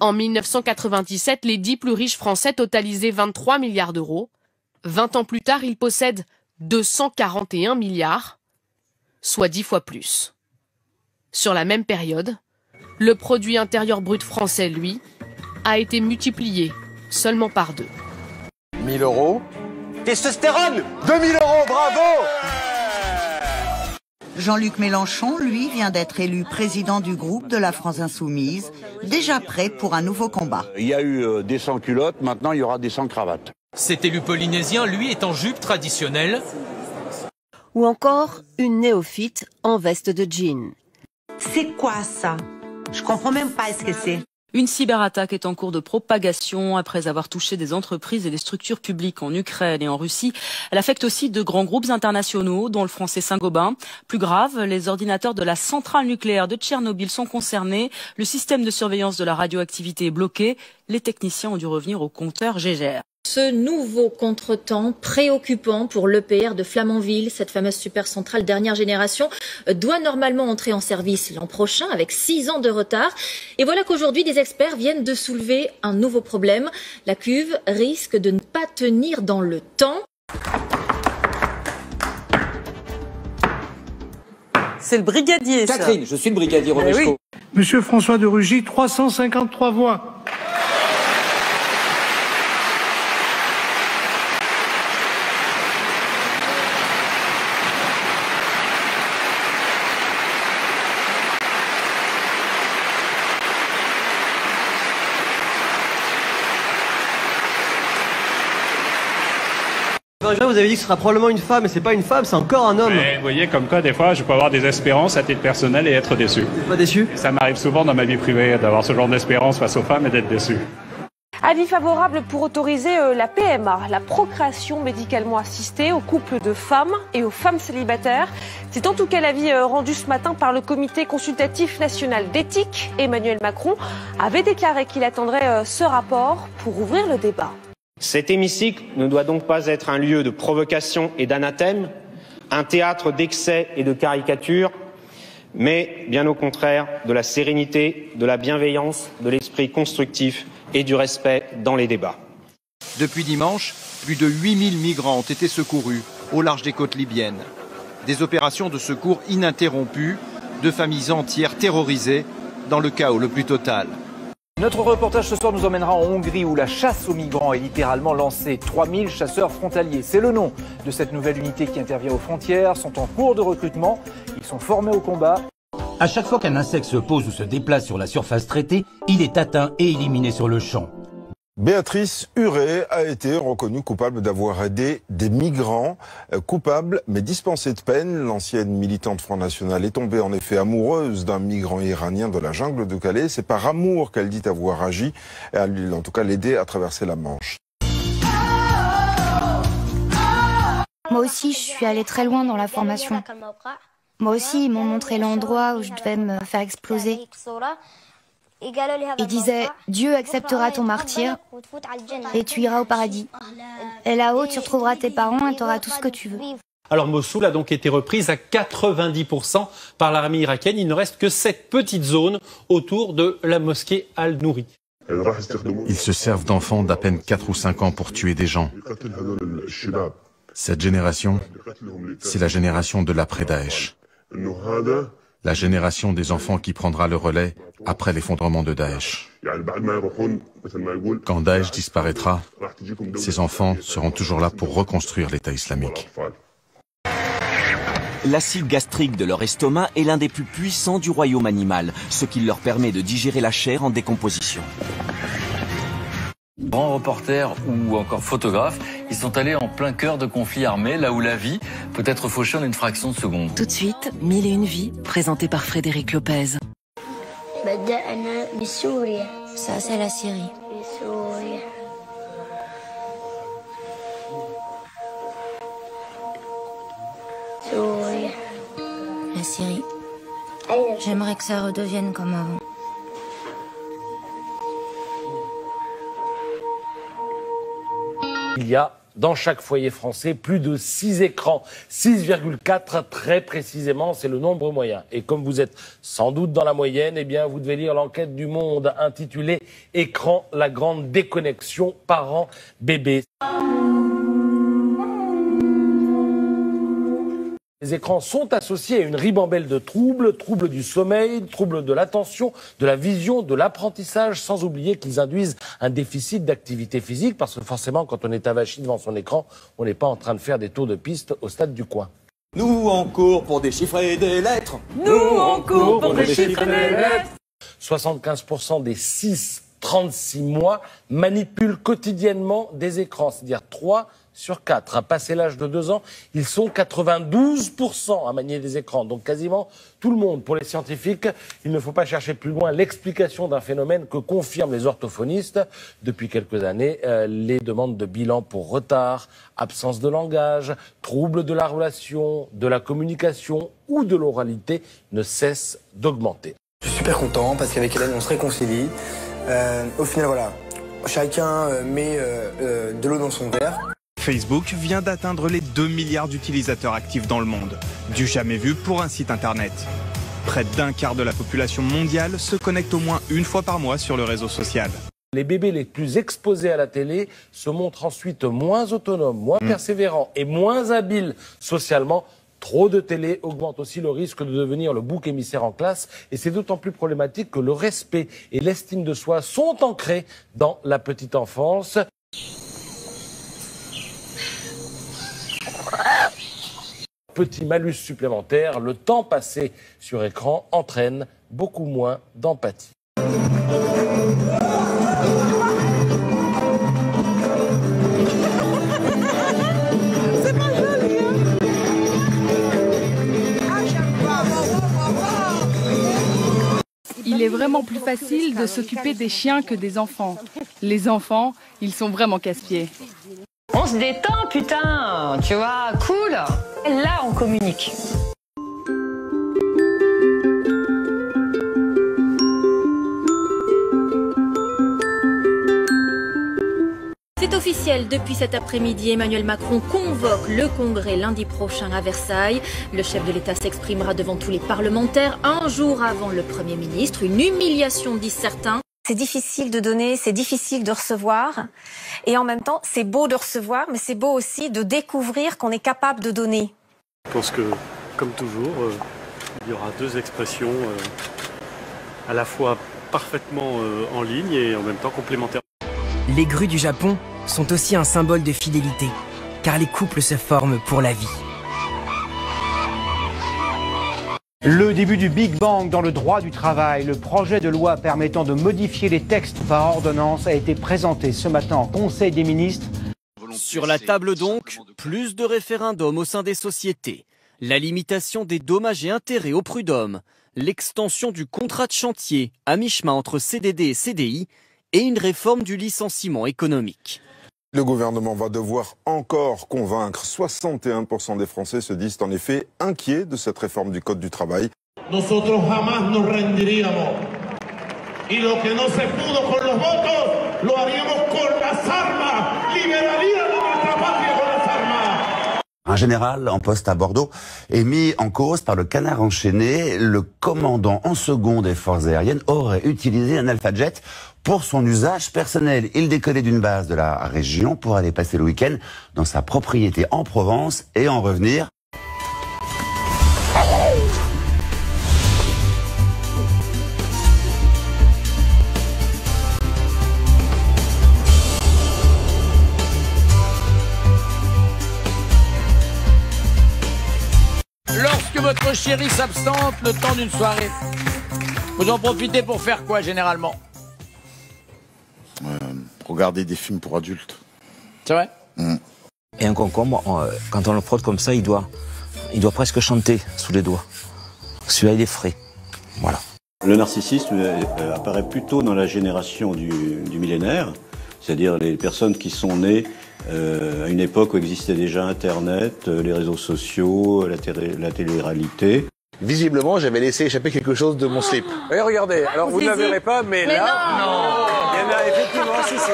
En 1997, les dix plus riches Français totalisaient 23 milliards d'euros. 20 ans plus tard, ils possèdent 241 milliards, soit 10 fois plus. Sur la même période, le produit intérieur brut français, lui, a été multiplié seulement par deux. 1000 euros. Testostérone 2000 euros, bravo Jean-Luc Mélenchon, lui, vient d'être élu président du groupe de la France Insoumise, déjà prêt pour un nouveau combat. Il y a eu euh, des sans-culottes, maintenant il y aura des sans-cravates. Cet élu polynésien, lui, est en jupe traditionnelle. Ou encore une néophyte en veste de jean. C'est quoi ça? Je comprends même pas ce que c'est. Une cyberattaque est en cours de propagation après avoir touché des entreprises et des structures publiques en Ukraine et en Russie. Elle affecte aussi de grands groupes internationaux, dont le français Saint-Gobain. Plus grave, les ordinateurs de la centrale nucléaire de Tchernobyl sont concernés. Le système de surveillance de la radioactivité est bloqué. Les techniciens ont dû revenir au compteur GGR. Ce nouveau contretemps préoccupant pour l'EPR de Flamanville, cette fameuse supercentrale dernière génération, doit normalement entrer en service l'an prochain avec six ans de retard. Et voilà qu'aujourd'hui, des experts viennent de soulever un nouveau problème. La cuve risque de ne pas tenir dans le temps. C'est le brigadier. ça. Catherine, je suis le brigadier Eh Romesco. oui. Monsieur François de Rugy, 353 voix. Vous avez dit que ce sera probablement une femme, mais c'est pas une femme, c'est encore un homme. Mais vous voyez, comme quoi, des fois, je peux avoir des espérances à titre personnel et être déçu. Pas déçu? Ça m'arrive souvent dans ma vie privée d'avoir ce genre d'espérance face aux femmes et d'être déçu. Avis favorable pour autoriser euh, la PMA, la procréation médicalement assistée aux couples de femmes et aux femmes célibataires. C'est en tout cas l'avis euh, rendu ce matin par le comité consultatif national d'éthique. Emmanuel Macron avait déclaré qu'il attendrait euh, ce rapport pour ouvrir le débat. Cet hémicycle ne doit donc pas être un lieu de provocation et d'anathème, un théâtre d'excès et de caricatures, mais bien au contraire de la sérénité, de la bienveillance, de l'esprit constructif et du respect dans les débats. Depuis dimanche, plus de 8000 migrants ont été secourus au large des côtes libyennes. Des opérations de secours ininterrompues, de familles entières terrorisées dans le chaos le plus total. Notre reportage ce soir nous emmènera en Hongrie où la chasse aux migrants est littéralement lancée. 3000 chasseurs frontaliers, c'est le nom de cette nouvelle unité qui intervient aux frontières, sont en cours de recrutement, ils sont formés au combat. À chaque fois qu'un insecte se pose ou se déplace sur la surface traitée, il est atteint et éliminé sur le champ. Béatrice Huré a été reconnue coupable d'avoir aidé des migrants euh, coupables mais dispensés de peine. L'ancienne militante Front National est tombée en effet amoureuse d'un migrant iranien de la jungle de Calais. C'est par amour qu'elle dit avoir agi, et à en tout cas l'aider à traverser la Manche. Moi aussi, je suis allée très loin dans la formation. Moi aussi, ils m'ont montré l'endroit où je devais me faire exploser. Ils disaient Dieu acceptera ton martyr et tu iras au paradis. Et là-haut, tu retrouveras tes parents et tu auras tout ce que tu veux. Alors Mossoul a donc été reprise à 90% par l'armée irakienne. Il ne reste que cette petite zone autour de la mosquée Al-Nouri. Ils se servent d'enfants d'à peine 4 ou 5 ans pour tuer des gens. Cette génération, c'est la génération de l'après-Daesh. La génération des enfants qui prendra le relais après l'effondrement de Daesh. Quand Daesh disparaîtra, ces enfants seront toujours là pour reconstruire l'État islamique. L'acide gastrique de leur estomac est l'un des plus puissants du royaume animal, ce qui leur permet de digérer la chair en décomposition. Grands reporters ou encore photographes, ils sont allés en plein cœur de conflits armés, là où la vie peut être fauchée en une fraction de seconde. Tout de suite, Mille et une vies, présenté par Frédéric Lopez. Ça, c'est la Syrie. La Syrie. J'aimerais que ça redevienne comme avant. Il y a dans chaque foyer français plus de 6 écrans. 6,4 très précisément, c'est le nombre moyen. Et comme vous êtes sans doute dans la moyenne, eh bien vous devez lire l'enquête du Monde intitulée Écran, la grande déconnexion parents-bébés. Les écrans sont associés à une ribambelle de troubles, troubles du sommeil, troubles de l'attention, de la vision, de l'apprentissage, sans oublier qu'ils induisent un déficit d'activité physique, parce que forcément, quand on est avachi devant son écran, on n'est pas en train de faire des tours de piste au stade du coin. Nous on court pour déchiffrer des lettres. Nous on court pour déchiffrer des lettres. 75% des 6-36 mois manipulent quotidiennement des écrans, c'est-à-dire 3 sur 4. À passer l'âge de 2 ans, ils sont 92% à manier des écrans. Donc quasiment tout le monde. Pour les scientifiques, il ne faut pas chercher plus loin l'explication d'un phénomène que confirment les orthophonistes. Depuis quelques années, euh, les demandes de bilan pour retard, absence de langage, troubles de la relation, de la communication ou de l'oralité ne cessent d'augmenter. Je suis super content parce qu'avec Hélène, on se réconcilie. Euh, au final, voilà, chacun euh, met de l'eau dans son verre. Facebook vient d'atteindre les 2 milliards d'utilisateurs actifs dans le monde, du jamais vu pour un site internet. Près d'un quart de la population mondiale se connecte au moins une fois par mois sur le réseau social. Les bébés les plus exposés à la télé se montrent ensuite moins autonomes, moins mm. persévérants et moins habiles socialement. Trop de télé augmente aussi le risque de devenir le bouc émissaire en classe et c'est d'autant plus problématique que le respect et l'estime de soi sont ancrés dans la petite enfance. Petit malus supplémentaire, le temps passé sur écran entraîne beaucoup moins d'empathie. Il est vraiment plus facile de s'occuper des chiens que des enfants. Les enfants, ils sont vraiment casse-pieds. On se détend, putain, tu vois, cool. Là, on communique. C'est officiel, depuis cet après-midi, Emmanuel Macron convoque le Congrès lundi prochain à Versailles. Le chef de l'État s'exprimera devant tous les parlementaires un jour avant le Premier ministre. Une humiliation, disent certains. C'est difficile de donner, c'est difficile de recevoir. Et en même temps, c'est beau de recevoir, mais c'est beau aussi de découvrir qu'on est capable de donner. Je pense que, comme toujours, euh, il y aura deux expressions euh, à la fois parfaitement euh, en ligne et en même temps complémentaires. Les grues du Japon sont aussi un symbole de fidélité, car les couples se forment pour la vie. Le début du Big Bang dans le droit du travail, le projet de loi permettant de modifier les textes par ordonnance a été présenté ce matin en Conseil des ministres. Sur la table donc, plus de référendums au sein des sociétés, la limitation des dommages et intérêts au prud'homme, l'extension du contrat de chantier à mi-chemin entre CDD et CDI et une réforme du licenciement économique. Le gouvernement va devoir encore convaincre. 61% des Français se disent en effet inquiets de cette réforme du Code du travail. Nosotros jamás nos rendiríamos. Y lo que no se pudo con los votos, lo haríamos con las armas. Liberaríamos nuestra patria con las armas. Un général en poste à Bordeaux est mis en cause par le canard enchaîné. Le commandant en second des forces aériennes aurait utilisé un Alpha Jet pour son usage personnel. Il décollait d'une base de la région pour aller passer le week-end dans sa propriété en Provence et en revenir. Lorsque votre chérie s'absente le temps d'une soirée, vous en profitez pour faire quoi généralement? Regarder des films pour adultes. C'est vrai mm. Et un concombre, euh, quand on le frotte comme ça, il doit, il doit presque chanter sous les doigts. Celui-là, il est frais. Voilà. Le narcissisme euh, apparaît plutôt dans la génération du, millénaire, c'est-à-dire les personnes qui sont nées à une époque où existait déjà Internet, les réseaux sociaux, la, la télé-réalité. Visiblement, j'avais laissé échapper quelque chose de mon slip. Oui, regardez. Alors, vous ne la verrez pas, mais, là... non. Il y en a effectivement, si, si.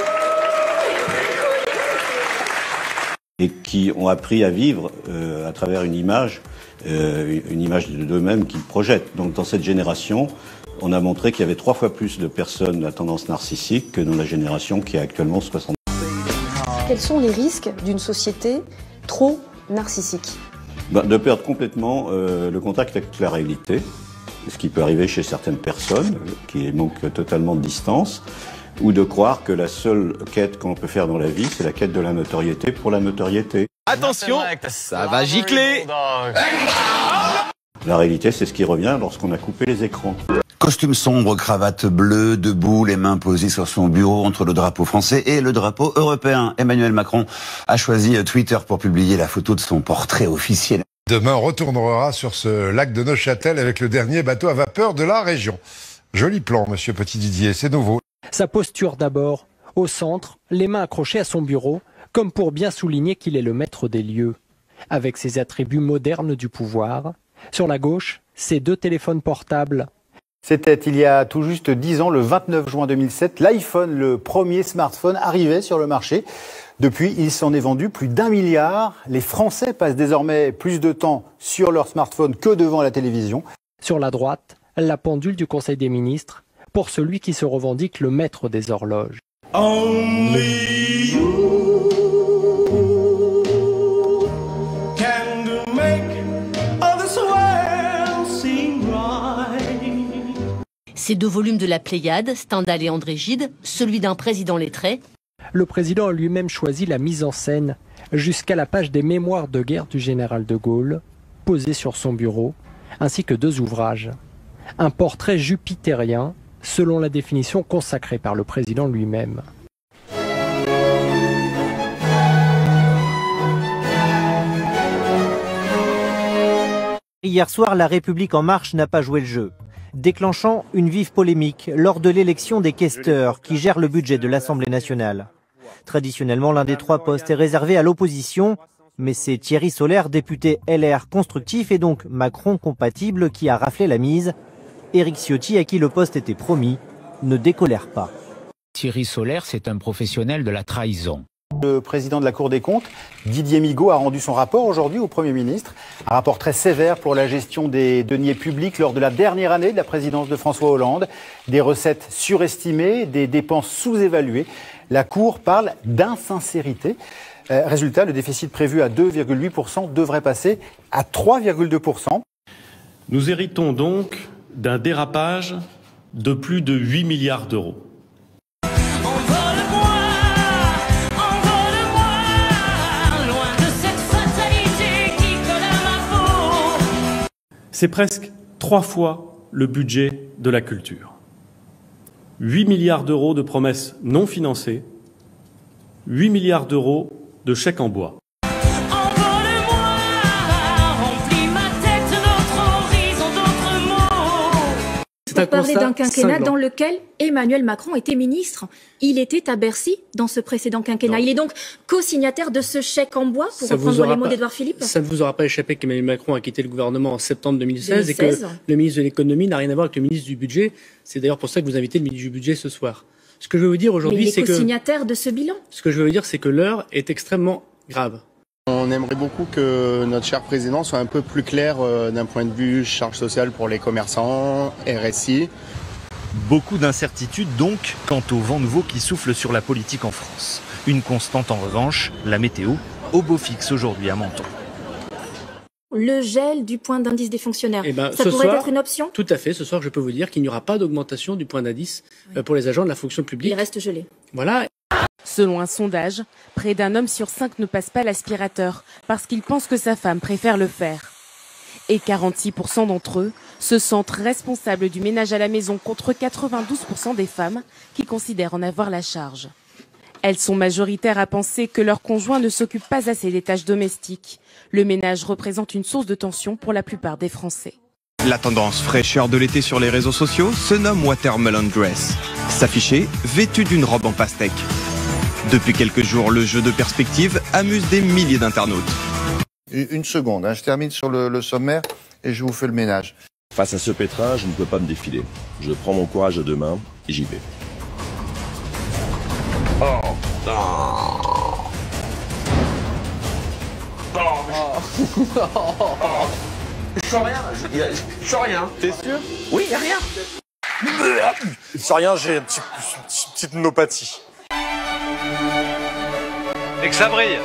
Et qui ont appris à vivre euh, à travers une image, euh, une image d'eux-mêmes qu'ils projettent. Donc, dans cette génération, on a montré qu'il y avait trois fois plus de personnes à tendance narcissique que dans la génération qui a actuellement 60. Quels sont les risques d'une société trop narcissique? De perdre complètement euh, le contact avec la réalité, ce qui peut arriver chez certaines personnes, qui manquent totalement de distance, ou de croire que la seule quête qu'on peut faire dans la vie, c'est la quête de la notoriété pour la notoriété. Attention, ça va gicler La réalité, c'est ce qui revient lorsqu'on a coupé les écrans. Costume sombre, cravate bleue, debout, les mains posées sur son bureau entre le drapeau français et le drapeau européen. Emmanuel Macron a choisi Twitter pour publier la photo de son portrait officiel. Demain, on retournera sur ce lac de Neuchâtel avec le dernier bateau à vapeur de la région. Joli plan, monsieur Petit Didier, c'est nouveau. Sa posture d'abord, au centre, les mains accrochées à son bureau, comme pour bien souligner qu'il est le maître des lieux. Avec ses attributs modernes du pouvoir, sur la gauche, ses deux téléphones portables. C'était il y a tout juste 10 ans, le 29 juin 2007, l'iPhone, le premier smartphone, arrivait sur le marché. Depuis, il s'en est vendu plus d'un milliard. Les Français passent désormais plus de temps sur leur smartphone que devant la télévision. Sur la droite, la pendule du Conseil des ministres, pour celui qui se revendique le maître des horloges. Ces deux volumes de la Pléiade, Stendhal et André Gide, celui d'un président lettré. Le président a lui-même choisi la mise en scène jusqu'à la page des mémoires de guerre du général de Gaulle, posée sur son bureau, ainsi que deux ouvrages. Un portrait jupitérien, selon la définition consacrée par le président lui-même. Hier soir, La République en marche n'a pas joué le jeu, déclenchant une vive polémique lors de l'élection des questeurs qui gèrent le budget de l'Assemblée nationale. Traditionnellement, l'un des trois postes est réservé à l'opposition, mais c'est Thierry Solaire, député LR constructif et donc Macron compatible, qui a raflé la mise. Éric Ciotti, à qui le poste était promis, ne décolère pas. Thierry Solaire, c'est un professionnel de la trahison. Le président de la Cour des comptes, Didier Migaud, a rendu son rapport aujourd'hui au Premier ministre. Un rapport très sévère pour la gestion des deniers publics lors de la dernière année de la présidence de François Hollande. Des recettes surestimées, des dépenses sous-évaluées. La Cour parle d'insincérité. Euh, résultat, le déficit prévu à 2,8% devrait passer à 3,2%. Nous héritons donc d'un dérapage de plus de 8 milliards d'euros. C'est presque trois fois le budget de la culture. 8 milliards d'euros de promesses non financées, 8 milliards d'euros de chèques en bois. Vous parlez d'un quinquennat dans lequel Emmanuel Macron était ministre. Il était à Bercy dans ce précédent quinquennat. Il est donc co-signataire de ce chèque en bois, pour Ça reprendre les mots d'Edouard Philippe. Ça ne vous aura pas échappé qu'Emmanuel Macron a quitté le gouvernement en septembre 2016, et 2016. que le ministre de l'économie n'a rien à voir avec le ministre du budget. C'est d'ailleurs pour ça que vous invitez le ministre du budget ce soir. Ce que je veux vous dire aujourd'hui, c'est que co-signataire de ce bilan. ce que je veux vous dire, c'est que l'heure est extrêmement grave. On aimerait beaucoup que notre cher président soit un peu plus clair euh, d'un point de vue charge sociale pour les commerçants, RSI. Beaucoup d'incertitudes donc quant au vent nouveau qui souffle sur la politique en France. Une constante en revanche, la météo, au beau fixe aujourd'hui à Menton. Le gel du point d'indice des fonctionnaires. Eh ben, ça pourrait soir- être une option? Tout à fait. Ce soir, je peux vous dire qu'il n'y aura pas d'augmentation du point d'indice euh, pour les agents de la fonction publique. Il reste gelé. Voilà. Selon un sondage, près d'un homme sur cinq ne passe pas l'aspirateur parce qu'il pense que sa femme préfère le faire. Et 46% d'entre eux se sentent responsables du ménage à la maison contre 92% des femmes qui considèrent en avoir la charge. Elles sont majoritaires à penser que leur conjoint ne s'occupe pas assez des tâches domestiques. Le ménage représente une source de tension pour la plupart des Français. La tendance fraîcheur de l'été sur les réseaux sociaux se nomme Watermelon Dress. S'afficher vêtu d'une robe en pastèque. Depuis quelques jours, le jeu de perspective amuse des milliers d'internautes. Une seconde, hein, je termine sur le, le sommaire et je vous fais le ménage. Face à ce pétrin, je ne peux pas me défiler. Je prends mon courage à deux mains et j'y vais. Je sens rien, je, y a- je sens rien. T'es sûr Oui, y a rien. Je sais rien, j'ai une petite, une petite. Et que ça brille.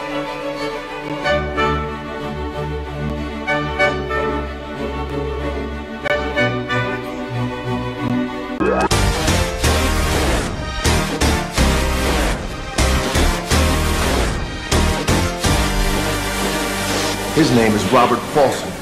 His name is Robert Paulson.